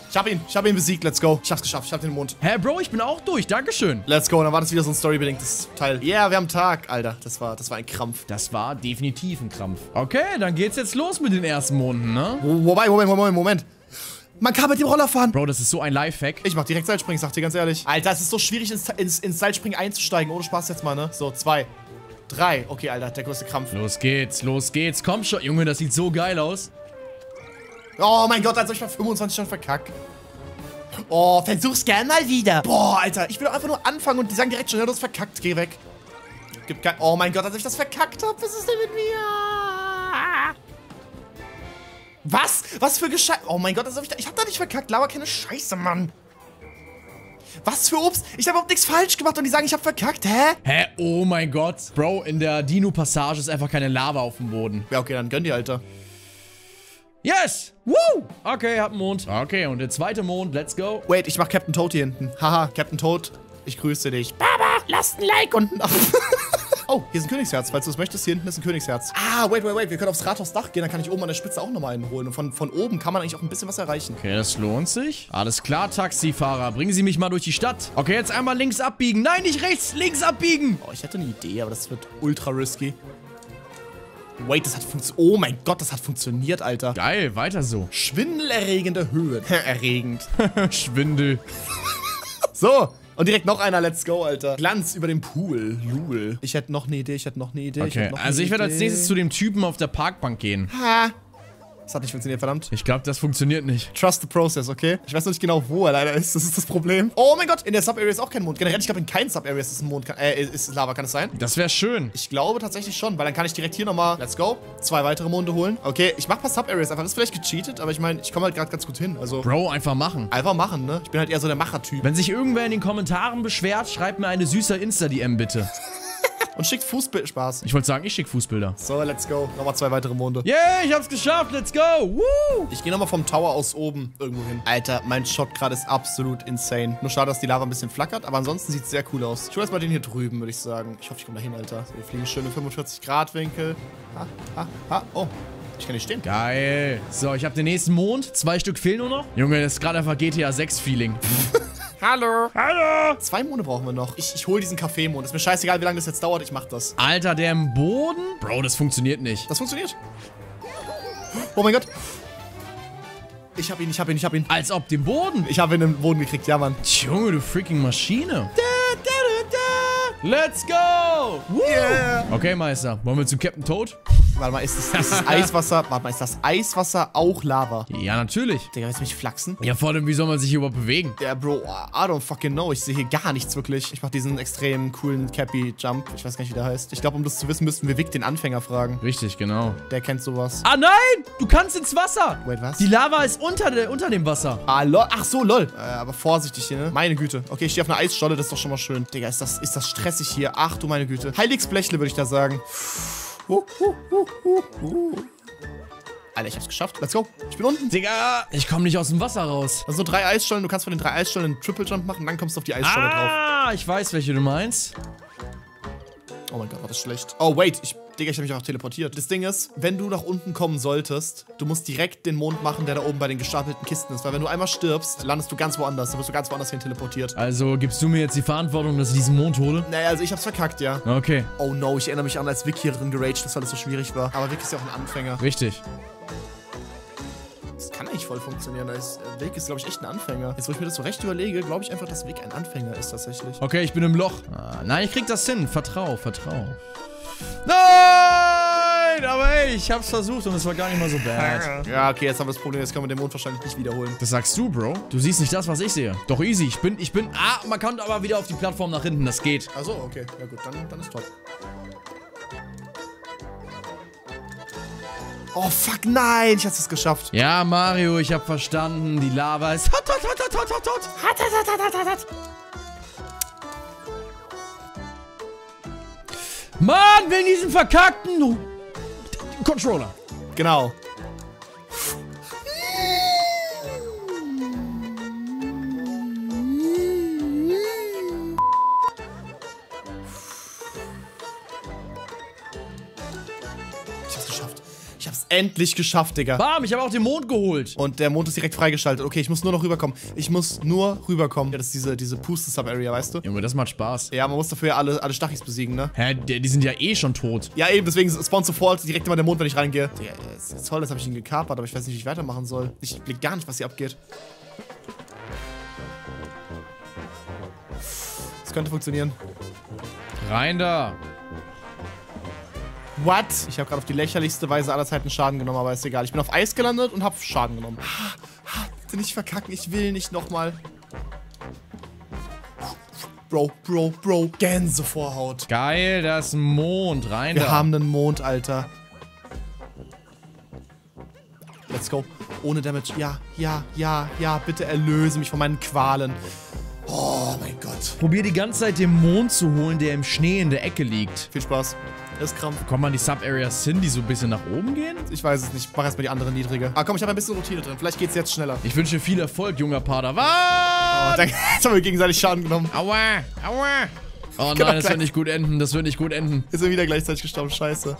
Ich hab ihn, ich hab ihn besiegt, let's go. Ich hab's geschafft, ich hab den Mond. Hä, Bro, ich bin auch durch. Dankeschön. Let's go, und dann war das wieder so ein storybedingtes Teil. Ja, yeah, wir haben Tag, Alter. Das war, das war ein Krampf. Das war definitiv ein Krampf. Okay, dann geht's jetzt los mit den ersten Monden, ne? Wo, wobei, Moment, Moment, Moment. Man kann mit dem Roller fahren. Bro, das ist so ein Lifehack. Ich mach direkt Seilspringen, sag dir ganz ehrlich. Alter, es ist so schwierig, ins, ins, ins Seilspringen einzusteigen. Ohne Spaß jetzt mal, ne? So, zwei, drei. Okay, Alter, der größte Krampf. Los geht's, los geht's. Komm schon. Junge, das sieht so geil aus. Oh mein Gott, als ob ich mal 25 schon verkack. Oh, versuch's gern mal wieder. Boah, Alter, ich will einfach nur anfangen und die sagen direkt schon, ja, du hast verkackt. Geh weg. Gibt kein. Oh mein Gott, als ob ich das verkackt hab. Was ist denn mit mir? Was? Was für Geschei... Oh mein Gott, als ob ich da... Ich hab da nicht verkackt. Laber keine Scheiße, Mann. Was für Obst? Ich hab überhaupt nichts falsch gemacht und die sagen, ich hab verkackt. Hä? Hä? Oh mein Gott. Bro, in der Dino-Passage ist einfach keine Lava auf dem Boden. Ja, okay, dann gönn dir, Alter. Yes! Woo! Okay, hab einen Mond. Okay, und der zweite Mond. Let's go. Wait, ich mach Captain Toad hier hinten. Haha, Captain Toad Ich grüße dich. Baba, lasst ein Like unten. Oh, hier ist ein Königsherz. Falls du es möchtest, hier hinten ist ein Königsherz. Ah, wait, wait, wait. Wir können aufs Rathausdach gehen. Dann kann ich oben an der Spitze auch nochmal einen holen. Und von, von oben kann man eigentlich auch ein bisschen was erreichen. Okay, das lohnt sich. Alles klar, Taxifahrer. Bringen Sie mich mal durch die Stadt. Okay, jetzt einmal links abbiegen. Nein, nicht rechts. Links abbiegen. Oh, ich hätte eine Idee, aber das wird ultra risky. Wait, das hat funktioniert. Oh mein Gott, das hat funktioniert, Alter. Geil, weiter so. Schwindelerregende Höhen. Erregend. Schwindel. So. Und direkt noch einer, let's go, Alter. Glanz über dem Pool. Lul. Ich hätte noch eine Idee, ich hätte noch eine Idee. ich Okay, hätte noch also ich werde als nächstes zu dem Typen auf der Parkbank gehen. Ha. Das hat nicht funktioniert, verdammt. Ich glaube, das funktioniert nicht. Trust the process, okay? Ich weiß noch nicht genau, wo er leider ist. Das ist das Problem. Oh mein Gott, in der Sub-Area ist auch kein Mond. Generell, ich glaube, in keinen Sub-Areas ist ein Mond. Äh, ist Lava, kann es sein? Das wäre schön. Ich glaube tatsächlich schon, weil dann kann ich direkt hier nochmal, let's go, zwei weitere Monde holen. Okay, ich mach ein paar Sub-Areas einfach. Das ist vielleicht gecheatet, aber ich meine, ich komme halt gerade ganz gut hin. Also, Bro, einfach machen. einfach machen, ne? Ich bin halt eher so der Macher-Typ. Wenn sich irgendwer in den Kommentaren beschwert, schreibt mir eine süße Insta-DM bitte. Und schickt Fußbild Spaß. Ich wollte sagen, ich schicke Fußbilder. So, let's go. Nochmal zwei weitere Monde. Yeah, ich hab's geschafft. Let's go. Woo. Ich gehe nochmal vom Tower aus oben irgendwo hin. Alter, mein Shot gerade ist absolut insane. Nur schade, dass die Lava ein bisschen flackert, aber ansonsten sieht es sehr cool aus. Ich hole erstmal den hier drüben, würde ich sagen. Ich hoffe, ich komme da hin, Alter. So, wir fliegen schön im 45-Grad-Winkel. Ha, ha, ha. Oh, ich kann nicht stehen. Geil. So, ich habe den nächsten Mond. Zwei Stück fehlen nur noch. Junge, das ist gerade einfach GTA 6 Feeling. Hallo. Hallo. Zwei Monde brauchen wir noch. Ich, ich hole diesen Kaffeemond. Ist mir scheißegal, wie lange das jetzt dauert. Ich mach das. Alter, der im Boden? Bro, das funktioniert nicht. Das funktioniert. Oh mein Gott. Ich hab ihn, ich hab ihn, ich hab ihn. Als ob den Boden. Ich habe ihn im Boden gekriegt, ja, Mann. Junge, du freaking Maschine. Let's go. Woo. Yeah. Okay, Meister. Wollen wir zu Captain Toad? Warte mal, ist das, ist das Eiswasser? Warte mal, ist das Eiswasser auch Lava? Ja, natürlich. Digga, willst du mich flachsen? Ja, vor allem, wie soll man sich hier überhaupt bewegen? Ja, Bro, I don't fucking know. Ich sehe hier gar nichts wirklich. Ich mach diesen extrem coolen Cappy-Jump. Ich weiß gar nicht, wie der heißt. Ich glaube, um das zu wissen, müssten wir Vic, den Anfänger, fragen. Richtig, genau. Der kennt sowas. Ah, nein! Du kannst ins Wasser! Wait, was? Die Lava ist unter, de, unter dem Wasser. Ah, lol. Ach so, lol. Äh, aber vorsichtig hier, ne? Meine Güte. Okay, ich stehe auf einer Eisstolle, das ist doch schon mal schön. Digga, ist das, ist das stressig hier. Ach du meine Güte. Heiliges Blechle, würde ich da sagen. Huh, Alter, ich hab's geschafft. Let's go. Ich bin unten. Digga, ich komme nicht aus dem Wasser raus. Das sind nur drei Eisstollen. Du kannst von den drei Eisstollen einen Triple Jump machen, dann kommst du auf die Eisstolle drauf. Ah, ich weiß, welche du meinst. Oh mein Gott, war das schlecht. Oh, wait. Ich, Digga, ich hab mich auch teleportiert. Das Ding ist, wenn du nach unten kommen solltest, du musst direkt den Mond machen, der da oben bei den gestapelten Kisten ist. Weil wenn du einmal stirbst, landest du ganz woanders. Dann wirst du ganz woanders hin teleportiert. Also gibst du mir jetzt die Verantwortung, dass ich diesen Mond hole? Naja, also ich hab's verkackt, ja. Okay, Oh no, ich erinnere mich an, als Vic hier drin geraged ist, weil es so schwierig war. Aber Vic ist ja auch ein Anfänger. richtig. Das kann eigentlich voll funktionieren. Äh, Vic ist, glaube ich, echt ein Anfänger. Jetzt, wo ich mir das so recht überlege, glaube ich einfach, dass Vic ein Anfänger ist tatsächlich. Okay, ich bin im Loch. Ah, nein, ich krieg das hin. Vertrau, vertrau. Nein! Aber ey, ich hab's versucht und es war gar nicht mal so bad. Ja, okay, jetzt haben wir das Problem, jetzt können wir den Mond wahrscheinlich nicht wiederholen. Das sagst du, Bro. Du siehst nicht das, was ich sehe. Doch easy. Ich bin, ich bin. Ah, man kommt aber wieder auf die Plattform nach hinten. Das geht. Achso, okay. Ja gut, dann, dann ist top. Oh, fuck, nein! Ich hab's es geschafft. Ja, Mario, ich hab verstanden. Die Lava ist. Hot, hot, hot, hot, hot, hot, hot. Hat, hat, hat, hat, hat, hat. Mann, wegen diesem verkackten Controller. Genau. Endlich geschafft, Digga. Bam, ich habe auch den Mond geholt. Und der Mond ist direkt freigeschaltet. Okay, ich muss nur noch rüberkommen. Ich muss nur rüberkommen. Ja, das ist diese, diese Puste-Sub-Area, weißt du? Junge, das macht Spaß. Ja, man muss dafür ja alle, alle Stachis besiegen, ne? Hä, die, die sind ja eh schon tot. Ja, eben, deswegen spawnt sofort direkt immer der Mond, wenn ich reingehe. Digga, das ist toll, das habe ich ihn gekapert, aber ich weiß nicht, wie ich weitermachen soll. Ich blick gar nicht, was hier abgeht. Das könnte funktionieren. Rein da. What? Ich habe gerade auf die lächerlichste Weise aller Zeiten Schaden genommen, aber ist egal. Ich bin auf Eis gelandet und habe Schaden genommen. Bitte nicht verkacken, ich will nicht nochmal. Bro, Bro, Bro, Gänsevorhaut. Geil, da ist ein Mond. Rein Wir da. haben einen Mond, Alter. Let's go. Ohne Damage. Ja, ja, ja, ja. Bitte erlöse mich von meinen Qualen. Oh mein Gott. Probier die ganze Zeit den Mond zu holen, der im Schnee in der Ecke liegt. Viel Spaß. Ist Krampf. Kommt man die Sub-Areas hin, die so ein bisschen nach oben gehen? Ich weiß es nicht. Ich mach erstmal die andere niedrige. Ah, komm, ich habe ein bisschen Routine drin. Vielleicht geht's jetzt schneller. Ich wünsche viel Erfolg, junger Padawan. Oh, danke. Jetzt haben wir gegenseitig Schaden genommen. Aua, aua. Oh Genau nein, das gleich. wird nicht gut enden. Das wird nicht gut enden. Ist er wieder gleichzeitig gestorben. Scheiße.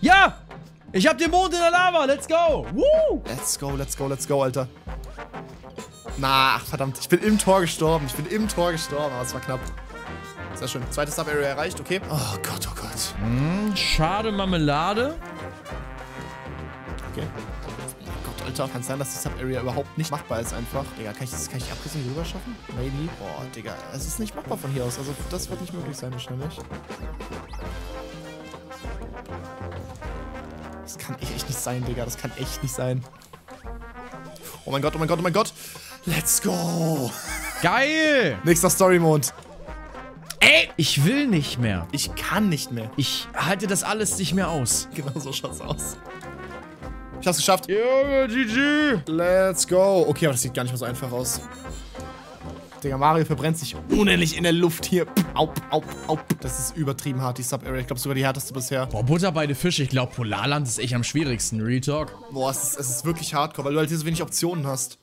Ja! Ich hab den Mond in der Lava. Let's go. Woo! Let's go, let's go, let's go, Alter. Na, ach, verdammt. Ich bin im Tor gestorben. Ich bin im Tor gestorben, aber es war knapp. Sehr schön. Zweite Sub-Area erreicht, okay. Oh Gott, oh Gott. Schade Marmelade. Okay. Oh Gott, Alter. Kann sein, dass die Sub-Area überhaupt nicht machbar ist einfach. Digga, kann ich das kann ich abgesehen rüber schaffen? Maybe. Boah, Digga. Es ist nicht machbar von hier aus. Also das wird nicht möglich sein wahrscheinlich. Das kann echt nicht sein, Digga. Das kann echt nicht sein. Oh mein Gott, oh mein Gott, oh mein Gott. Let's go. Geil. Nächster Story-Mond. Ey, ich will nicht mehr. Ich kann nicht mehr. Ich halte das alles nicht mehr aus. Genau so schaut's aus. Ich hab's geschafft. Junge, GG. Let's go. Okay, aber das sieht gar nicht mehr so einfach aus. Digga, Mario verbrennt sich unendlich in der Luft hier. Au, au, au. Das ist übertrieben hart, die Sub-Area. Ich glaube sogar die härteste bisher. Boah, Butter bei den Fisch. Ich glaube, Polarland ist echt am schwierigsten. Real Talk. Boah, es ist, es ist wirklich hardcore, weil du halt hier so wenig Optionen hast.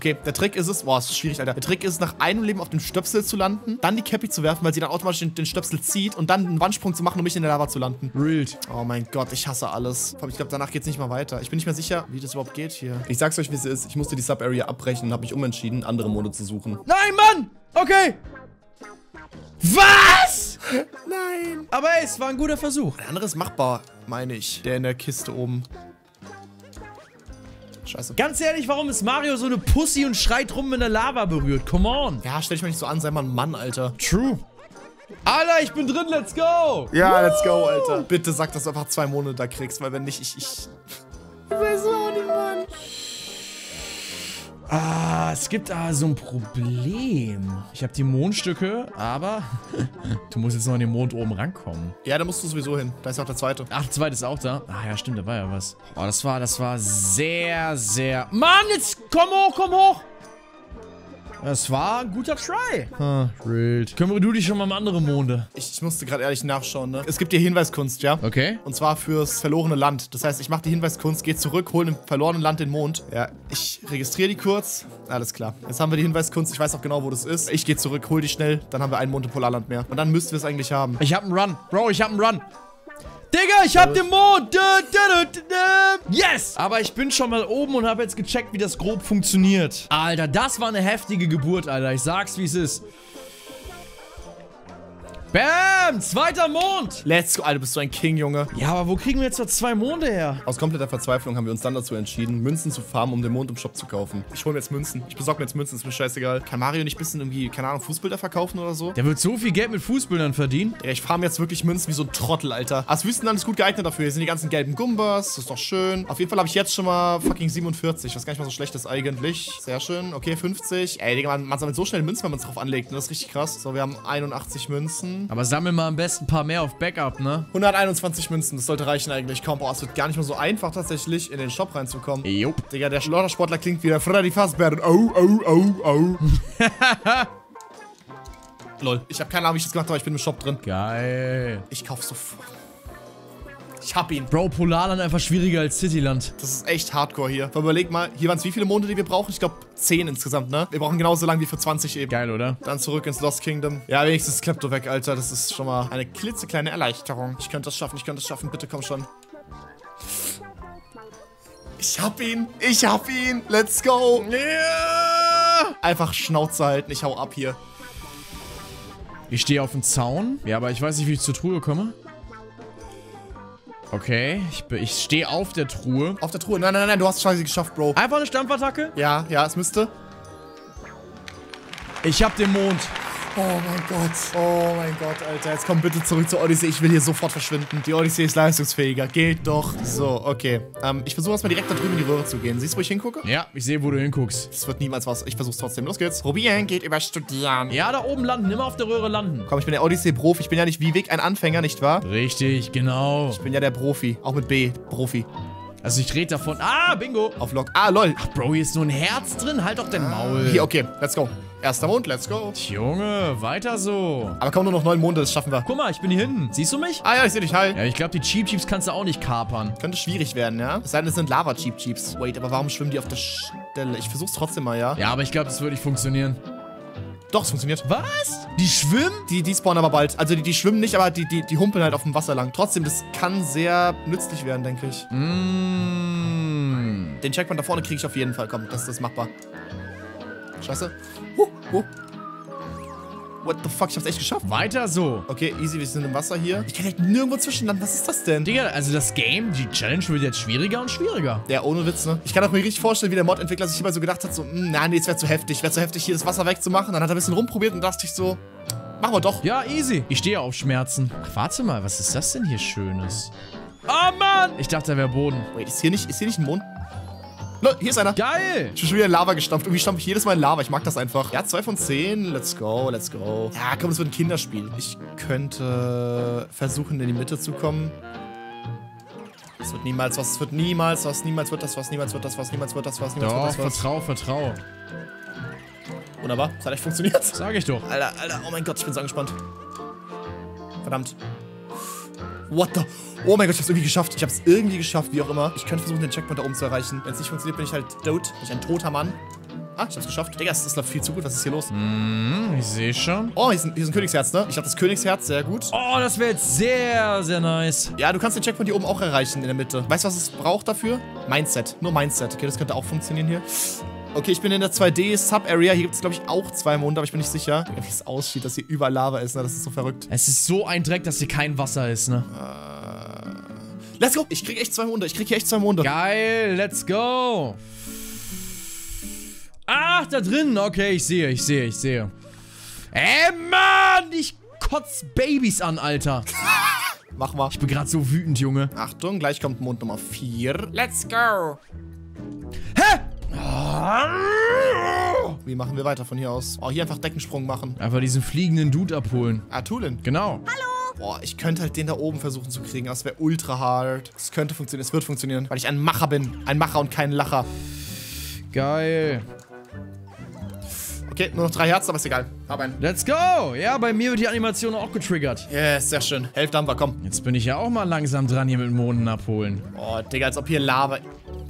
Okay, der Trick ist es, boah, es ist schwierig, Alter. Der Trick ist es, nach einem Leben auf den Stöpsel zu landen, dann die Cappy zu werfen, weil sie dann automatisch den, den Stöpsel zieht und dann einen Wandsprung zu machen, um nicht in der Lava zu landen. Real. Oh mein Gott, ich hasse alles. Ich glaube, danach geht's nicht mal weiter. Ich bin nicht mehr sicher, wie das überhaupt geht hier. Ich sag's euch, wie es ist. Ich musste die Sub-Area abbrechen und habe mich umentschieden, andere Mode zu suchen. Nein, Mann! Okay. Was? Nein. Aber ey, es war ein guter Versuch. Der andere ist machbar, meine ich. Der in der Kiste oben. Scheiße. Ganz ehrlich, warum ist Mario so eine Pussy und schreit rum, wenn er Lava berührt? Come on. Ja, stell dich mal nicht so an, sei mal ein Mann, Alter. True. Alter, ich bin drin, let's go. Ja, let's go, Alter. Bitte sag, dass du einfach zwei Monate da kriegst, weil wenn nicht, ich. ich ich weiß auch nicht, Mann. Ah, es gibt da so ein Problem. Ich habe die Mondstücke, aber du musst jetzt noch an den Mond oben rankommen. Ja, da musst du sowieso hin. Da ist auch der zweite. Ach, der zweite ist auch da. Ah ja, stimmt, da war ja was. Oh, das war, das war sehr, sehr... Mann, jetzt komm hoch, komm hoch! Das war ein guter Try. Ah, wild. Kümmere du dich schon mal um andere Monde. Ich, ich musste gerade ehrlich nachschauen, ne? Es gibt hier Hinweiskunst, ja? Okay. Und zwar fürs verlorene Land. Das heißt, ich mache die Hinweiskunst, gehe zurück, hole im verlorenen Land den Mond. Ja, ich registriere die kurz. Alles klar. Jetzt haben wir die Hinweiskunst. Ich weiß auch genau, wo das ist. Ich gehe zurück, hol die schnell. Dann haben wir einen Mond im Polarland mehr. Und dann müssten wir es eigentlich haben. Ich hab einen Run. Bro, ich hab einen Run. Digga, ich hab den Mond. Yes. Aber ich bin schon mal oben und habe jetzt gecheckt, wie das grob funktioniert. Alter, das war eine heftige Geburt, Alter. Ich sag's, wie es ist. Bam! Zweiter Mond! Let's go. Alter, bist du ein King, Junge. Ja, aber wo kriegen wir jetzt noch zwei Monde her? Aus kompletter Verzweiflung haben wir uns dann dazu entschieden, Münzen zu farmen, um den Mond im Shop zu kaufen. Ich hole mir jetzt Münzen. Ich besorge mir jetzt Münzen, ist mir scheißegal. Kann Mario nicht ein bisschen irgendwie, keine Ahnung, Fußbilder verkaufen oder so? Der wird so viel Geld mit Fußbildern verdienen. Ja, ich farm jetzt wirklich Münzen wie so ein Trottel, Alter. Das Wüstenland ist gut geeignet dafür. Hier sind die ganzen gelben Gumbas. Das ist doch schön. Auf jeden Fall habe ich jetzt schon mal fucking 47, was gar nicht mal so schlecht ist eigentlich. Sehr schön. Okay, 50. Ey, Digga, man, man sammelt so schnell Münzen, wenn man es drauf anlegt. Ne? Das ist richtig krass. So, wir haben 81 Münzen. Aber sammel mal am besten ein paar mehr auf Backup, ne? 121 Münzen, das sollte reichen eigentlich. Komm, boah, es wird gar nicht mal so einfach tatsächlich, in den Shop reinzukommen. Jupp. Digga, der Schlottersportler klingt wie der Freddy Fazbear. Oh, oh, oh, oh. Lol. Ich habe keine Ahnung, wie ich das gemacht habe, aber ich bin im Shop drin. Geil. Ich kauf sofort. Ich hab ihn. Bro, Polarland einfach schwieriger als Cityland. Das ist echt hardcore hier. Aber überleg mal, hier waren es wie viele Monde, die wir brauchen? Ich glaube 10 insgesamt, ne? Wir brauchen genauso lang wie für 20 eben. Geil, oder? Dann zurück ins Lost Kingdom. Ja, wenigstens Klepto weg, Alter. Das ist schon mal eine klitzekleine Erleichterung. Ich könnte das schaffen, ich könnte das schaffen. Bitte komm schon. Ich hab ihn. Ich hab ihn. Let's go. Yeah! Einfach Schnauze halten. Ich hau ab hier. Ich stehe auf dem Zaun. Ja, aber ich weiß nicht, wie ich zur Truhe komme. Okay, ich, ich stehe auf der Truhe. Auf der Truhe. Nein, nein, nein, du hast es scheiße geschafft, Bro. Einfach eine Stampfattacke. Ja, ja, es müsste. Ich hab den Mond. Oh mein Gott. Oh mein Gott, Alter. Jetzt komm bitte zurück zur Odyssey. Ich will hier sofort verschwinden. Die Odyssey ist leistungsfähiger. Geht doch. So, okay. Ähm, ich versuche erstmal direkt da drüben in die Röhre zu gehen. Siehst du, wo ich hingucke? Ja, ich sehe, wo du hinguckst. Das wird niemals was. Ich versuch's trotzdem. Los geht's. Probieren geht über Studieren. Ja, da oben landen. Immer auf der Röhre landen. Komm, ich bin der Odyssey-Profi. Ich bin ja nicht wie Vic ein Anfänger, nicht wahr? Richtig, genau. Ich bin ja der Profi. Auch mit B. Profi. Also ich rede davon. Ah, Bingo. Auf Lock. Ah, lol. Bro, hier ist nur ein Herz drin. Halt doch dein Maul. Hier, okay. Let's go. Erster Mond. Let's go. Junge, weiter so. Aber komm, nur noch neun Monde. Das schaffen wir. Guck mal, ich bin hier hinten. Siehst du mich? Ah ja, ich sehe dich. Hi. Ja, ich glaube, die Cheap Cheeps kannst du auch nicht kapern. Könnte schwierig werden, ja? Es sei denn, es sind Lava-Cheap-Cheeps. Wait, aber warum schwimmen die auf der Stelle. Ich versuch's trotzdem mal, ja? Ja, aber ich glaube, das würde nicht funktionieren. Doch, es funktioniert. Was? Die schwimmen? Die, die spawnen aber bald. Also die, die schwimmen nicht, aber die, die, die humpeln halt auf dem Wasser lang. Trotzdem, das kann sehr nützlich werden, denke ich. Mmh. Den Checkpoint da vorne kriege ich auf jeden Fall. Komm, das, das ist machbar. Scheiße. Huh, huh. What the fuck, ich hab's echt geschafft. Weiter so. Okay, easy, wir sind im Wasser hier. Ich kann halt nirgendwo zwischenlanden. Was ist das denn? Digga, also das Game, die Challenge wird jetzt schwieriger und schwieriger. Ja, ohne Witz, ne? Ich kann auch mir richtig vorstellen, wie der Mod-Entwickler sich immer so gedacht hat, so, "Hm, na, nee, es wäre zu heftig, wäre zu heftig, hier das Wasser wegzumachen. Dann hat er ein bisschen rumprobiert und dachte ich so, machen wir doch. Ja, easy. Ich stehe auf Schmerzen. Ach, warte mal, was ist das denn hier Schönes? Oh Mann! Ich dachte, da wäre Boden. Wait, ist hier nicht, ist hier nicht ein Mond? No, hier ist einer. Geil! Ich bin schon wieder in Lava gestampft. Irgendwie stampfe ich jedes Mal in Lava. Ich mag das einfach. Ja, 2 von 10. Let's go, let's go. Ja, komm, das wird ein Kinderspiel. Ich könnte versuchen, in die Mitte zu kommen. Es wird niemals was, es wird niemals was, niemals wird das was, niemals wird das was, niemals wird das was, niemals Doch, wird das was. vertrau, vertrau. Wunderbar, das hat echt funktioniert. Sag ich doch. Alter, Alter, oh mein Gott, ich bin so angespannt. Verdammt. What the? Oh mein Gott, ich hab's irgendwie geschafft. Ich hab's irgendwie geschafft, wie auch immer. Ich könnte versuchen, den Checkpoint da oben zu erreichen. Wenn es nicht funktioniert, bin ich halt tot. Bin ich ein toter Mann. Ah, ich hab's geschafft. Digga, das läuft viel zu gut. Was ist hier los? Hm, ich sehe schon. Oh, hier ist, ein, hier ist ein Königsherz, ne? Ich hab das Königsherz, sehr gut. Oh, das wäre jetzt sehr, sehr nice. Ja, du kannst den Checkpoint hier oben auch erreichen, in der Mitte. Weißt du, was es braucht dafür? Mindset. Nur Mindset. Okay, das könnte auch funktionieren hier. Okay, ich bin in der 2D-Sub-Area. Hier gibt es, glaube ich, auch zwei Monde, aber ich bin nicht sicher. Wie es aussieht, dass hier überall Lava ist, ne? Das ist so verrückt. Es ist so ein Dreck, dass hier kein Wasser ist, ne? Let's go! Ich krieg echt zwei Monde. Ich krieg hier echt zwei Monde. Geil, let's go. Ach, da drin. Okay, ich sehe, ich sehe, ich sehe. Ey, Mann, ich kotz Babys an, Alter. Mach mal. Ich bin gerade so wütend, Junge. Achtung, gleich kommt Mond Nummer 4. Let's go! Hä? Wie machen wir weiter von hier aus? Oh, hier einfach Deckensprung machen. Einfach diesen fliegenden Dude abholen. Ah, Tulin. Genau. Boah, ich könnte halt den da oben versuchen zu kriegen. Das wäre ultra hard. Es könnte funktionieren. Es wird funktionieren. Weil ich ein Macher bin. Ein Macher und kein Lacher. Geil. Okay, nur noch drei Herzen, aber ist egal. Hab einen. Let's go. Ja, bei mir wird die Animation auch getriggert. Yes, sehr schön. Hälfte haben wir, komm. Jetzt bin ich ja auch mal langsam dran hier mit Monden abholen. Oh, Digga, als ob hier Lava...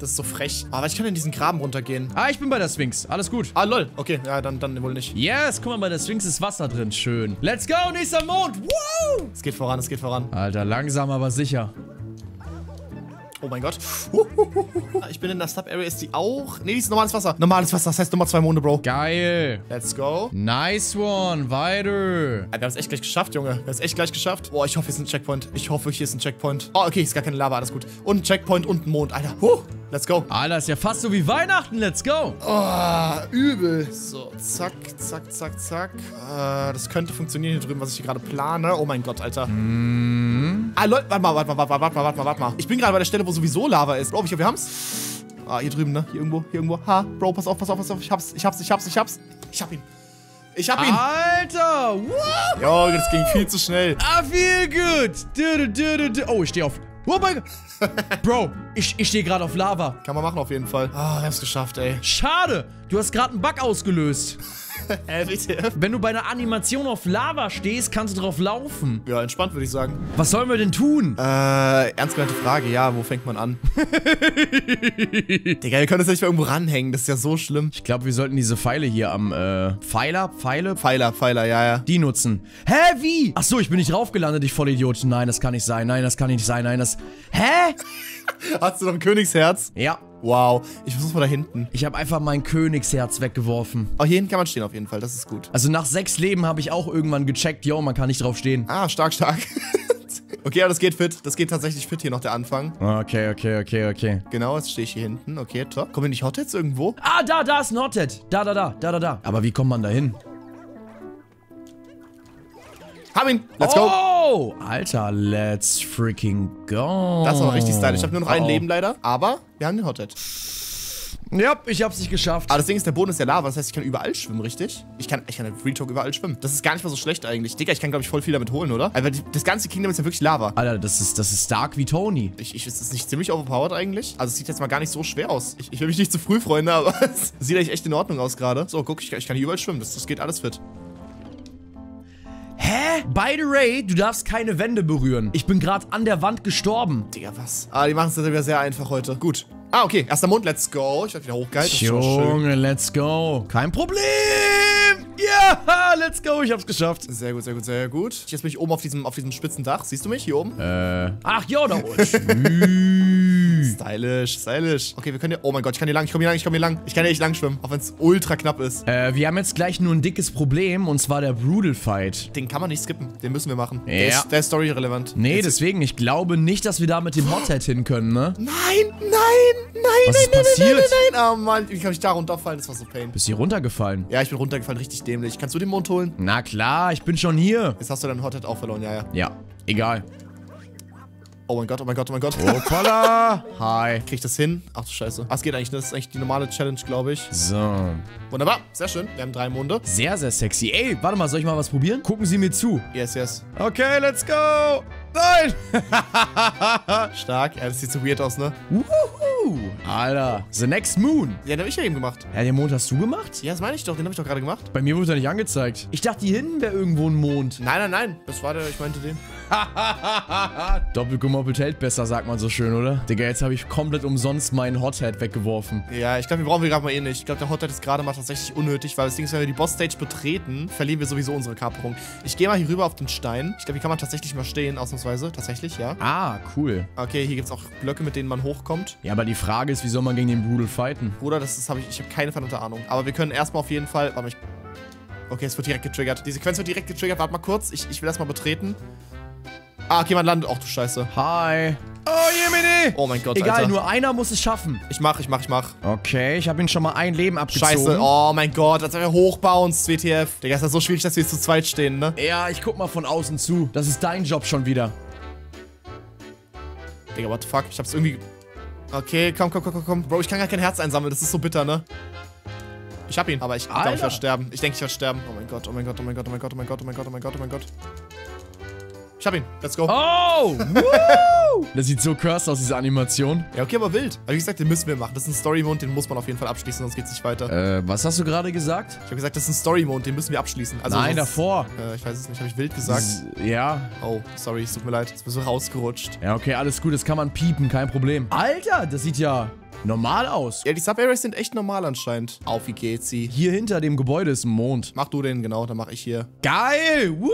Das ist so frech. Aber ich kann in diesen Graben runtergehen. Ah, ich bin bei der Sphinx. Alles gut. Ah, lol. Okay, ja, dann, dann wohl nicht. Yes, guck mal, bei der Sphinx ist Wasser drin. Schön. Let's go, nächster Mond. Woo! Es geht voran, es geht voran. Alter, langsam, aber sicher. Oh mein Gott. Ich bin in der Sub-Area. Ist die auch? Nee, die ist normales Wasser. Normales Wasser, das heißt Nummer zwei Monde, Bro. Geil. Let's go. Nice one. Weiter. Wir haben es echt gleich geschafft, Junge. Wir haben es echt gleich geschafft. Boah, ich hoffe, hier ist ein Checkpoint. Ich hoffe, hier ist ein Checkpoint. Oh, okay, ist gar keine Lava, alles gut. Und ein Checkpoint und ein Mond, Alter. Huh, let's go. Alter, ist ja fast so wie Weihnachten. Let's go. Oh, übel. So, zack, zack, zack, zack. Äh, das könnte funktionieren hier drüben, was ich hier gerade plane. Oh mein Gott, Alter. Ah, Leute, warte mal, warte mal, warte mal, warte mal, warte mal, warte mal. Ich bin gerade bei der Stelle, wo sowieso Lava ist. Bro, ich hoffe, wir haben's. Ah, hier drüben, ne? Hier irgendwo, hier irgendwo. Ha, Bro, pass auf, pass auf, pass auf. Ich hab's, ich hab's, ich hab's, ich hab's. Ich hab ihn. Ich hab ihn. Alter. Jo, das ging viel zu schnell. I feel good. Du, du, du. Oh, ich stehe auf. Oh mein Gott. Bro, ich, ich stehe gerade auf Lava. Kann man machen auf jeden Fall. Ah, wir haben's geschafft, ey. Schade. Du hast gerade einen Bug ausgelöst. Hä, WTF? Wenn du bei einer Animation auf Lava stehst, kannst du drauf laufen. Ja, entspannt, würde ich sagen. Was sollen wir denn tun? Äh, ernst gemeinte Frage, ja, wo fängt man an? Digga, ihr könnt das nicht mal irgendwo ranhängen, das ist ja so schlimm. Ich glaube, wir sollten diese Pfeile hier am, äh, Pfeiler? Pfeile? Pfeiler, Pfeiler, ja, ja. Die nutzen. Hä, wie? Ach so, ich bin nicht raufgelandet, ich Vollidiot. Nein, das kann nicht sein. Nein, das kann nicht sein. Nein, das... Hä? Hast du noch ein Königsherz? Ja. Wow, ich versuch's mal da hinten. Ich habe einfach mein Königsherz weggeworfen. Oh, hier hinten kann man stehen auf jeden Fall, das ist gut. Also nach sechs Leben habe ich auch irgendwann gecheckt, yo, man kann nicht drauf stehen. Ah, stark, stark. okay, aber das geht fit. Das geht tatsächlich fit hier noch, der Anfang. Okay, okay, okay, okay. Genau, jetzt stehe ich hier hinten. Okay, top. Kommen wir nicht Hotheads irgendwo? Ah, da, da ist ein Hothead. Da, da, da, da, da, da. Aber wie kommt man da hin? Hab ihn! Let's go! Oh, Alter, let's freaking go. Das ist aber richtig stylisch. Ich habe nur noch ein Oh. Leben leider, aber wir haben den Hothead. Ja, ich hab's nicht geschafft. Aber das Ding ist, der Boden ist ja Lava, das heißt, ich kann überall schwimmen, richtig? Ich kann, ich kann in Real Talk überall schwimmen. Das ist gar nicht mal so schlecht eigentlich. Digga, ich kann, glaube ich, voll viel damit holen, oder? Aber das ganze Kingdom ist ja wirklich Lava. Alter, das ist, das ist stark wie Tony. Ich, ich, ist das nicht ziemlich overpowered eigentlich? Also, es sieht jetzt mal gar nicht so schwer aus. Ich, ich will mich nicht zu früh freuen, aber es sieht eigentlich echt in Ordnung aus gerade. So, guck, ich, kann- ich kann hier überall schwimmen. Das, das geht alles fit. Hä? By the way, du darfst keine Wände berühren. Ich bin gerade an der Wand gestorben. Digga, was? Ah, die machen es wieder sehr einfach heute. Gut. Ah, okay. Erster Mond, let's go. Ich werde wieder hochgehalten. Junge, let's go. Kein Problem. Ja, let's go. Ich hab's geschafft. Sehr gut, sehr gut, sehr gut. Jetzt bin ich oben auf diesem, auf diesem spitzen Dach. Siehst du mich hier oben? Äh. Ach, ja, da unten. Stylisch, stylisch. Okay, wir können hier... Oh mein Gott, ich kann hier lang, ich komme hier lang, ich komme hier lang. Ich kann hier nicht lang schwimmen, auch wenn es ultra knapp ist. äh, wir haben jetzt gleich nur ein dickes Problem, und zwar der Brutal Fight. Den kann man nicht skippen. Den müssen wir machen. Der Ja. ist, der ist story-relevant. Nee, Jetzt- deswegen, ich glaube nicht, dass wir da mit dem Hothead hin können, ne? Nein, nein, nein, nein, Was nein, ist nein, passiert? nein, nein, nein. Oh Mann, wie kann ich da runterfallen? Das war so pain. Bist hier runtergefallen? Ja, ich bin runtergefallen, richtig dämlich. Kannst du den Mond holen? Na klar, ich bin schon hier. Jetzt hast du deinen Hothead auch verloren, ja, ja. Ja, egal. Oh mein Gott, oh mein Gott, oh mein Gott. Hoppala. Hi. Krieg ich das hin? Ach du Scheiße. Ah, es geht eigentlich. Das ist eigentlich die normale Challenge, glaube ich. So. Wunderbar. Sehr schön. Wir haben drei Monde. Sehr, sehr sexy. Ey, warte mal, soll ich mal was probieren? Gucken Sie mir zu. Yes, yes. Okay, let's go. Nein. Stark. Ja, das sieht so weird aus, ne? Wuhu. Alter. The next moon. Ja, den hab ich ja eben gemacht. Ja, den Mond hast du gemacht? Ja, das meine ich doch. Den habe ich doch gerade gemacht. Bei mir wurde er nicht angezeigt. Ich dachte, hier hinten wäre irgendwo ein Mond. Nein, nein, nein. Das war der, ich meinte den. Doppelgemoppelt hält besser, sagt man so schön, oder? Digga, jetzt habe ich komplett umsonst meinen Hothead weggeworfen. Ja, ich glaube, wir brauchen wir gerade mal eh nicht. Ich glaube, der Hothead ist gerade mal tatsächlich unnötig, weil das Ding ist, wenn wir die Boss-Stage betreten, verlieren wir sowieso unsere Kaperung. Ich gehe mal hier rüber auf den Stein. Ich glaube, hier kann man tatsächlich mal stehen, ausnahmsweise. Tatsächlich, ja. Ah, cool. Okay, hier gibt es auch Blöcke, mit denen man hochkommt. Ja, aber die Frage ist, wie soll man gegen den Brutal fighten? Bruder, das habe ich, ich habe keine verdammte Ahnung. Aber wir können erstmal auf jeden Fall, warte mal, ich, okay, es wird direkt getriggert. Die Sequenz wird direkt getriggert. Warte mal kurz, ich, ich will das mal betreten. Ah, okay, man landet. Ach du Scheiße. Hi. Oh, Jemini. Oh mein Gott, Egal, Alter. nur einer muss es schaffen. Ich mach, ich mach, ich mach. Okay, ich habe ihn schon mal ein Leben abgezogen. Scheiße. Oh mein Gott, als wäre hochbounced, WTF. Digga, ist das so schwierig, dass wir jetzt zu zweit stehen, ne? Ja, ich guck mal von außen zu. Das ist dein Job schon wieder. Digga, what the fuck? Ich hab's irgendwie... Okay, komm, komm, komm, komm, komm. Bro, ich kann gar kein Herz einsammeln. Das ist so bitter, ne? Ich hab ihn, aber ich glaube, ich werde sterben. Ich denke, ich werde sterben. Oh mein Gott, oh mein Gott, oh mein Gott, oh mein Gott, oh mein Gott, oh mein Gott, oh mein Gott, oh mein Gott. Ich hab ihn. Let's go. Oh, woo! Das sieht so cursed aus, diese Animation. Ja, okay, aber wild. Aber wie gesagt, den müssen wir machen. Das ist ein Story-Mond, den muss man auf jeden Fall abschließen, sonst geht's nicht weiter. Äh, was hast du gerade gesagt? Ich habe gesagt, das ist ein Story-Mond, den müssen wir abschließen. Also Nein, sonst- davor. Äh, ich weiß es nicht, habe ich wild gesagt? S- Ja. Oh, sorry, es tut mir leid. Es ist so rausgerutscht. Ja, okay, alles gut. Das kann man piepen, kein Problem. Alter, das sieht ja normal aus. Ja, die Sub-Areas sind echt normal anscheinend. Auf, wie geht's sie? Hier hinter dem Gebäude ist ein Mond. Mach du den, genau, dann mach ich hier. Geil! Woo!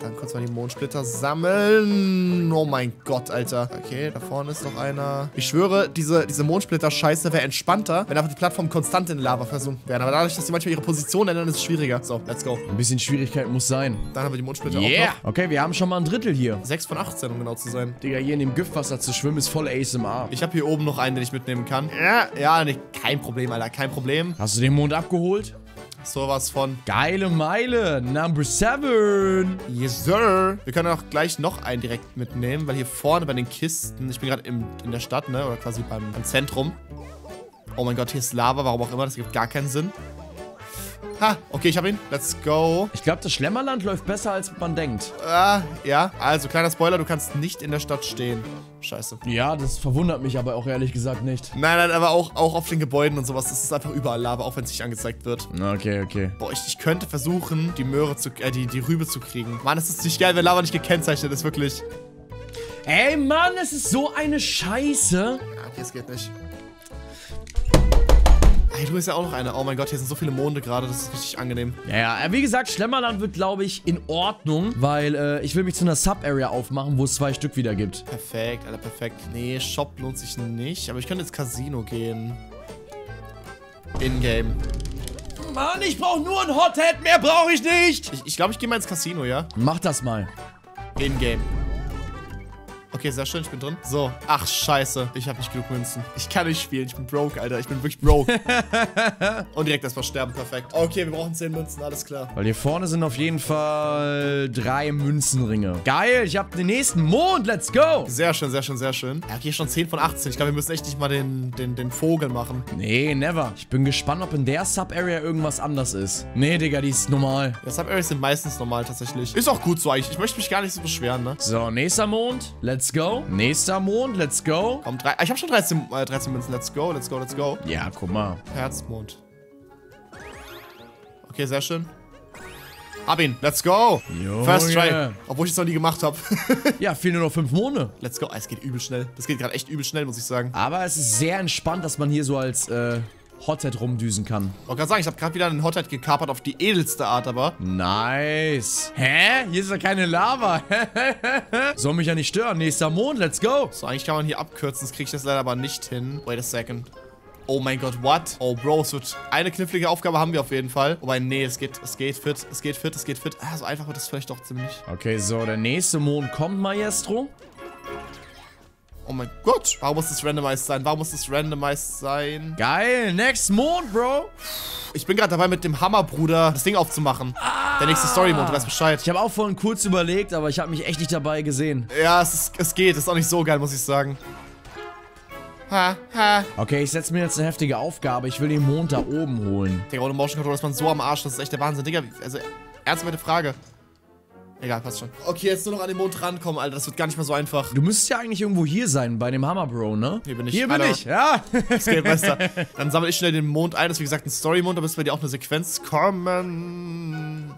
Dann kurz mal die Mondsplitter sammeln. Oh mein Gott, Alter. Okay, da vorne ist noch einer. Ich schwöre, diese, diese Mondsplitter-Scheiße wäre entspannter, wenn einfach die Plattform konstant in Lava versunken wären. Aber dadurch, dass sie manchmal ihre Position ändern, ist es schwieriger. So, let's go. Ein bisschen Schwierigkeit muss sein. Dann haben wir die Mondsplitter Yeah! auch noch. Okay, wir haben schon mal ein Drittel hier. 6 von 18, um genau zu sein. Digga, hier in dem Giftwasser zu schwimmen ist voll ASMR. Ich habe hier oben noch einen, den ich mitnehmen kann. Ja, ja, nee, kein Problem, Alter, kein Problem. Hast du den Mond abgeholt? Sowas von. Geile Meile. Number 7. Yes, sir. Wir können auch gleich noch einen direkt mitnehmen, weil hier vorne bei den Kisten, ich bin gerade in der Stadt, ne, oder quasi beim, beim Zentrum. Oh mein Gott, hier ist Lava, warum auch immer, das gibt gar keinen Sinn. Ha, okay, ich hab ihn. Let's go. Ich glaube, das Schlemmerland läuft besser, als man denkt. Ah, ja, also kleiner Spoiler, du kannst nicht in der Stadt stehen. Scheiße. Ja, das verwundert mich aber auch ehrlich gesagt nicht. Nein, nein, aber auch, auch auf den Gebäuden und sowas, das ist einfach überall Lava, auch wenn es nicht angezeigt wird. Okay, okay. Boah, ich, ich könnte versuchen, die Möhre zu, äh, die, die Rübe zu kriegen. Mann, es ist nicht geil, wenn Lava nicht gekennzeichnet ist, wirklich. Ey, Mann, es ist so eine Scheiße. Ja, okay, es geht nicht. Ey, du bist ja auch noch einer. Oh mein Gott, hier sind so viele Monde gerade, das ist richtig angenehm. Ja, ja, äh, wie gesagt, Schlemmerland wird, glaube ich, in Ordnung, weil äh, ich will mich zu einer Sub-Area aufmachen, wo es zwei Stück wieder gibt. Perfekt, Alter, perfekt. Nee, Shop lohnt sich nicht, aber ich könnte ins Casino gehen. In-game. Mann, ich brauche nur ein Hothead, mehr brauche ich nicht. Ich glaube, ich, glaub, ich gehe mal ins Casino, ja? Mach das mal. In-game. Okay, sehr schön, ich bin drin. So, ach scheiße, ich habe nicht genug Münzen. Ich kann nicht spielen, ich bin broke, Alter. Ich bin wirklich broke. Und direkt erstmal sterben, perfekt. Okay, wir brauchen 10 Münzen, alles klar. Weil hier vorne sind auf jeden Fall drei Münzenringe. Geil, ich habe den nächsten Mond, let's go. Sehr schön, sehr schön, sehr schön. Ja, okay, schon 10 von 18. Ich glaube, wir müssen echt nicht mal den, den, den Vogel machen. Nee, never. Ich bin gespannt, ob in der Sub-Area irgendwas anders ist. Nee, Digga, die ist normal. Ja, Sub-Areas sind meistens normal tatsächlich. Ist auch gut so eigentlich. Ich möchte mich gar nicht so beschweren, ne? So, nächster Mond, let's go. Nächster Mond, let's go. Komm, drei, ich habe schon 13, äh, 13 Münzen. Let's go, let's go, let's go. Ja, guck mal. Herzmond. Okay, sehr schön. Hab ihn. Let's go. Junge. First try. Obwohl ich es noch nie gemacht habe. Ja, fehlen nur noch fünf Monde. Let's go. Ah, Es geht übel schnell. Das geht gerade echt übel schnell, muss ich sagen. Aber es ist sehr entspannt, dass man hier so als äh, Hothead rumdüsen kann. Ich wollte gerade sagen, ich habe gerade wieder einen Hothead gekapert auf die edelste Art, aber. Nice. Hä? Hier ist ja keine Lava. Soll mich ja nicht stören. Nächster Mond, let's go. So, eigentlich kann man hier abkürzen. Das kriege ich das leider aber nicht hin. Wait a second. Oh mein Gott, what? Oh, Bro, es wird... Eine knifflige Aufgabe haben wir auf jeden Fall. Wobei, nee, es geht, es geht fit, es geht fit, es geht fit. Ah, so einfach wird es vielleicht doch ziemlich. Okay, so, der nächste Mond kommt, Maestro. Oh mein Gott. Warum muss das randomized sein? Warum muss das randomized sein? Geil, next Mond, Bro. Ich bin gerade dabei, mit dem Hammer, Bruder, das Ding aufzumachen. Der nächste Story-Mond, du weißt Bescheid. Ich habe auch vorhin kurz überlegt, aber ich habe mich echt nicht dabei gesehen. Ja, es, ist, es geht. Ist auch nicht so geil, muss ich sagen. Ha, ha. Okay, ich setze mir jetzt eine heftige Aufgabe. Ich will den Mond da oben holen. Digga, ohne Motion Control ist man so am Arsch. Das ist echt der Wahnsinn. Digga, also, ernsthafte Frage. Egal, passt schon. Okay, jetzt nur noch an den Mond rankommen, Alter. Das wird gar nicht mehr so einfach. Du müsstest ja eigentlich irgendwo hier sein, bei dem Hammer, Bro, ne? Hier bin ich. Hier bin Alter. ich, ja. Das geht besser. Dann sammle ich schnell den Mond ein. Das ist wie gesagt ein Story-Mond, aber ist bei dir auch eine Sequenz kommen.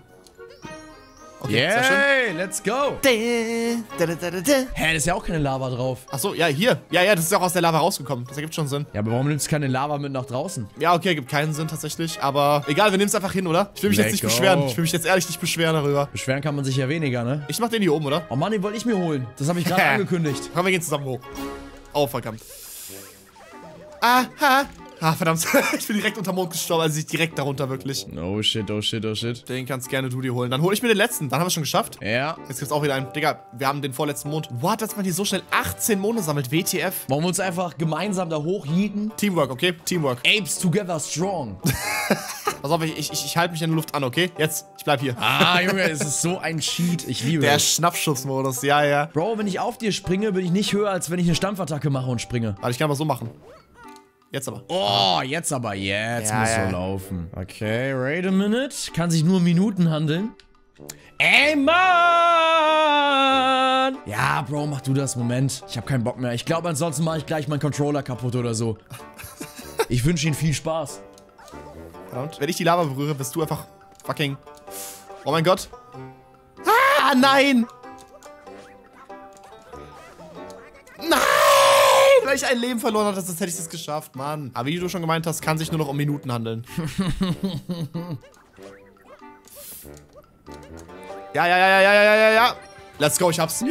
Okay, sehr schön. Yay, let's go. Hä, da ist ja auch keine Lava drauf. Achso, ja, hier. Ja, ja, das ist auch aus der Lava rausgekommen. Das ergibt schon Sinn. Ja, aber warum nimmst du keine Lava mit nach draußen? Ja, okay, gibt keinen Sinn tatsächlich. Aber egal, wir nehmen es einfach hin, oder? Ich will mich Let jetzt nicht go. beschweren. Ich will mich jetzt ehrlich nicht beschweren darüber. Beschweren kann man sich ja weniger, ne? Ich mach den hier oben, oder? Oh Mann, den wollte ich mir holen. Das habe ich gerade angekündigt. Komm, wir gehen zusammen hoch. Oh, verdammt. Aha. Ah, verdammt. ich bin direkt unter Mond gestorben, also ich direkt darunter wirklich. Oh shit, oh shit, oh shit. Den kannst gerne du dir holen. Dann hole ich mir den letzten. Dann haben wir es schon geschafft. Ja. Jetzt gibt's auch wieder einen. Digga, wir haben den vorletzten Mond. What, dass man hier so schnell 18 Monde sammelt? WTF? Wollen wir uns einfach gemeinsam da hochhieten? Teamwork, okay? Teamwork. Apes together strong. Pass auf, ich, ich, ich halte mich in der Luft an, okay? Jetzt, ich bleib hier. Ah, Junge, es ist so ein Cheat. Ich liebe Der. Schnappschussmodus, ja, ja. Bro, wenn ich auf dir springe, bin ich nicht höher, als wenn ich eine Stampfattacke mache und springe. Warte, ich kann mal so machen. Jetzt aber. Oh, jetzt aber, jetzt Ja, muss ja. so laufen. Okay, wait a minute. Kann sich nur Minuten handeln. Ey, Mann! Ja, Bro, mach du das. Moment. Ich habe keinen Bock mehr. Ich glaube, ansonsten mache ich gleich meinen Controller kaputt oder so. Ich wünsche Ihnen viel Spaß. Verdammt. Wenn ich die Lava berühre, bist du einfach fucking. Oh mein Gott. Ah, nein! Nein! Weil ich ein Leben verloren hatte, sonst hätte ich das geschafft, Mann. Aber wie du schon gemeint hast, kann sich nur noch um Minuten handeln. ja, ja, ja, ja, ja, ja, ja, ja. Let's go, ich hab's.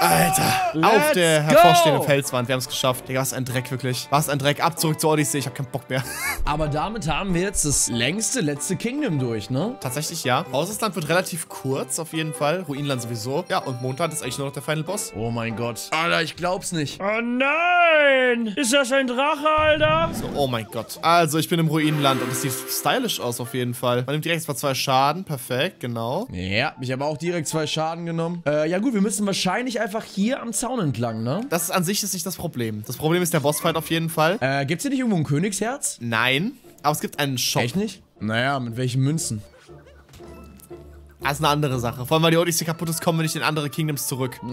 Alter, auf Let's der go! hervorstehenden Felswand. Wir haben es geschafft. Digga, was ein Dreck, wirklich. Was ein Dreck. Ab zurück zur Odyssee. Ich hab keinen Bock mehr. Aber damit haben wir jetzt das längste letzte Kingdom durch, ne? Tatsächlich ja. Hausesland wird relativ kurz, auf jeden Fall. Ruinland sowieso. Ja, und Mondland ist eigentlich nur noch der Final Boss. Oh mein Gott. Alter, ich glaub's nicht. Oh nein! Ist das ein Drache, Alter? So, oh mein Gott. Also, ich bin im Ruinenland und es sieht stylisch aus, auf jeden Fall. Man nimmt direkt zwar zwei Schaden. Perfekt, genau. Ja, ich habe auch direkt zwei Schaden genommen. Äh, ja gut, wir müssen wahrscheinlich einfach hier am Zaun entlang, ne? Das ist an sich ist nicht das Problem. Das Problem ist der Bossfight auf jeden Fall. Äh, gibt's hier nicht irgendwo ein Königsherz? Nein. Aber es gibt einen Shop. Echt nicht? Naja, mit welchen Münzen? Das ist eine andere Sache. Vor allem, weil die Odyssey kaputt ist, kommen wir nicht in andere Kingdoms zurück.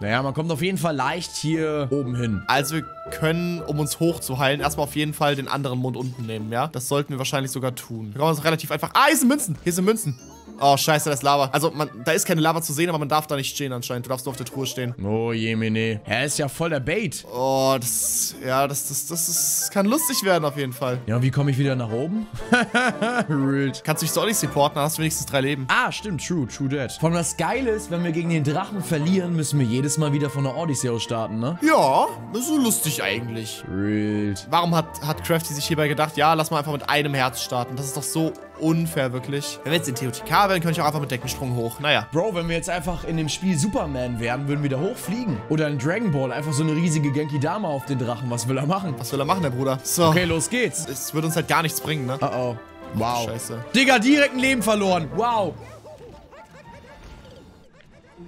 Naja, man kommt auf jeden Fall leicht hier oben hin. Also wir können, um uns hochzuheilen, erstmal auf jeden Fall den anderen Mond unten nehmen, ja? Das sollten wir wahrscheinlich sogar tun. Wir kommen uns relativ einfach... Ah, hier sind Münzen! Hier sind Münzen! Oh, scheiße, da ist Lava. Also, man, da ist keine Lava zu sehen, aber man darf da nicht stehen anscheinend. Du darfst nur auf der Truhe stehen. Oh, Jemine. Er ist ja voll der Bait. Oh, das... Ja, das, das, das, ist, kann lustig werden auf jeden Fall. Ja, wie komme ich wieder nach oben? Rude. Kannst du dich zu Odyssey porten, dann hast du wenigstens drei Leben. Ah, stimmt, true, true that. Vor allem das Geile ist, wenn wir gegen den Drachen verlieren, müssen wir jedes Mal wieder von der Odyssey aus starten, ne? Ja, das ist so lustig eigentlich. Rude. Warum hat, hat Crafty sich hierbei gedacht, ja, lass mal einfach mit einem Herz starten. Das ist doch so unfair, wirklich. Wenn wir jetzt in TOTK wären, könnte ich auch einfach mit Deckensprung hoch. Naja. Bro, wenn wir jetzt einfach in dem Spiel Superman wären, würden wir da hochfliegen. Oder in Dragon Ball einfach so eine riesige Genki Dama auf den Drachen. Was will er machen? Was will er machen, der Bruder? So. Okay, los geht's. Es wird uns halt gar nichts bringen, ne? Oh oh. Wow. Scheiße. Digga, direkt ein Leben verloren. Wow.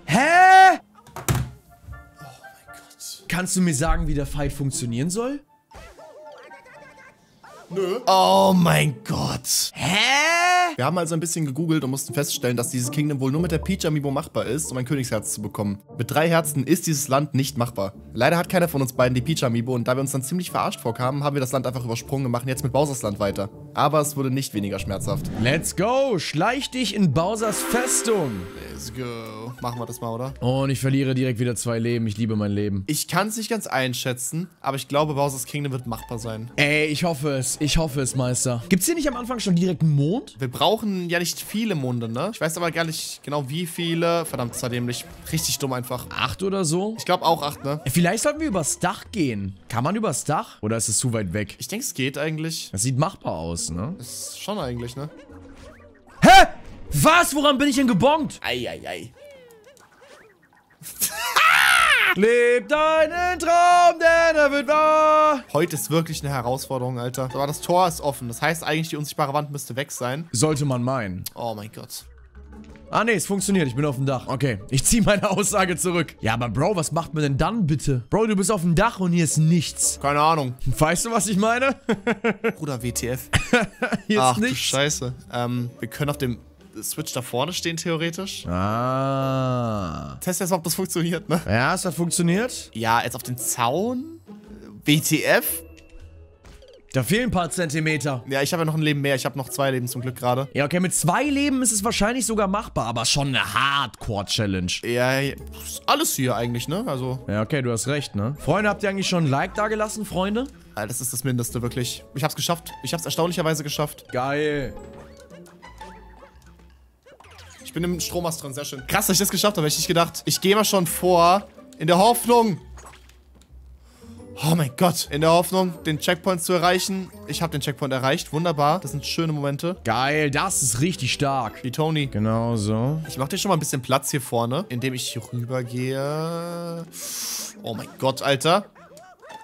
Hä? Kannst du mir sagen, wie der Fight funktionieren soll? Nö. Oh mein Gott. Hä? Wir haben also ein bisschen gegoogelt und mussten feststellen, dass dieses Kingdom wohl nur mit der Peach Amiibo machbar ist, um ein Königsherz zu bekommen. Mit drei Herzen ist dieses Land nicht machbar. Leider hat keiner von uns beiden die Peach Amiibo und da wir uns dann ziemlich verarscht vorkamen, haben wir das Land einfach übersprungen und machen jetzt mit Bowsers Land weiter. Aber es wurde nicht weniger schmerzhaft. Let's go! Schleich dich in Bowsers Festung! Let's go. Machen wir das mal, oder? Und ich verliere direkt wieder zwei Leben. Ich liebe mein Leben. Ich kann es nicht ganz einschätzen, aber ich glaube, Bowser's Kingdom wird machbar sein. Ey, ich hoffe es. Ich hoffe es, Meister. Gibt's hier nicht am Anfang schon direkt einen Mond? Wir brauchen ja nicht viele Monde, ne? Ich weiß aber gar nicht genau, wie viele. Verdammt, das war dämlich. Richtig dumm einfach. Acht oder so? Ich glaube auch acht, ne? Vielleicht sollten wir übers Dach gehen. Kann man übers Dach? Oder ist es zu weit weg? Ich denke, es geht eigentlich. Das sieht machbar aus, ne? Ist schon eigentlich, ne? Hä? Was? Woran bin ich denn gebongt? Eieiei. Leb deinen Traum, denn er wird wahr. Heute ist wirklich eine Herausforderung, Alter. Aber das Tor ist offen. Das heißt eigentlich, die unsichtbare Wand müsste weg sein. Sollte man meinen. Oh mein Gott. Ah, nee, es funktioniert. Ich bin auf dem Dach. Okay, ich ziehe meine Aussage zurück. Ja, aber Bro, was macht man denn dann bitte? Bro, du bist auf dem Dach und hier ist nichts. Keine Ahnung. Weißt du, was ich meine? Bruder, WTF. hier ist Ach du nichts. Scheiße. Ähm, wir können auf dem Switch da vorne stehen, theoretisch. Ah. Test jetzt mal, ob das funktioniert, ne? Ja, es hat funktioniert. Ja, jetzt auf den Zaun. WTF? Da fehlen ein paar Zentimeter. Ja, ich habe ja noch ein Leben mehr. Ich habe noch zwei Leben zum Glück gerade. Ja, okay, mit zwei Leben ist es wahrscheinlich sogar machbar, aber schon eine Hardcore-Challenge. Ja, ja, ist alles hier eigentlich, ne? Also, Ja, okay, du hast recht, ne? Freunde, habt ihr eigentlich schon ein Like da gelassen, Freunde? ah, das ist das Mindeste, wirklich. Ich hab's geschafft. Ich hab's erstaunlicherweise geschafft. Geil. Ich bin im Strommast drin, sehr schön. Krass, dass ich das geschafft habe. Hätte ich nicht gedacht. Ich gehe mal schon vor, in der Hoffnung. Oh mein Gott. In der Hoffnung, den Checkpoint zu erreichen. Ich habe den Checkpoint erreicht. Wunderbar. Das sind schöne Momente. Geil, das ist richtig stark. Wie Tony. Genau so. Ich mache dir schon mal ein bisschen Platz hier vorne, indem ich hier rübergehe. Oh mein Gott, Alter.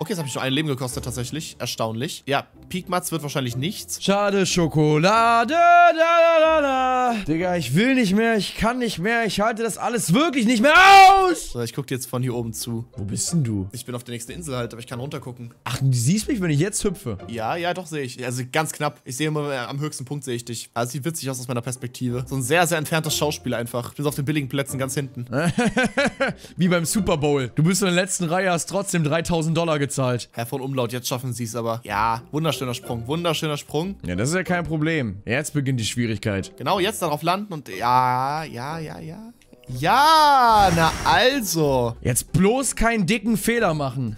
Okay, jetzt habe ich nur ein Leben gekostet tatsächlich. Erstaunlich. Ja, Peakmats wird wahrscheinlich nichts. Schade Schokolade, da, da, da, da. Digga, ich will nicht mehr, ich kann nicht mehr, ich halte das alles wirklich nicht mehr aus. So, ich gucke dir jetzt von hier oben zu. Wo bist denn du? Ich bin auf der nächsten Insel halt, aber ich kann runtergucken. Ach, du siehst mich, wenn ich jetzt hüpfe. Ja, ja, doch sehe ich. Also ganz knapp. Ich sehe immer äh, am höchsten Punkt sehe ich dich. Also sieht witzig aus aus meiner Perspektive. So ein sehr, sehr entferntes Schauspiel einfach. Ich bin so auf den billigen Plätzen ganz hinten. Wie beim Super Bowl. Du bist in der letzten Reihe, hast trotzdem 3000 Dollar gezahlt. Herr von Umlaut, jetzt schaffen sie es aber. Ja, wunderschöner Sprung, wunderschöner Sprung. Ja, das ist ja kein Problem. Jetzt beginnt die Schwierigkeit. Genau, jetzt darauf landen und ja, ja, ja, ja. Ja, na also. Jetzt bloß keinen dicken Fehler machen.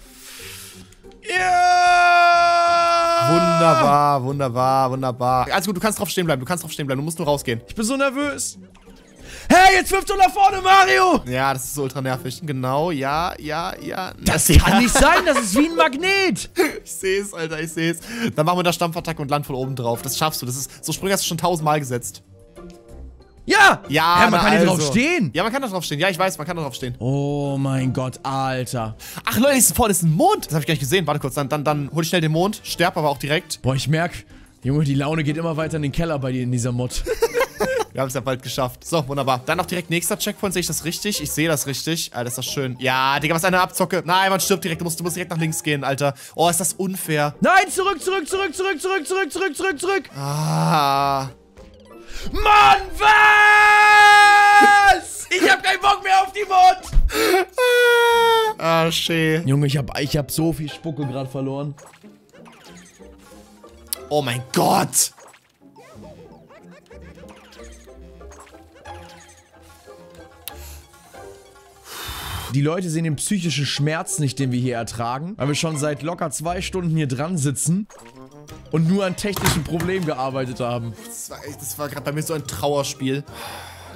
Ja! Wunderbar, wunderbar, wunderbar. Also gut, du kannst drauf stehen bleiben, du kannst drauf stehen bleiben, du musst nur rausgehen. Ich bin so nervös. Hey, jetzt wirft du nach vorne, Mario! Ja, das ist so ultra nervig. Genau, ja, ja, ja. Das kann nicht sein, das ist wie ein Magnet. Ich sehe es, Alter, ich sehe es. Dann machen wir da Stampfattacke und land von oben drauf. Das schaffst du. Das ist, so Sprünge hast du schon tausendmal gesetzt. Ja! Ja, Hä, man kann hier drauf also. stehen. Ja, man kann da drauf stehen. Ja, ich weiß, man kann da drauf stehen. Oh mein Gott, Alter. Ach, Leute, ist vorne ist ein Mond. Das habe ich gar nicht gesehen. Warte kurz, dann, dann, dann hol ich schnell den Mond. Sterb aber auch direkt. Boah, ich merk, Junge, die Laune geht immer weiter in den Keller bei dir in dieser Mod. Wir haben es ja bald geschafft. So, wunderbar. Dann noch direkt nächster Checkpoint. Sehe ich das richtig? Ich sehe das richtig. Alter, ist das schön. Ja, Digga, was eine Abzocke. Nein, man stirbt direkt. Du musst, du musst direkt nach links gehen, Alter. Oh, ist das unfair. Nein, zurück, zurück, zurück, zurück, zurück, zurück, zurück, zurück, zurück. Ah. Mann, was? Ich hab keinen Bock mehr auf die Mod. Ah, schön. Junge, ich hab, ich hab so viel Spucke gerade verloren. Oh mein Gott. Die Leute sehen den psychischen Schmerz nicht, den wir hier ertragen, weil wir schon seit locker zwei Stunden hier dran sitzen und nur an technischen Problemen gearbeitet haben. Das war, das war gerade bei mir so ein Trauerspiel.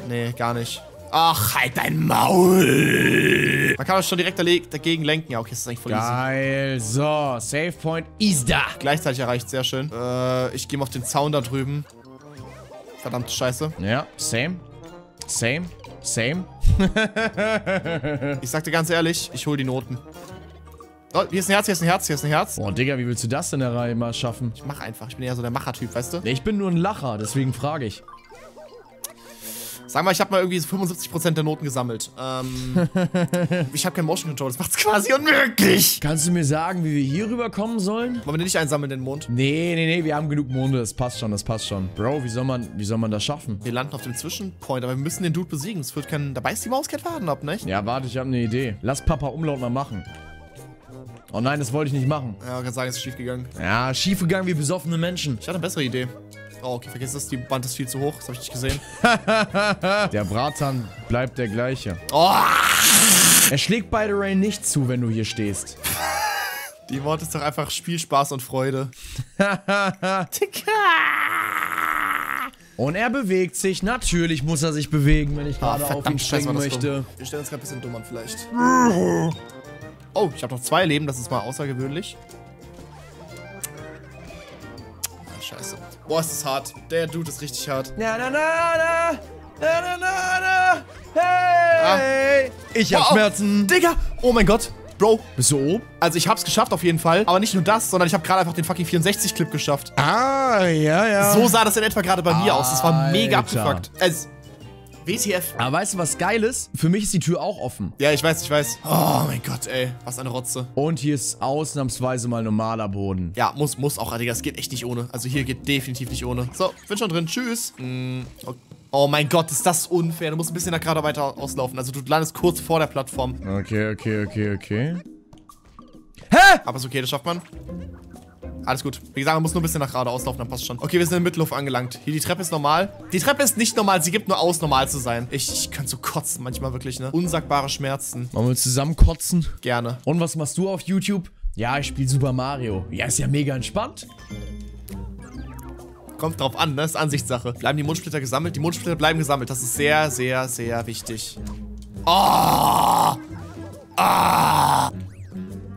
Nee, gar nicht. Ach, halt dein Maul. Man kann das schon direkt dagegen lenken. Ja, okay, das ist eigentlich voll easy. Geil, so, Save Point ist da. Gleichzeitig erreicht, sehr schön. Äh, ich gehe mal auf den Zaun da drüben. Verdammte Scheiße. Ja, same, same, same. Ich sag dir ganz ehrlich, ich hol die Noten. Oh, hier ist ein Herz, hier ist ein Herz, hier ist ein Herz. Boah, Digga, wie willst du das in der Reihe mal schaffen? Ich mach einfach. Ich bin eher so der Machertyp, weißt du? Nee, Ich bin nur ein Lacher, deswegen frage ich. Sag mal, ich habe mal irgendwie so 75% der Noten gesammelt. Ähm, ich habe kein Motion Control, das macht's quasi unmöglich. Kannst du mir sagen, wie wir hier rüberkommen sollen? Wollen wir nicht einsammeln, den Mond? Nee, nee, nee, wir haben genug Monde. Das passt schon, das passt schon. Bro, wie soll man, wie soll man das schaffen? Wir landen auf dem Zwischenpoint, aber wir müssen den Dude besiegen. Es wird kein. Da beißt die Maus kein Faden ab, nicht? Ja, warte, ich habe eine Idee. Lass Papa Umlaut mal machen. Oh nein, das wollte ich nicht machen. Ja, kann sagen, es ist schief gegangen. Ja, schief gegangen wie besoffene Menschen. Ich hatte eine bessere Idee. Oh, okay, vergiss das, die Wand ist viel zu hoch. Das habe ich nicht gesehen. Der Bratan bleibt der gleiche. Oh! Er schlägt bei The Rain nicht zu, wenn du hier stehst. Die Wort ist doch einfach Spielspaß und Freude. Und er bewegt sich. Natürlich muss er sich bewegen, wenn ich Ah, gerade auf ihn springen möchte. Wir stellen uns gerade ein bisschen dumm an, vielleicht. Oh, ich habe noch zwei Leben, das ist mal außergewöhnlich. Boah, ist das hart. Der Dude ist richtig hart. Na, na, na, na, na, na, na, na. Hey! Ich hab Wow. Schmerzen. Digga! Oh mein Gott. Bro, Bist du oben? also ich hab's geschafft auf jeden Fall. Aber nicht nur das, sondern ich habe gerade einfach den fucking 64-Clip geschafft. Ah, ja, ja. So sah das in etwa gerade bei mir aus. Das war mega Alter. abgefuckt. Also, WTF. Aber weißt du, was geil ist? Für mich ist die Tür auch offen. Ja, ich weiß, ich weiß. Oh mein Gott, ey. Was eine Rotze. Und hier ist ausnahmsweise mal normaler Boden. Ja, muss, muss auch, Digga. Es geht echt nicht ohne. Also hier geht definitiv nicht ohne. So, bin schon drin. Tschüss. Mm, okay. Oh mein Gott, ist das unfair. Du musst ein bisschen nach gerade weiter auslaufen. Also du landest kurz vor der Plattform. Okay, okay, okay, okay. Hä? Aber ist okay, das schafft man. Alles gut. Wie gesagt, man muss nur ein bisschen nach gerade auslaufen, dann passt schon. Okay, wir sind in Mittelhof angelangt. Hier, die Treppe ist normal. Die Treppe ist nicht normal, sie gibt nur aus, normal zu sein. Ich, ich könnte so kotzen manchmal wirklich, ne? Unsagbare Schmerzen. Wollen wir zusammen kotzen? Gerne. Und was machst du auf YouTube? Ja, ich spiele Super Mario. Ja, ist ja mega entspannt. Kommt drauf an, ne? Ist Ansichtssache. Bleiben die Mondsplitter gesammelt? Die Mondsplitter bleiben gesammelt. Das ist sehr, sehr, sehr wichtig. Oh!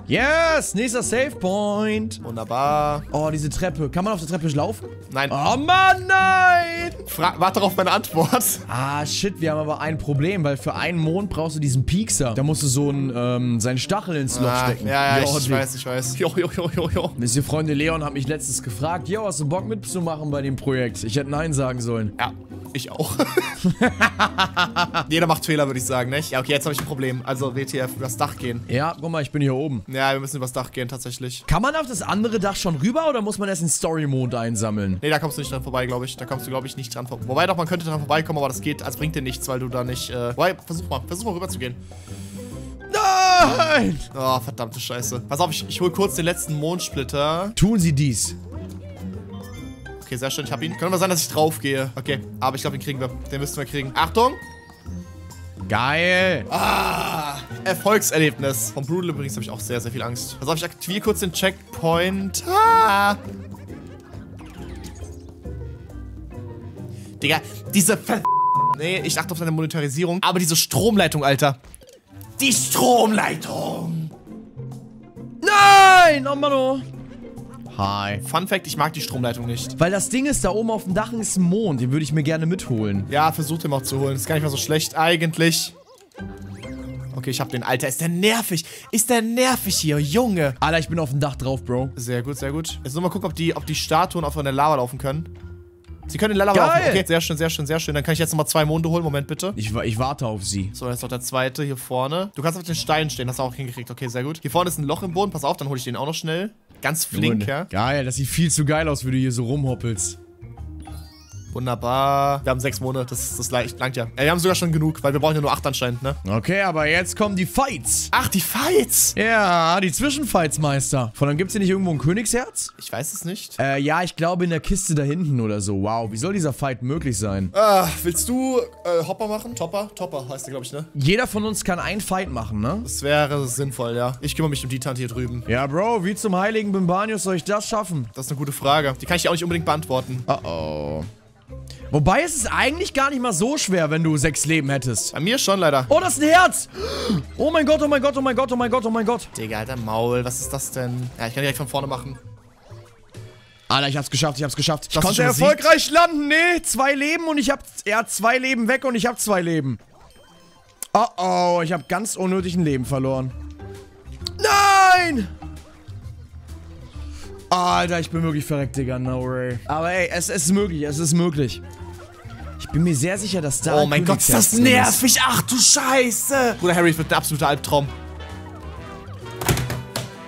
Yes, nächster Save Point. Wunderbar. Oh, diese Treppe. Kann man auf der Treppe laufen? Nein. Oh Mann, nein! Fra warte auf meine Antwort. Ah, shit, wir haben aber ein Problem, weil für einen Mond brauchst du diesen Piekser. Da musst du so einen, ähm, seinen Stachel ins Loch Ah, stecken. ja, ja, Jo, ich, ich weiß, ich weiß. Jo, jo, jo, jo, jo. Ihr, Freunde, Leon hat mich letztens gefragt, yo, hast du Bock mitzumachen bei dem Projekt? Ich hätte Nein sagen sollen. Ja, ich auch. Jeder macht Fehler, würde ich sagen, nicht? Ja, okay, jetzt habe ich ein Problem. Also, WTF, übers Dach gehen. Ja, guck mal, ich bin hier oben. Ja, wir müssen übers Dach gehen, tatsächlich. Kann man auf das andere Dach schon rüber oder muss man erst den Story-Mond einsammeln? Nee, da kommst du nicht dran vorbei, glaube ich. Da kommst du, glaube ich, nicht dran vorbei. Wobei doch, man könnte dran vorbeikommen, aber das geht, als bringt dir nichts, weil du da nicht, äh... Wobei, versuch mal, versuch mal rüber zu gehen. Nein! Oh, verdammte Scheiße. Pass auf, ich, ich hol kurz den letzten Mondsplitter. Tun Sie dies. Okay, sehr schön, ich hab ihn. Könnte mal sein, dass ich drauf gehe. Okay, aber ich glaube, den kriegen wir. Den müssten wir kriegen. Achtung! Geil. Erfolgserlebnis. Vom Brutal übrigens habe ich auch sehr, sehr viel Angst. Auf, ich aktiviere kurz den Checkpoint. Ah! Digga, diese Ver... Nee, ich achte auf deine Monetarisierung. Aber diese Stromleitung, Alter. Die Stromleitung! Nein! Oh Mann, oh. Hi. Fun Fact, ich mag die Stromleitung nicht. Weil das Ding ist, da oben auf dem Dach ist ein Mond. Den würde ich mir gerne mitholen. Ja, versucht den auch zu holen. Ist gar nicht mal so schlecht, eigentlich. Okay, ich hab den. Alter, ist der nervig. Ist der nervig hier, Junge. Alter, ich bin auf dem Dach drauf, Bro. Sehr gut, sehr gut. Jetzt nur mal gucken, ob die, ob die Statuen auf der Lava laufen können. Sie können in der Lava Geil. laufen. Okay, sehr schön, sehr schön, sehr schön. Dann kann ich jetzt nochmal zwei Monde holen. Moment, bitte. Ich, ich warte auf sie. So, jetzt noch der zweite hier vorne. Du kannst auf den Stein stehen, hast du auch hingekriegt. Okay, sehr gut. Hier vorne ist ein Loch im Boden. Pass auf, dann hole ich den auch noch schnell. Ganz flink, Junge, ja. Geil, das sieht viel zu geil aus, wie du hier so rumhoppelst. Wunderbar. Wir haben sechs Monate. Das, das leicht- langt ja. Wir haben sogar schon genug, weil wir brauchen ja nur acht anscheinend, ne? Okay, aber jetzt kommen die Fights. Ach, die Fights! Ja, die Zwischenfights, Meister. Von dann gibt's hier nicht irgendwo ein Königsherz? Ich weiß es nicht. Äh, ja, ich glaube in der Kiste da hinten oder so. Wow, wie soll dieser Fight möglich sein? Ah, willst du äh, Hopper machen? Topper? Topper heißt der, glaube ich, ne? Jeder von uns kann einen Fight machen, ne? Das wäre sinnvoll, ja. Ich kümmere mich um die Tante hier drüben. Ja, Bro, wie zum heiligen Bimbanius soll ich das schaffen? Das ist eine gute Frage. Die kann ich dir auch nicht unbedingt beantworten. Oh oh. Wobei es ist eigentlich gar nicht mal so schwer, wenn du sechs Leben hättest. Bei mir schon leider. Oh, das ist ein Herz! Oh mein Gott, oh mein Gott, oh mein Gott, oh mein Gott, oh mein Gott. Digga, alter Maul, was ist das denn? Ja, ich kann direkt von vorne machen. Alter, ich hab's geschafft, ich hab's geschafft. Ich konnte erfolgreich landen. Nee, zwei Leben und ich hab... Er hat zwei Leben weg und ich hab zwei Leben. Oh oh, ich hab ganz unnötig ein Leben verloren. Nein! Alter, ich bin wirklich verreckt, Digga. No way. Aber ey, es, es ist möglich, es ist möglich. Ich bin mir sehr sicher, dass da. Oh ein mein Gott, ist das nervig. Ach du Scheiße. Bruder Harry wird ein absoluter Albtraum.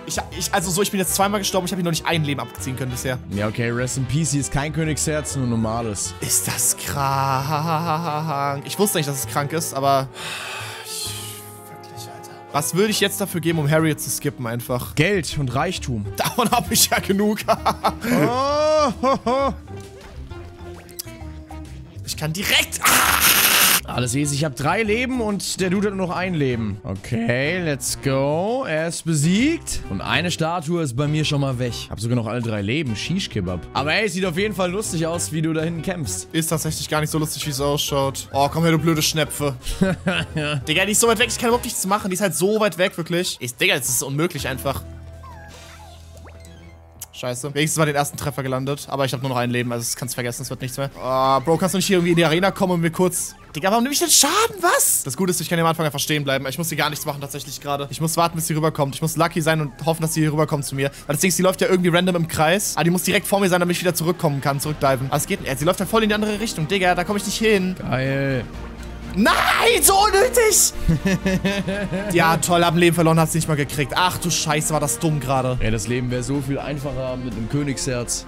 Ich, ich, also so, ich bin jetzt zweimal gestorben. Ich habe ihn noch nicht ein Leben abziehen können bisher. Ja, okay, Rest in Peace. Hier ist kein Königsherz, nur normales. Ist das krank? Ich wusste nicht, dass es krank ist, aber... Was würde ich jetzt dafür geben, um Harriet zu skippen einfach? Geld und Reichtum. Davon habe ich ja genug. Oh, ho, ho. ich kann direkt... Ah! Alles easy. Ich habe drei Leben und der Dude hat nur noch ein Leben. Okay, let's go. Er ist besiegt. Und eine Statue ist bei mir schon mal weg. Hab sogar noch alle drei Leben. Shish Kebab. Aber hey, sieht auf jeden Fall lustig aus, wie du da hinten kämpfst. Ist tatsächlich gar nicht so lustig, wie es ausschaut. Oh, komm her, du blöde Schnepfe. Digga, die ist so weit weg, ich kann überhaupt nichts machen. Die ist halt so weit weg, wirklich. Ich, Digga, das ist unmöglich einfach. Scheiße. Wenigstens mal den ersten Treffer gelandet. Aber ich habe nur noch ein Leben, also das kannst du vergessen, es wird nichts mehr. Oh, Bro, kannst du nicht hier irgendwie in die Arena kommen und mir kurz... Digga, warum nehme ich denn Schaden? Was? Das Gute ist, ich kann hier am Anfang einfach stehen bleiben. Ich muss hier gar nichts machen, tatsächlich gerade. Ich muss warten, bis sie rüberkommt. Ich muss lucky sein und hoffen, dass sie hier rüberkommt zu mir. Weil das Ding ist, sie läuft ja irgendwie random im Kreis. Aber die muss direkt vor mir sein, damit ich wieder zurückkommen kann, zurückdiven. Aber es geht nicht. Sie läuft ja voll in die andere Richtung. Digga, da komme ich nicht hin. Geil. Nein, so unnötig! ja, toll, hab ein Leben verloren, hat's nicht mal gekriegt. Ach du Scheiße, war das dumm gerade. Ey, das Leben wäre so viel einfacher mit einem Königsherz.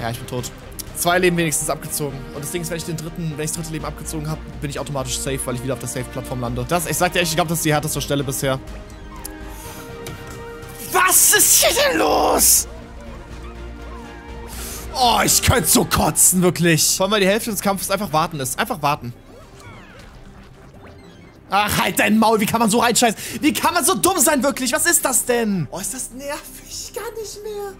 Ja, ich bin tot. Zwei Leben wenigstens abgezogen. Und das Ding ist, wenn ich den dritten, wenn ich das dritte Leben abgezogen habe, bin ich automatisch safe, weil ich wieder auf der Safe-Plattform lande. Das, ich sag dir echt, ich glaube, das ist die härteste Stelle bisher. Was ist hier denn los? Oh, ich könnte so kotzen, wirklich. Vor allem, weil die Hälfte des Kampfes einfach warten ist. Einfach warten. Ach, halt dein Maul. Wie kann man so reinscheißen? Wie kann man so dumm sein, wirklich? Was ist das denn? Oh, ist das nervig. Gar nicht mehr.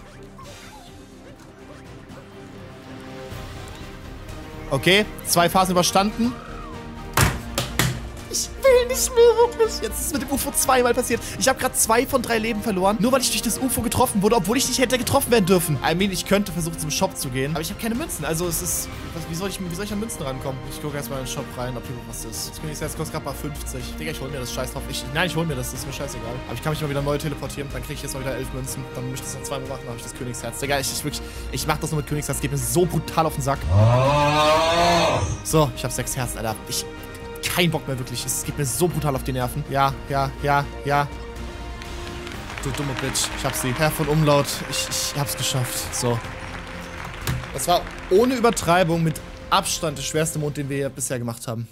Okay, zwei Phasen überstanden. Ich will nicht mehr wirklich. Jetzt ist es mit dem UFO zweimal passiert. Ich habe gerade zwei von drei Leben verloren, nur weil ich durch das UFO getroffen wurde, obwohl ich nicht hätte getroffen werden dürfen. I mean, ich könnte versuchen zum Shop zu gehen, aber ich habe keine Münzen. Also es ist, was, wie, soll ich, wie soll ich an Münzen rankommen? Ich gucke erstmal in den Shop rein, ob hier was ist. Das Königsherz kostet gerade mal 50. Digga, ich hol mir das Scheiß drauf. Ich, nein, ich hol mir das, das ist mir scheißegal. Aber ich kann mich mal wieder neu teleportieren, dann kriege ich jetzt mal wieder elf Münzen. Dann möchte ich das noch zweimal machen, dann habe ich das Königsherz. Digga, ich, ich wirklich, ich mach das nur mit Königsherz, geht mir so brutal auf den Sack. So, ich habe sechs Herzen, Alter. Ich, kein Bock mehr wirklich. Es geht mir so brutal auf die Nerven. Ja, ja, ja, ja. Du dumme Bitch. Ich hab sie. Herr von Umlaut. Ich, ich hab's geschafft. So. Das war ohne Übertreibung mit Abstand der schwerste Mond, den wir bisher gemacht haben.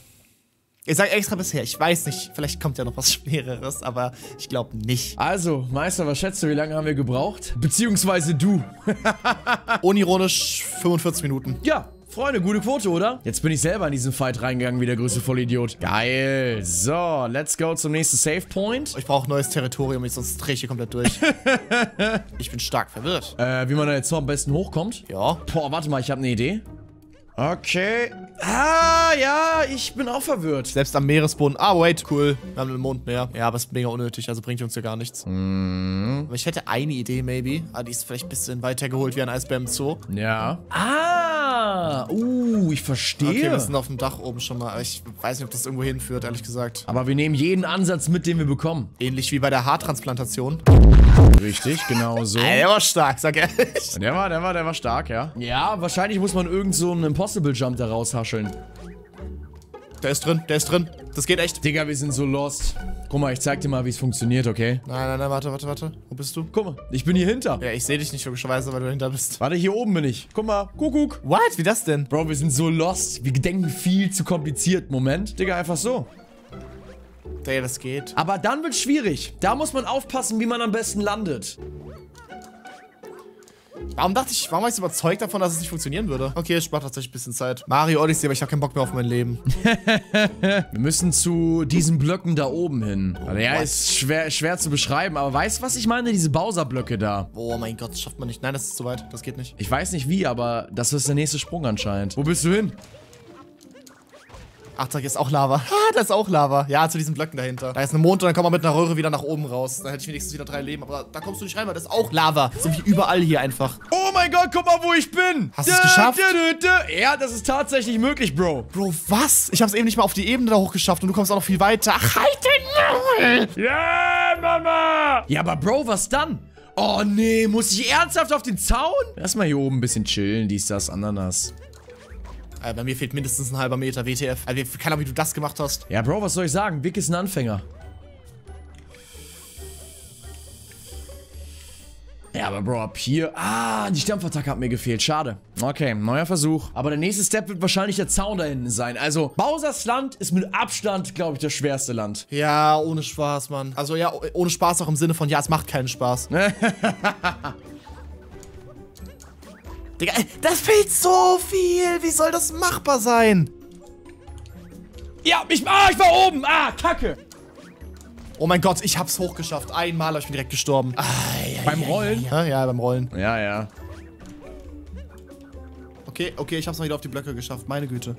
Ich sag extra bisher. Ich weiß nicht. Vielleicht kommt ja noch was Schwereres, aber ich glaube nicht. Also, Meister, was schätzt du, wie lange haben wir gebraucht? Beziehungsweise du. Unironisch 45 Minuten. Ja, Freunde, gute Quote, oder? Jetzt bin ich selber in diesen Fight reingegangen wie der größte Vollidiot. Geil. So, let's go zum nächsten Save Point. Ich brauche neues Territorium, ich sonst drehe ich hier komplett durch. ich bin stark verwirrt. Äh, wie man da jetzt so am besten hochkommt? Ja. Boah, warte mal, ich habe eine Idee. Okay. Ah, ja, ich bin auch verwirrt. Selbst am Meeresboden. Ah, wait, cool. Wir haben einen Mond mehr. Ja, aber ist mega unnötig, also bringt uns ja gar nichts. Mhm. Aber ich hätte eine Idee, maybe. Aber die ist vielleicht ein bisschen weiter geholt wie ein Eisbär im Zoo. Ja. Ah, uh, ich verstehe. Okay, wir sind auf dem Dach oben schon mal. Ich weiß nicht, ob das irgendwo hinführt, ehrlich gesagt. Aber wir nehmen jeden Ansatz mit, den wir bekommen. Ähnlich wie bei der Haartransplantation. Richtig, genau so. Der war stark, sag ehrlich. Der war, der war, der war stark, ja. Ja, wahrscheinlich muss man irgend so einen Impossible Jump da raushascheln. Der ist drin, der ist drin. Das geht echt. Digga, wir sind so lost. Guck mal, ich zeig dir mal, wie es funktioniert, okay? Nein, nein, nein, warte, warte, warte. Wo bist du? Guck mal, ich bin hier hinter. Ja, ich sehe dich nicht logischerweise, weil du dahinter bist. Warte, hier oben bin ich. Guck mal, Kuckuck. What? Wie das denn? Bro, wir sind so lost. Wir denken viel zu kompliziert. Moment. Digga, einfach so. Digga, das geht. Aber dann wird's schwierig. Da muss man aufpassen, wie man am besten landet. Warum dachte ich, warum war ich so überzeugt davon, dass es nicht funktionieren würde? Okay, es spart tatsächlich ein bisschen Zeit. Mario Odyssey, aber ich habe keinen Bock mehr auf mein Leben. Wir müssen zu diesen Blöcken da oben hin. Also, ja, ist schwer, schwer zu beschreiben, aber weißt du, was ich meine? Diese Bowser-Blöcke da. Oh mein Gott, das schafft man nicht. Nein, das ist zu weit. Das geht nicht. Ich weiß nicht wie, aber das ist der nächste Sprung anscheinend. Wo bist du hin? Ach, da ist auch Lava. Ah, da ist auch Lava. Ja, zu diesen Blöcken dahinter. Da ist ein Mond und dann kommt man mit einer Röhre wieder nach oben raus. Dann hätte ich wenigstens wieder drei Leben. Aber da kommst du nicht rein, weil das ist auch Lava. So wie überall hier einfach. Oh mein Gott, guck mal, wo ich bin. Hast du es geschafft? Dö, dö, dö. Ja, das ist tatsächlich möglich, Bro. Bro, was? Ich hab's eben nicht mal auf die Ebene da hochgeschafft und du kommst auch noch viel weiter. Ach, halt den Maul! Ja, Mama. Ja, aber Bro, was dann? Oh nee, muss ich ernsthaft auf den Zaun? Erstmal hier oben ein bisschen chillen, dies, das, Ananas. Äh, bei mir fehlt mindestens ein halber Meter WTF. Also, keine Ahnung, wie du das gemacht hast. Ja, Bro, was soll ich sagen? Vic ist ein Anfänger. Ja, aber Bro, ab hier... Ah, die Stampfattacke hat mir gefehlt. Schade. Okay, neuer Versuch. Aber der nächste Step wird wahrscheinlich der Zaun da hinten sein. Also, Bowsers Land ist mit Abstand, glaube ich, das schwerste Land. Ja, ohne Spaß, Mann. Also ja, ohne Spaß auch im Sinne von, ja, es macht keinen Spaß. Digga, ey, das fehlt so viel. Wie soll das machbar sein? Ja, ich, ah, ich war oben. Ah, kacke. Oh mein Gott, ich hab's hochgeschafft. Einmal, aber ich bin direkt gestorben. Ah, ja, Beim Rollen? ja, ja, beim Rollen. Ja, ja. Okay, okay, ich hab's mal wieder auf die Blöcke geschafft. Meine Güte.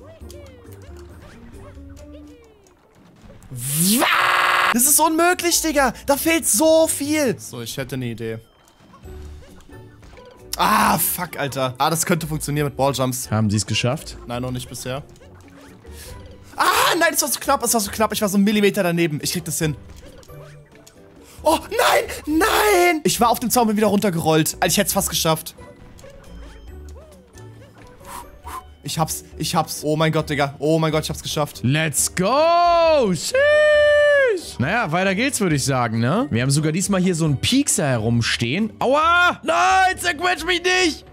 Das ist unmöglich, Digga. Da fehlt so viel. So, ich hätte eine Idee. Ah, fuck, Alter. Ah, das könnte funktionieren mit Balljumps. Haben sie es geschafft? Nein, noch nicht bisher. Ah, nein, es war so knapp, es war so knapp. Ich war so einen Millimeter daneben. Ich krieg das hin. Oh, nein, nein. Ich war auf dem Zaun, bin wieder runtergerollt. Also ich hätte es fast geschafft. Ich hab's, ich hab's. Oh mein Gott, Digga. Oh mein Gott, ich hab's geschafft. Let's go! Sheesh! Naja, weiter geht's, würde ich sagen, ne? Wir haben sogar diesmal hier so einen Piekser herumstehen. Aua! Nein, zerquetsch mich nicht!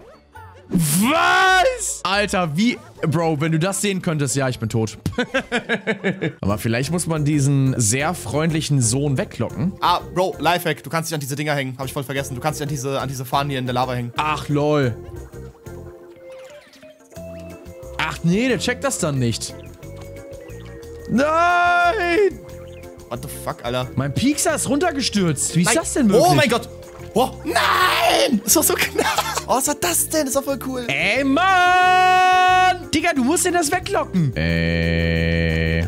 Was? Alter, wie... Bro, wenn du das sehen könntest, ja, ich bin tot. Aber vielleicht muss man diesen sehr freundlichen Sohn weglocken. Ah, Bro, Lifehack. Du kannst dich an diese Dinger hängen. Hab ich voll vergessen. Du kannst dich an diese, an diese Fahnen hier in der Lava hängen. Ach, lol. Ach nee, der checkt das dann nicht. Nein! What the fuck, Alter? Mein Piekser ist runtergestürzt. Wie ist Nein. das denn möglich? Oh mein Gott. Oh, nein! Das war so knapp. Oh, was war das denn? Das war voll cool. Ey, Mann! Digga, du musst denn das weglocken. Ey.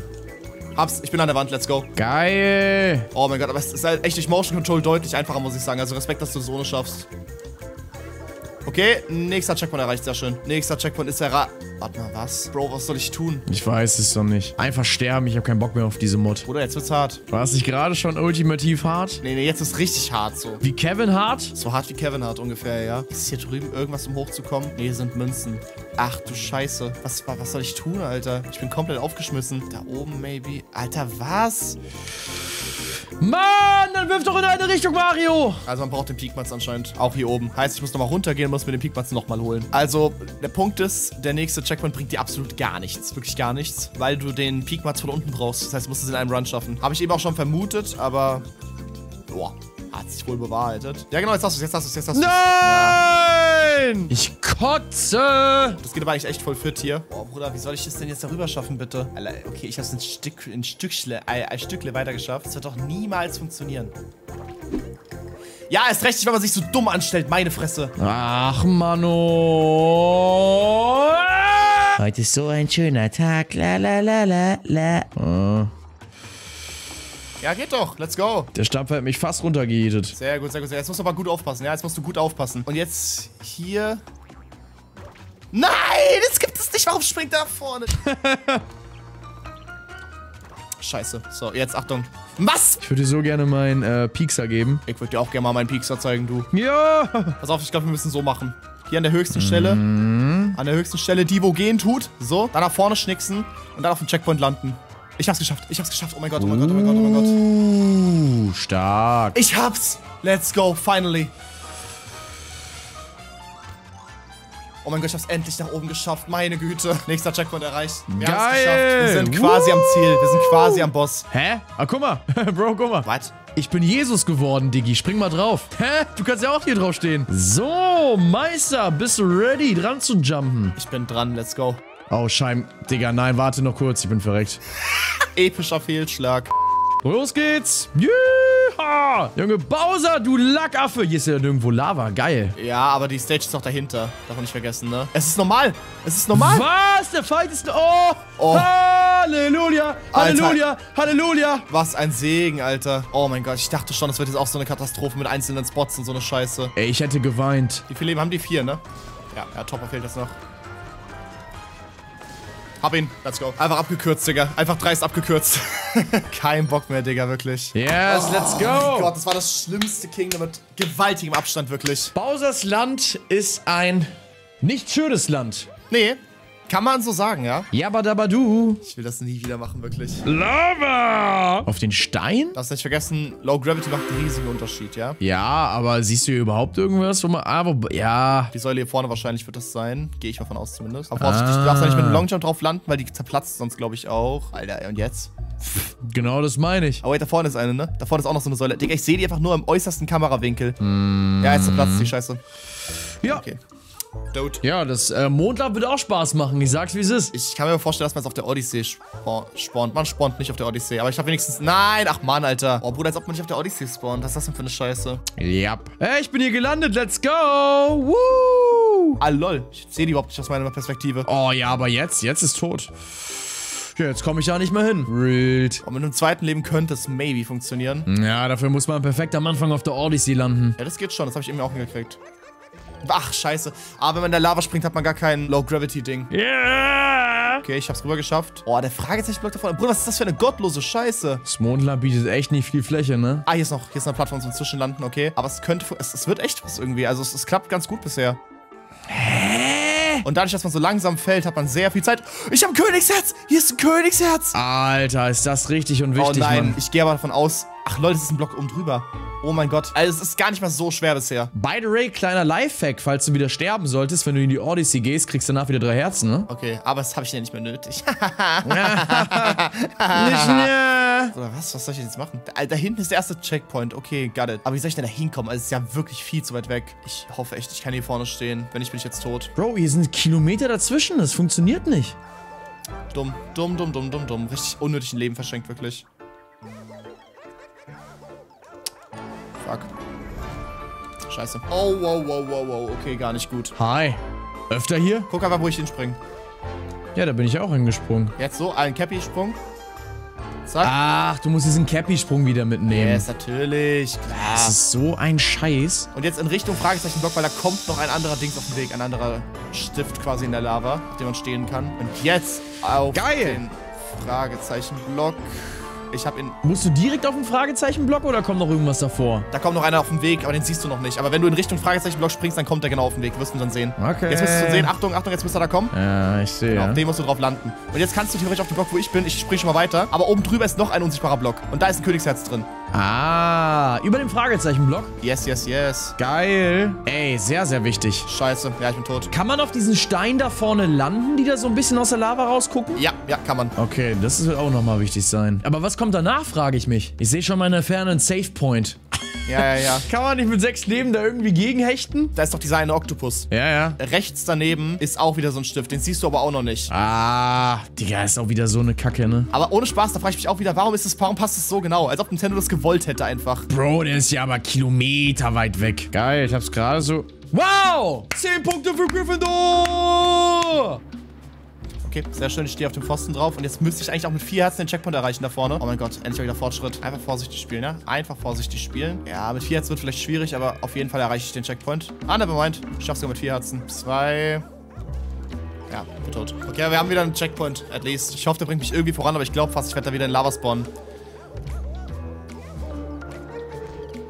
Hab's. Ich bin an der Wand. Let's go. Geil. Oh mein Gott, aber es ist halt echt durch Motion Control deutlich einfacher, muss ich sagen. Also Respekt, dass du es ohne schaffst. Okay, nächster Checkpoint erreicht. Sehr schön. Nächster Checkpoint ist erreicht. Warte mal, was? Bro, was soll ich tun? Ich weiß es doch nicht. Einfach sterben, ich habe keinen Bock mehr auf diese Mod. Bruder, jetzt wird's hart. War es nicht gerade schon ultimativ hart? Nee, nee, jetzt ist richtig hart so. Wie Kevin Hart? So hart wie Kevin hat ungefähr, ja. Ist hier drüben irgendwas, um hochzukommen? Nee, hier sind Münzen. Ach du Scheiße. Was, was soll ich tun, Alter? Ich bin komplett aufgeschmissen. Da oben, maybe. Alter, was? Mann, dann wirf doch in eine Richtung, Mario. Also man braucht den Peakmats anscheinend auch hier oben. Heißt, ich muss nochmal runtergehen und muss mir den Peakmats nochmal holen. Also, der Punkt ist, der nächste Checkpoint bringt dir absolut gar nichts. Wirklich gar nichts. Weil du den Peakmats von unten brauchst. Das heißt, du musst es in einem Run schaffen. Habe ich eben auch schon vermutet, aber... Boah, hat sich wohl bewahrheitet. Ja genau, jetzt hast du es, jetzt hast du es, jetzt hast du es. Nein! Ich kotze. Das geht aber eigentlich echt voll fit hier. Boah, Bruder, wie soll ich das denn jetzt darüber schaffen, bitte? Alter, okay, ich hab's ein Stück, ein Stückchle, ein, ein Stückle weiter geschafft. Das wird doch niemals funktionieren. Ja, ist recht, wenn man sich so dumm anstellt, meine Fresse. Ach, Mano. Heute ist so ein schöner Tag. La la la la la. Ja, geht doch. Let's go. Der Stampfer hat mich fast runtergejätet. Sehr gut, sehr gut. Jetzt musst du aber gut aufpassen. Ja, jetzt musst du gut aufpassen. Und jetzt hier. Nein, das gibt es nicht. Warum springt er nach vorne? Scheiße. So, jetzt Achtung. Was? Ich würde dir so gerne meinen äh, Piekser geben. Ich würde dir auch gerne mal meinen Piekser zeigen, du. Ja. Pass auf, ich glaube, wir müssen so machen. Hier an der höchsten Stelle. An der höchsten Stelle, die wo gehen tut. So, dann nach vorne schnicksen und dann auf den Checkpoint landen. Ich hab's geschafft. Ich hab's geschafft. Oh mein Gott, oh mein Gott, oh mein Gott, oh mein Gott. Uh, stark. Ich hab's. Let's go, finally. Oh mein Gott, ich hab's endlich nach oben geschafft. Meine Güte. Nächster Checkpoint erreicht. Wir Geil. geschafft. Wir sind quasi am Ziel. Wir sind quasi am Boss. Hä? Ah, guck mal. Bro, guck mal. Was? Ich bin Jesus geworden, Diggi. Spring mal drauf. Hä? Du kannst ja auch hier drauf stehen. So, Meister, bist du ready, dran zu jumpen? Ich bin dran. Let's go. Oh, Scheim. Digga, nein, warte noch kurz. Ich bin verreckt. Epischer Fehlschlag. Los geht's. Yeehaw. Junge, Bowser, du Lackaffe. Hier ist ja nirgendwo Lava. Geil. Ja, aber die Stage ist doch dahinter. Darf man nicht vergessen, ne? Es ist normal. Es ist normal. Was? Der Fight ist... Oh. Oh. Halleluja. Halleluja. Halleluja. Was ein Segen, Alter. Oh mein Gott, ich dachte schon, das wird jetzt auch so eine Katastrophe mit einzelnen Spots und so eine Scheiße. Ey, ich hätte geweint. Wie viele Leben haben die? Vier, ne? Ja, ja, Topper fehlt jetzt noch. Hab ihn. Let's go. Einfach abgekürzt, Digga. Einfach dreist abgekürzt. Kein Bock mehr, Digga, wirklich. Yes, let's Oh go. Gott, das war das schlimmste Kingdom mit gewaltigem Abstand, wirklich. Bowsers Land ist ein nicht schönes Land. Nee, Kann man so sagen, ja? Yabadabadu. Ich will das nie wieder machen, wirklich. Lava! Auf den Stein? Darfst nicht vergessen, Low Gravity macht einen riesigen Unterschied, ja? Ja, aber siehst du hier überhaupt irgendwas, wo man. Ah, wo, ja. Die Säule hier vorne wahrscheinlich wird das sein. Gehe ich mal von aus zumindest. Aber vorsichtig, du darfst da nicht mit einem Longjump drauf landen, weil die zerplatzt sonst, glaube ich, auch. Alter, ey, und jetzt? Genau das meine ich. Oh, wait, da vorne ist eine, ne? Da vorne ist auch noch so eine Säule. Digga, ich sehe die einfach nur im äußersten Kamerawinkel. Ja, jetzt zerplatzt die Scheiße. Ja. Okay. Dote. Ja, das äh, Mondlab wird auch Spaß machen. Ich sag's, wie es ist. Ich kann mir vorstellen, dass man es auf der Odyssee spa spawnt. Man spawnt nicht auf der Odyssee, aber ich habe wenigstens... Nein, ach Mann, Alter. Oh, Bruder, als ob man nicht auf der Odyssee spawnt. Was ist das denn für eine Scheiße? Ja. Hey, ich bin hier gelandet. Let's go. Woo. Ah, lol. Ich sehe die überhaupt nicht aus meiner Perspektive. Oh ja, aber jetzt, jetzt ist tot. Ja, jetzt komme ich da nicht mehr hin. Wild. Und mit einem zweiten Leben könnte es maybe funktionieren. Ja, dafür muss man perfekt am Anfang auf der Odyssey landen. Ja, das geht schon. Das habe ich irgendwie auch hingekriegt. Ach, scheiße. Aber wenn man in der Lava springt, hat man gar kein Low-Gravity-Ding. Yeah. Okay, ich hab's rüber geschafft. Oh, der Fragezeichenblock da vorne. Bruder, was ist das für eine gottlose Scheiße? Das Mondlab bietet echt nicht viel Fläche, ne? Ah, hier ist noch, hier ist eine Plattform zum Zwischenlanden, okay. Aber es könnte, es, es wird echt was irgendwie. Also es, es klappt ganz gut bisher. Hä? Und dadurch, dass man so langsam fällt, hat man sehr viel Zeit. Ich habe ein Königsherz! Hier ist ein Königsherz! Alter, ist das richtig und oh wichtig, nein, Mann. ich gehe aber davon aus. Ach Leute, das ist ein Block oben drüber. Oh mein Gott. Also es ist gar nicht mal so schwer bisher. By the way, kleiner Lifehack, falls du wieder sterben solltest, wenn du in die Odyssey gehst, kriegst du danach wieder drei Herzen, ne? Okay, aber das habe ich ja nicht mehr nötig. Nicht mehr. Oder was? Was soll ich jetzt machen? Da, da hinten ist der erste Checkpoint. Okay, got it. Aber wie soll ich denn da hinkommen? Also es ist ja wirklich viel zu weit weg. Ich hoffe echt, ich kann hier vorne stehen. Wenn nicht, bin ich jetzt tot. Bro, hier sind Kilometer dazwischen, das funktioniert nicht. Dumm, dumm, dumm, dumm, dumm, dumm. Richtig unnötig ein Leben verschenkt, wirklich. Fuck. Scheiße. Oh, wow, wow, wow, wow. Okay, gar nicht gut. Hi. Öfter hier? Guck einfach, wo ich hinspringe. Ja, da bin ich auch hingesprungen. Jetzt so, ein Cappy-Sprung. Zack. Ach, du musst diesen Cappy-Sprung wieder mitnehmen. Yes, natürlich. Klar. Das ist so ein Scheiß. Und jetzt in Richtung Fragezeichenblock, weil da kommt noch ein anderer Dings auf den Weg. Ein anderer Stift quasi in der Lava, auf dem man stehen kann. Und jetzt auf Geil. den Fragezeichenblock. Ich habe ihn... Musst du direkt auf den Fragezeichenblock oder kommt noch irgendwas davor? Da kommt noch einer auf den Weg, aber den siehst du noch nicht. Aber wenn du in Richtung Fragezeichenblock springst, dann kommt der genau auf den Weg. Wirst du dann sehen. Okay. Jetzt müsstest du sehen. Achtung, Achtung, jetzt müsste er da kommen. Ja, ich sehe. Genau, auf den musst du drauf landen. Und jetzt kannst du theoretisch auf den Block, wo ich bin. Ich spring schon mal weiter. Aber oben drüber ist noch ein unsichtbarer Block. Und da ist ein Königsherz drin. Ah, über dem Fragezeichenblock. Yes, yes, yes. Geil. Ey, sehr, sehr wichtig. Scheiße. Ja, ich bin tot. Kann man auf diesen Stein da vorne landen, die da so ein bisschen aus der Lava rausgucken? Ja, ja, kann man. Okay, das wird auch nochmal wichtig sein. Aber was kommt danach, frage ich mich. Ich sehe schon mal in der Ferne einen Save Point. Ja, ja, ja. Kann man nicht mit sechs Leben da irgendwie gegenhechten? Da ist doch dieser eine Oktopus. Ja, ja. Rechts daneben ist auch wieder so ein Stift. Den siehst du aber auch noch nicht. Ah, Digga, ist auch wieder so eine Kacke, ne? Aber ohne Spaß, da frage ich mich auch wieder, warum ist das, warum passt es so genau? Als ob Nintendo das gewollt hätte einfach. Bro, der ist ja aber Kilometer weit weg. Geil, ich hab's gerade so... Wow! 10 Punkte für Gryffindor! Okay, sehr schön, ich stehe auf dem Pfosten drauf. Und jetzt müsste ich eigentlich auch mit vier Herzen den Checkpoint erreichen da vorne. Oh mein Gott, endlich mal wieder Fortschritt. Einfach vorsichtig spielen, ja? Einfach vorsichtig spielen. Ja, mit vier Herzen wird vielleicht schwierig, aber auf jeden Fall erreiche ich den Checkpoint. Ah, nevermind. Ich schaff's sogar mit vier Herzen. Zwei... Ja, bin tot. Okay, wir haben wieder einen Checkpoint, at least. Ich hoffe, der bringt mich irgendwie voran, aber ich glaube fast, ich werde da wieder in Lava spawnen.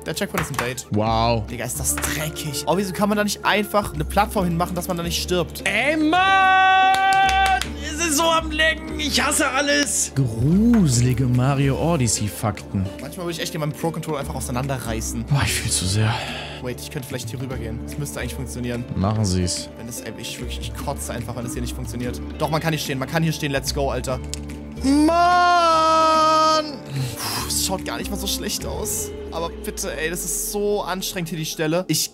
Der Checkpoint ist ein Bait. Wow. Digga, ist das dreckig. Oh, wieso kann man da nicht einfach eine Plattform hinmachen, dass man da nicht stirbt? Ey, Mann! Es ist so am Lecken. Ich hasse alles. Gruselige Mario Odyssey-Fakten. Manchmal würde ich echt meinen Pro-Controller einfach auseinanderreißen. Boah, ich fühl zu sehr. Wait, ich könnte vielleicht hier rüber gehen. Das müsste eigentlich funktionieren. Machen Sie's. Wenn das, ey, ich wirklich, ich kotze einfach, wenn das hier nicht funktioniert. Doch, man kann hier stehen. Man kann hier stehen. Let's go, Alter. Mann! Puh, es schaut gar nicht mal so schlecht aus. Aber bitte, ey, das ist so anstrengend hier, die Stelle. Ich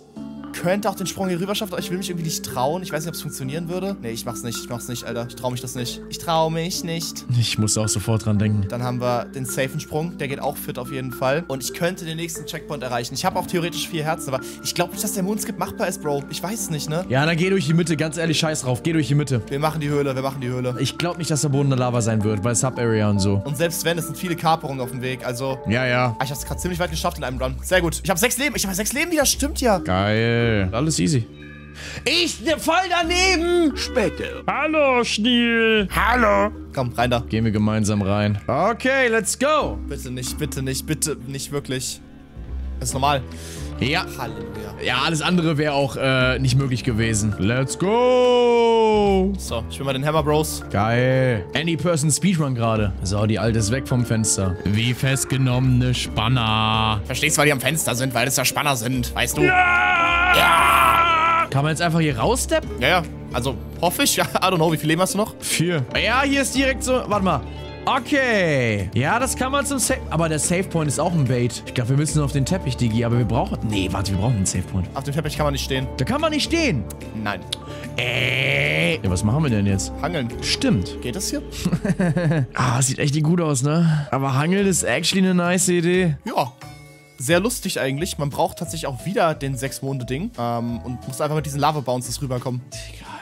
könnte auch den Sprung hier rüber schaffen, aber ich will mich irgendwie nicht trauen. Ich weiß nicht, ob es funktionieren würde. Nee, ich mach's nicht. Ich mach's nicht, Alter. Ich trau mich das nicht. Ich trau mich nicht. Ich muss auch sofort dran denken. Dann haben wir den safen Sprung. Der geht auch fit auf jeden Fall. Und ich könnte den nächsten Checkpoint erreichen. Ich habe auch theoretisch vier Herzen, aber ich glaube nicht, dass der Moonskip machbar ist, Bro. Ich weiß es nicht, ne? Ja, dann geh durch die Mitte. Ganz ehrlich, scheiß drauf. Geh durch die Mitte. Wir machen die Höhle, wir machen die Höhle. Ich glaube nicht, dass der Boden der Lava sein wird, weil Sub-Area und so. Und selbst wenn, es sind viele Kaperungen auf dem Weg. Also, Ja, ja. ah, ich habe es gerade ziemlich weit geschafft in einem Run. Sehr gut. Ich habe sechs Leben. Ich habe sechs Leben wieder. Stimmt ja. Geil. Alles easy. Ich voll daneben! Später. Hallo, Schniel. Hallo. Komm, rein da. Gehen wir gemeinsam rein. Okay, let's go. Bitte nicht, bitte nicht, bitte nicht wirklich. Das ist normal. Ja. Halleluja. Ja, alles andere wäre auch äh, nicht möglich gewesen. Let's go! So, ich bin bei den Hammer Bros. Geil. Any person Speedrun gerade. So, die alte ist weg vom Fenster. Wie festgenommene Spanner. Verstehst, weil die am Fenster sind, weil das ja Spanner sind, weißt du? Kann man jetzt einfach hier raussteppen? Ja, ja. Also, hoffe ich. Ja, I don't know. Wie viel Leben hast du noch? Vier. Ja, hier ist direkt so. Warte mal. Okay. Ja, das kann man zum Save. Aber der Save Point ist auch ein Bait. Ich glaube, wir müssen auf den Teppich, Digi. Aber wir brauchen. Nee, warte, wir brauchen einen Save Point. Auf dem Teppich kann man nicht stehen. Da kann man nicht stehen. Nein. Ey. Ja, was machen wir denn jetzt? Hangeln. Stimmt. Geht das hier? Ah, sieht echt nicht gut aus, ne? Aber Hangeln ist actually eine nice Idee. Ja. Sehr lustig eigentlich. Man braucht tatsächlich auch wieder den sechs Monde Ding. Ähm, und muss einfach mit diesen Lava Bounces rüberkommen. Digga.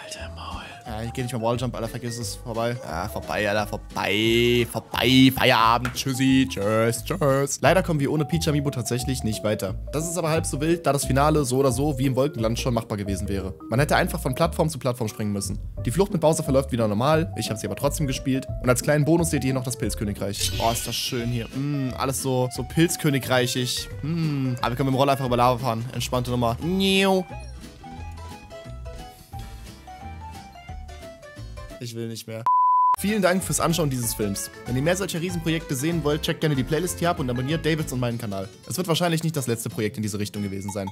Ja, ich geh nicht mehr Walljump, Alter, vergiss es. Vorbei. Ja, vorbei, Alter, vorbei. Vorbei. Feierabend. Tschüssi. Tschüss. Tschüss. Leider kommen wir ohne Peach Amiibo tatsächlich nicht weiter. Das ist aber halb so wild, da das Finale so oder so wie im Wolkenland schon machbar gewesen wäre. Man hätte einfach von Plattform zu Plattform springen müssen. Die Flucht mit Bowser verläuft wieder normal. Ich habe sie aber trotzdem gespielt. Und als kleinen Bonus seht ihr hier noch das Pilzkönigreich. Oh, ist das schön hier. Mm, alles so, so Pilzkönigreichig. Mm. Aber wir können mit dem Roller einfach über Lava fahren. Entspannte Nummer. Niu. Ich will nicht mehr. Vielen Dank fürs Anschauen dieses Films. Wenn ihr mehr solcher Riesenprojekte sehen wollt, checkt gerne die Playlist hier ab und abonniert Davids und meinen Kanal. Es wird wahrscheinlich nicht das letzte Projekt in diese Richtung gewesen sein.